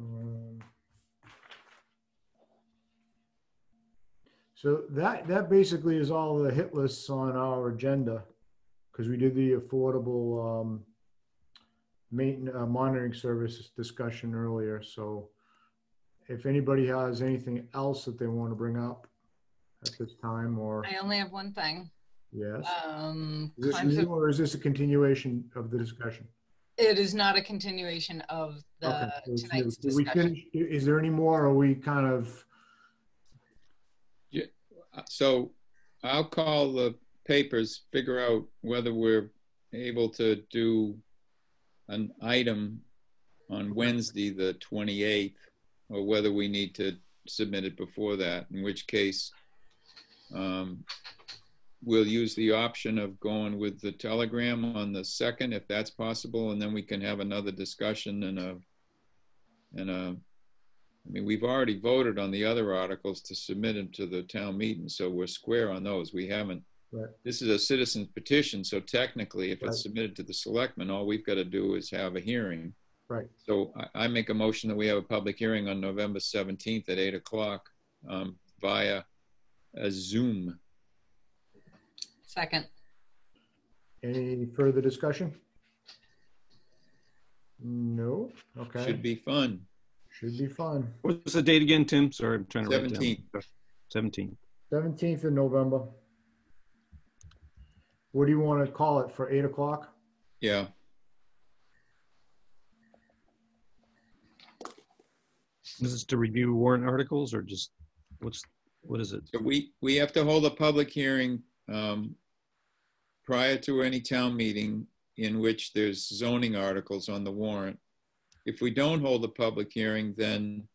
Um, So that, that basically is all the hit lists on our agenda, because we did the affordable um, uh, monitoring services discussion earlier, so if anybody has anything else that they want to bring up at this time, or, I only have one thing. yes? Um, Is this new, or is this a continuation of the discussion? It is not a continuation of the Okay, so tonight's we discussion. finish- Is there any more, or are we kind of, So I'll call the papers, figure out whether we're able to do an item on Wednesday, the 28th, or whether we need to submit it before that, in which case um, we'll use the option of going with the telegram on the second, if that's possible, and then we can have another discussion and a, and a, I mean, we've already voted on the other articles to submit them to the town meeting, so we're square on those. We haven't. Right. This is a citizen's petition, so technically, if Right. it's submitted to the selectmen, all we've got to do is have a hearing. Right. So I, I make a motion that we have a public hearing on November 17th at 8 o'clock um, via a Zoom. Second, any further discussion? No, okay. Should be fun. Should be fun. What's the date again, Tim? Sorry, I'm trying to write it down. 17th. 17th. 17th of November. What do you want to call it, for 8 o'clock? Yeah. This is to review warrant articles or just, what's, what is it? So we, we have to hold a public hearing um, prior to any town meeting in which there's zoning articles on the warrant. If we don't hold a public hearing, then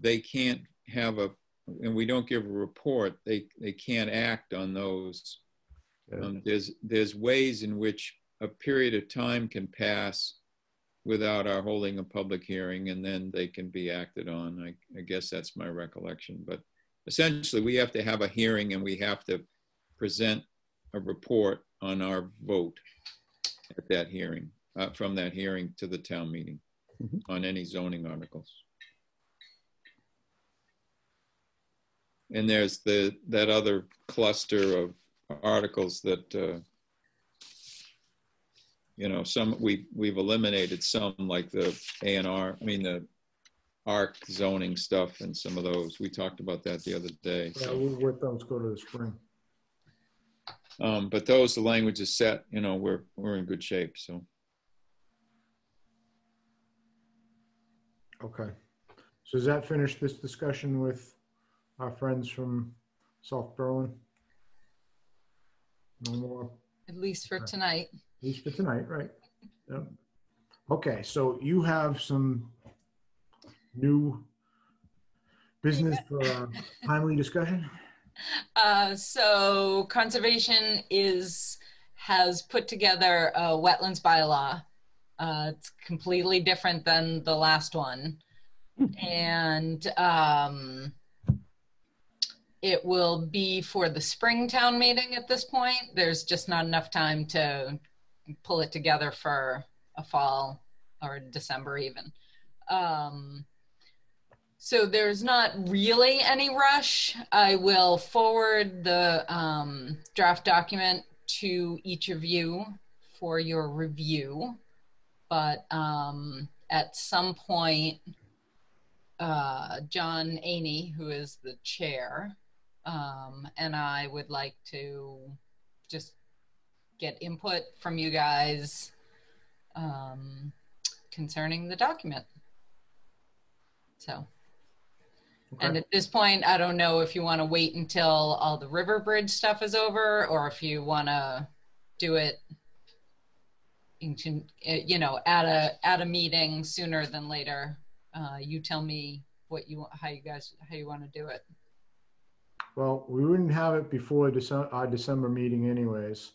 they can't have a, and we don't give a report, they, they can't act on those. Um, There's, there's ways in which a period of time can pass without our holding a public hearing and then they can be acted on. I, I guess that's my recollection, but essentially we have to have a hearing and we have to present a report on our vote at that hearing, uh, from that hearing to the town meeting Mhm. on any zoning articles. And there's the, that other cluster of articles that, uh, you know, some, we, we've eliminated some like the A and R, I mean, the ARC zoning stuff and some of those. We talked about that the other day. Yeah, so. we'll let those go to the spring. Um, but those, the language is set, you know, we're, we're in good shape, so. Okay. So does that finish this discussion with our friends from South Berlin? No more, at least for tonight. at least for tonight, right? Yep. Okay, so you have some new business for timely discussion? Uh, so conservation is, has put together a wetlands bylaw. Uh, it's completely different than the last one. And, um, it will be for the Springtown meeting at this point. There's just not enough time to pull it together for a fall or December even. Um, So there's not really any rush. I will forward the um, draft document to each of you for your review. But um, at some point, uh, John Aney, who is the chair, um, and I would like to just get input from you guys um, concerning the document. So. And at this point, I don't know if you want to wait until all the Riverbridge stuff is over or if you want to do it in, con- eh, you know, at a, at a meeting sooner than later. Uh, you tell me what you, how you guys, how you want to do it. Well, we wouldn't have it before December, our December meeting anyways.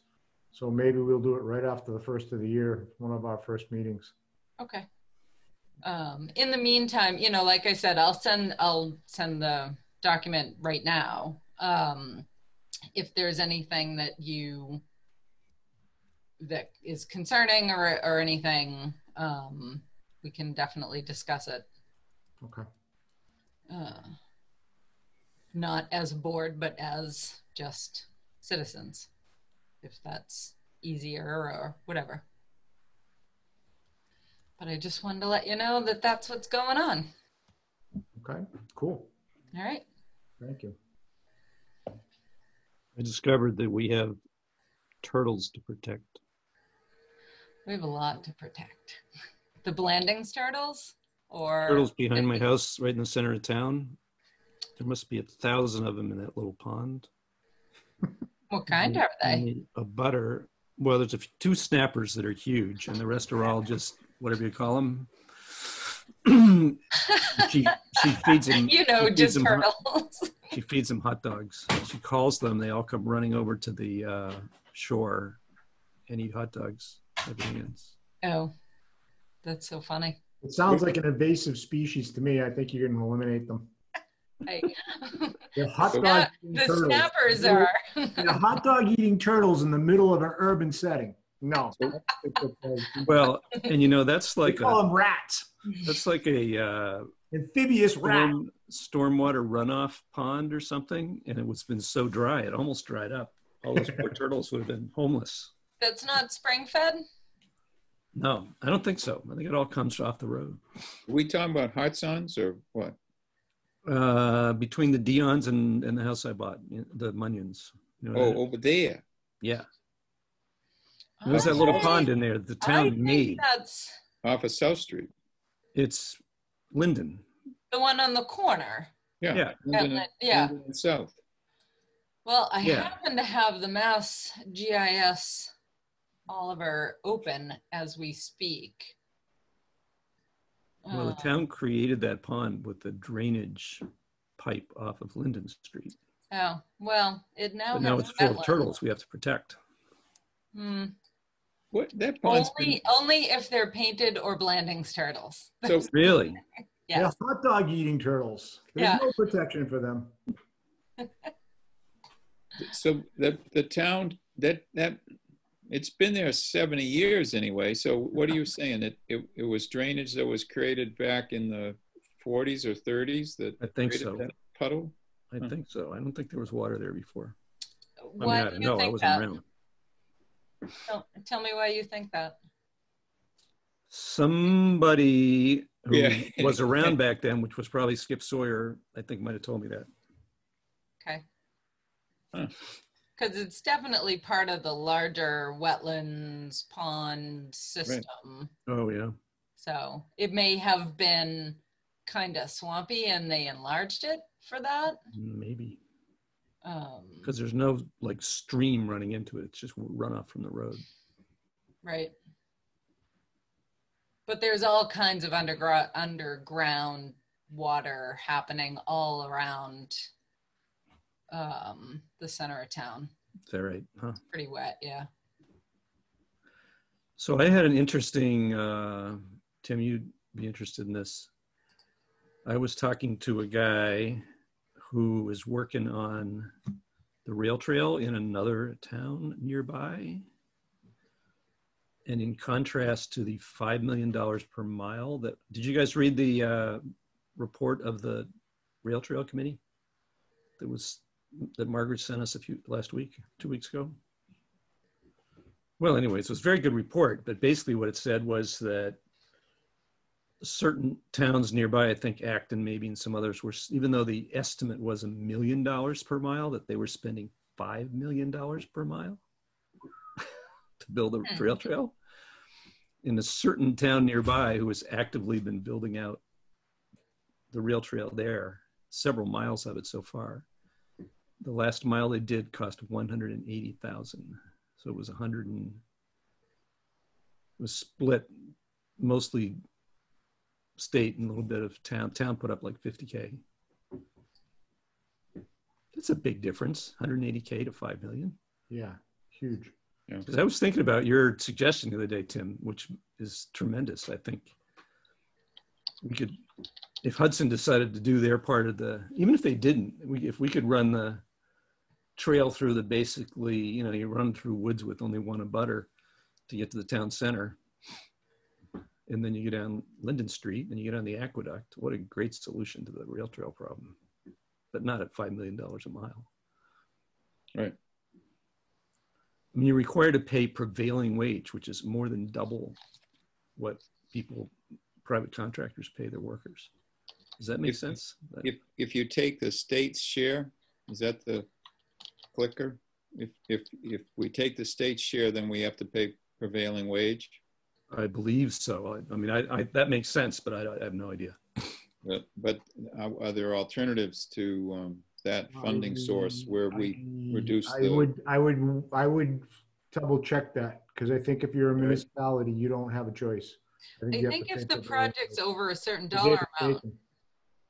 So maybe we'll do it right after the first of the year, one of our first meetings. Okay. Um, in the meantime, you know, like I said, I'll send, I'll send the document right now. Um, if there's anything that you, that is concerning or, or anything, um, we can definitely discuss it. Okay. Uh, not as a board, but as just citizens, if that's easier or whatever. But I just wanted to let you know that that's what's going on. Okay, cool. All right. Thank you. I discovered that we have turtles to protect. We have a lot to protect. The Blandings turtles or Turtles behind my house, right in the center of town. There must be a thousand of them in that little pond. what kind are they? A butter. Well, there's a f- two snappers that are huge, and the rest are all just whatever you call them. she she feeds them. You know, just them hot- turtles. She feeds them hot dogs. She calls them. They all come running over to the uh, shore and eat hot dogs. Everything is. oh, that's so funny. It sounds like an invasive species to me. I think you're going to eliminate them. Hey. The hot dog Snap- eating the turtles. snappers are. The hot dog eating turtles in the middle of an urban setting. No. Well, and you know that's like We like call a them rats. that's like a uh, Amphibious rat. storm, stormwater runoff pond or something, and it was been so dry it almost dried up. All those poor turtles would have been homeless. That's not spring fed? No, I don't think so. I think it all comes off the road. Are we talking about hot suns or what? Uh, between the Dion's and, and the house I bought, you know, the Munions. You know Oh, that? over there. yeah. There's that little pond in there the I town think made. That's Off of South Street. It's Linden. the one on the corner. Yeah. Yeah. Linden and- Yeah. Linden South. Well, I Yeah. happen to have the Mass GIS Oliver open as we speak. Well, the Uh, town created that pond with the drainage pipe off of Linden Street. Oh, well, it now But now has it's full wetlands. of turtles we have to protect. Hmm. What, that pond's been, Only, only if they're painted or Blandings turtles. so Really? They're hot dog eating turtles. There's Yeah. no protection for them. So the, the town, that, that, it's been there 70 years anyway. So what are you saying? That it, it was drainage that was created back in the 40s or 30s that I think so. that puddle? I Huh. think so. I don't think there was water there before. I mean, Why I do don't you know. I think wasn't that? around. Tell, tell me why you think that. Somebody who Yeah. was around back then, which was probably Skip Sawyer, I think might have told me that. Okay. Huh. Because it's definitely part of the larger wetlands pond system. Oh, yeah. So it may have been kind of swampy and they enlarged it for that. Maybe. Um, Because there's no like stream running into it. It's just runoff from the road. right. But there's all kinds of underground underground water happening all around um, the center of town. Is that right? Huh? Pretty wet, yeah. So I had an interesting, uh, Tim, you'd be interested in this. I was talking to a guy who is working on the rail trail in another town nearby. And in contrast to the $5 million per mile that, did you guys read the, uh, report of the rail trail committee that was that Margaret sent us a few last week, two weeks ago? Well, anyways, it was a very good report, but basically what it said was that certain towns nearby, I think Acton maybe and some others were, even though the estimate was a million dollars per mile, that they were spending five million dollars per mile to build a Hmm. rail trail. In a certain town nearby who has actively been building out the rail trail there, several miles of it so far. The last mile they did cost one hundred and eighty thousand, so it was a hundred and it was split mostly state and a little bit of town. Town put up like fifty k. That's a big difference, 180k to 5 million. Yeah, huge. Because I was thinking about your suggestion the other day, Tim, which is tremendous. I think we could, if Hudson decided to do their part of the, even if they didn't, we, if we could run the trail through the basically, you know, you run through woods with only one abutter to get to the town center. And then you go down Linden Street and you get on the aqueduct. What a great solution to the rail trail problem, but not at $5 million a mile. Right. I mean, you're required to pay prevailing wage, which is more than double what people, private contractors pay their workers. Does that make If- sense? If, if you take the state's share, is that the clicker? If, if, if we take the state's share, then we have to pay prevailing wage. I believe so. I, I mean, I, I, that makes sense, but I, I have no idea. But, but are are there alternatives to um, that funding source where we reduce I the- would, I would, I would double check that, because I think if you're a Right. municipality, you don't have a choice. I you have think to if the of the project's over a certain They get dollar amount.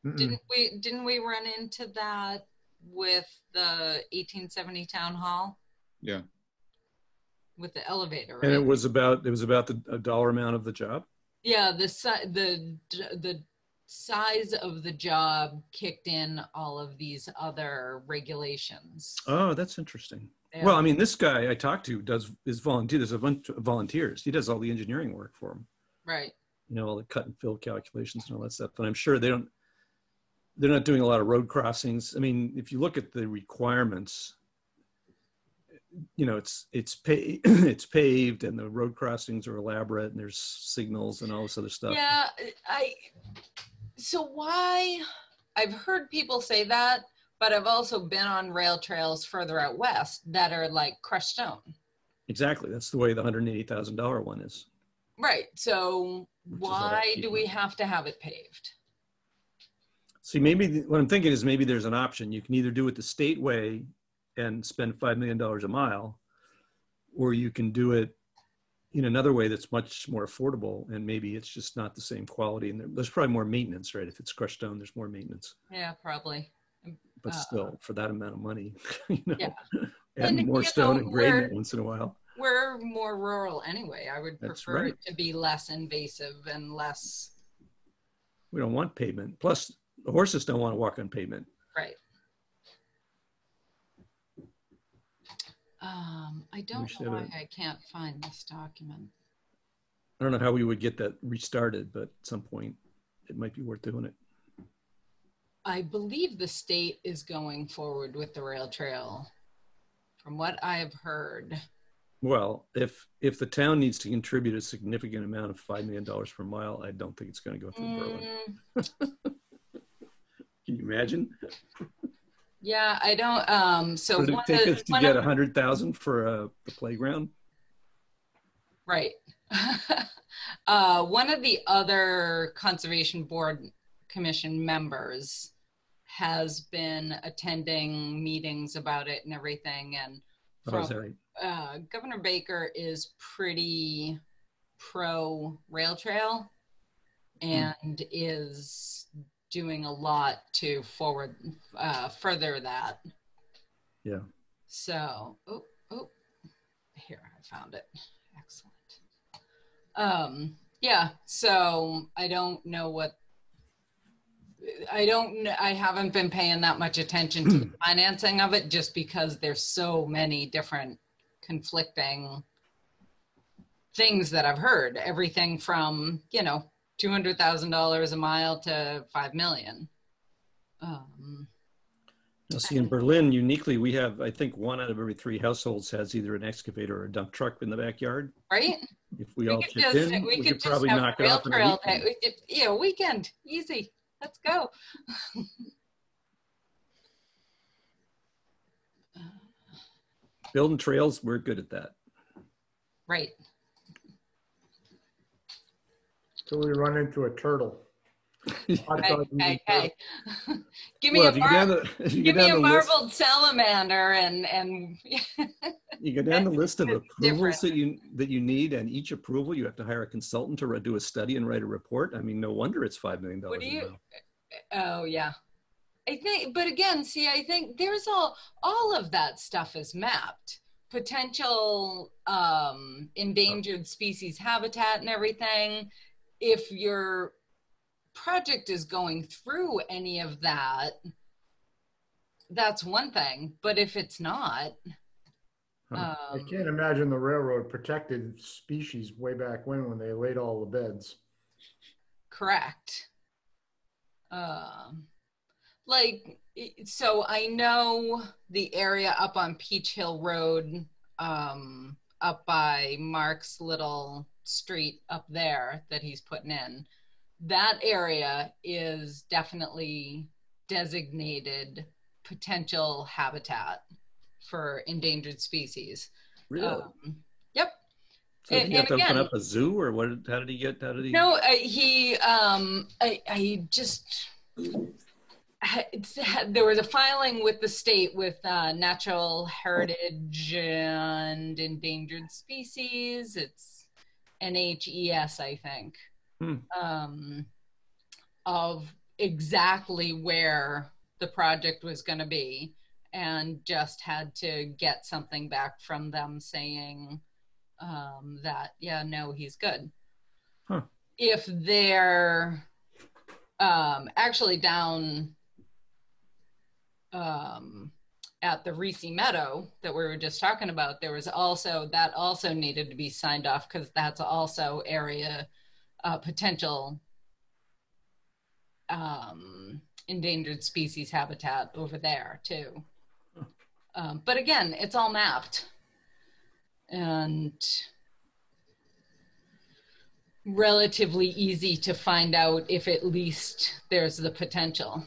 Mm-mm. didn't we, didn't we run into that with the eighteen seventy town hall? Yeah. With the elevator, And it was about, it was about the a dollar amount of the job. Yeah, the si- the the size of the job kicked in all of these other regulations. Oh, that's interesting. Yeah. Well, I mean, this guy I talked to does is volunteer. There's a bunch of volunteers. He does all the engineering work for him. Right. you know, all the cut and fill calculations and all that stuff. But I'm sure they don't, they're not doing a lot of road crossings. I mean, if you look at the requirements, you know, it's, it's pay, it's paved and the road crossings are elaborate and there's signals and all this other stuff. Yeah, I. So why? I've heard people say that, but I've also been on rail trails further out west that are like crushed stone. Exactly. That's the way the $180,000 one is. Right. So Which why do we have to have it paved? See, maybe what I'm thinking is maybe there's an option. You can either do it the state way and spend $5 million a mile, or you can do it in another way that's much more affordable. And maybe it's just not the same quality. And there's probably more maintenance, right? If it's crushed stone, there's more maintenance. Yeah, probably. But Uh, still, for that amount of money, you know, Yeah. add And, more stone know, and grading it once in a while. We're more rural anyway. I would prefer right. it to be less invasive and less We don't want pavement. Plus, horses don't want to walk on pavement. right. Um, I don't know why I can't find this document. I don't know how we would get that restarted, but at some point, it might be worth doing it. I believe the state is going forward with the rail trail. From what I've heard, Well, if if the town needs to contribute a significant amount of five million dollars per mile, I don't think it's going to go through Berlin. Mm, Can you imagine? yeah, I don't. Um, so one it take of- us to get a hundred thousand for uh, the playground? Right. uh, one of the other Conservation Board Commission members has been attending meetings about it and everything. And Oh, from, right? uh, Governor Baker is pretty pro rail trail and is doing a lot to forward uh, further that. Yeah. So, oh, oh, here I found it. Excellent. Um, yeah. So I don't know what. I don't. I haven't been paying that much attention to the financing of it, just because there's so many different conflicting things that I've heard. Everything from you know two hundred thousand dollars a mile to five million. Um, Now, see, in Berlin, uniquely, we have, I think, one out of every three households has either an excavator or a dump truck in the backyard. right? If we We all chip just, in, we we could could probably knock it off in a weekend. We could, yeah, weekend, easy. Let's go. Building trails, we're good at that. Right. Till we run into a turtle. Hot Hey, dog hey, hey. Give me Well, a if you go down mar- the, give me a the list, marbled salamander and, and you go down the list of approvals different. that you, that you need, and each approval, you have to hire a consultant to re- do a study and write a report. I mean, no wonder it's $5 million. What do you- Oh yeah. I think but again, see I think there's all all of that stuff is mapped. Potential um endangered species habitat and everything. If your project is going through any of that, that's one thing. But if it's not, Huh. I um, can't imagine the railroad protected species way back when, when they laid all the beds. Correct. Um, like, so I know the area up on Peach Hill Road, um, up by Mark's little street up there that he's putting in. That area is definitely designated potential habitat for endangered species. Really? Um, yep. So and- he have to and open up a zoo or what, how did he get, how did he? No, I, he, um, I, I just, ha- it's, ha- there was a filing with the state with uh, natural heritage and endangered species. It's NHES, I think, Hmm. um, of exactly where the project was going to be, and just had to get something back from them saying um, that, yeah, no, he's good if they're um, actually down um, at the Reese Meadow that we were just talking about, there was also that also needed to be signed off because that's also area uh, potential um, endangered species habitat over there too. Um, but again, it's all mapped and relatively easy to find out if at least there's the potential.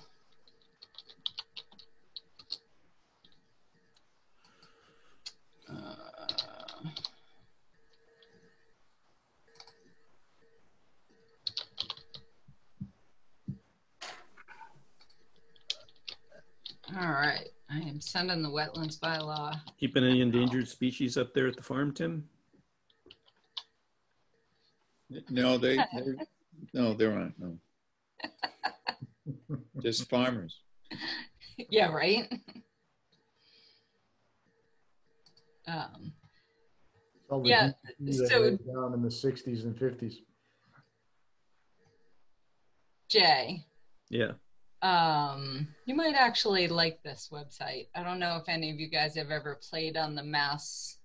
All right, I am sending the wetlands bylaw. Keeping any endangered species up there at the farm, Tim? No, they, they, no, there aren't, no. Just farmers. Yeah, right? Um, All the Yeah, DEP they so- laid Down in the sixties and fifties. Jay, Yeah. Um, you might actually like this website. I don't know if any of you guys have ever played on the Mass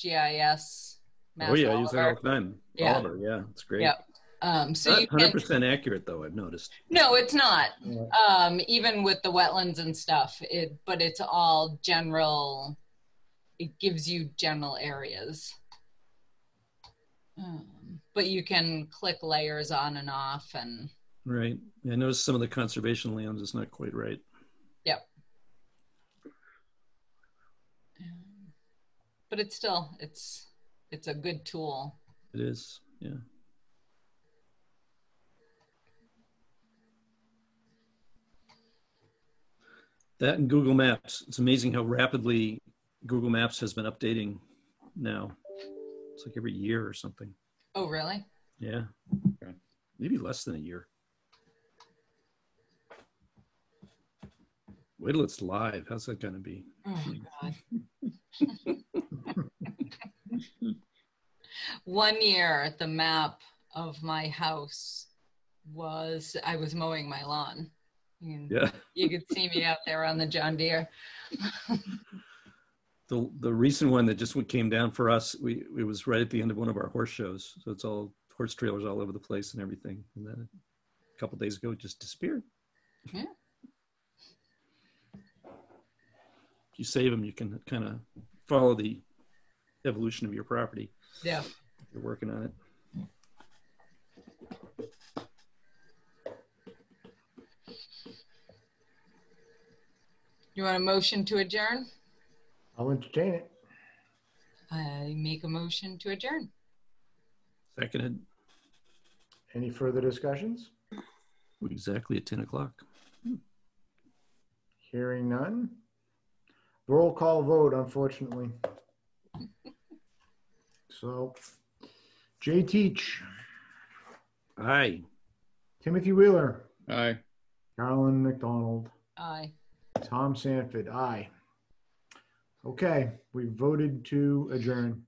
GIS. Mass Oh, yeah, I use that all Oliver. the time. Yeah. Oliver, yeah, it's great. Yep. Um, so Not you hundred can, percent accurate though, I've noticed. no, it's not. Yeah. Um, even with the wetlands and stuff, it, but it's all general. It gives you general areas. Um, but you can click layers on and off and Right. Yeah, I noticed some of the conservation lands is not quite right. Um, but it's still it's it's a good tool It is, yeah. That and Google Maps. It's amazing how rapidly Google Maps has been updating now. It's like every year or something. oh really Yeah. Okay. Maybe less than a year. Wait till it's live. How's that going to be? oh my god one year the map of my house was i was mowing my lawn you, Yeah. you could see me out there on the john deere The, the recent one that just came down for us, we, it was right at the end of one of our horse shows. So it's all horse trailers all over the place and everything. And then a couple days ago, it just disappeared. Yeah. If you save them, you can kind of follow the evolution of your property. Yeah. if You're working on it. You want a motion to adjourn? I'll entertain it. I make a motion to adjourn. Seconded Any further discussions? exactly at 10 o'clock. Hearing none. Roll call vote, unfortunately. So, Jay Teach, Aye. Timothy Wheeler, Aye. Carolyn McDonald, Aye. Tom Sanford, aye. Okay, we voted to adjourn.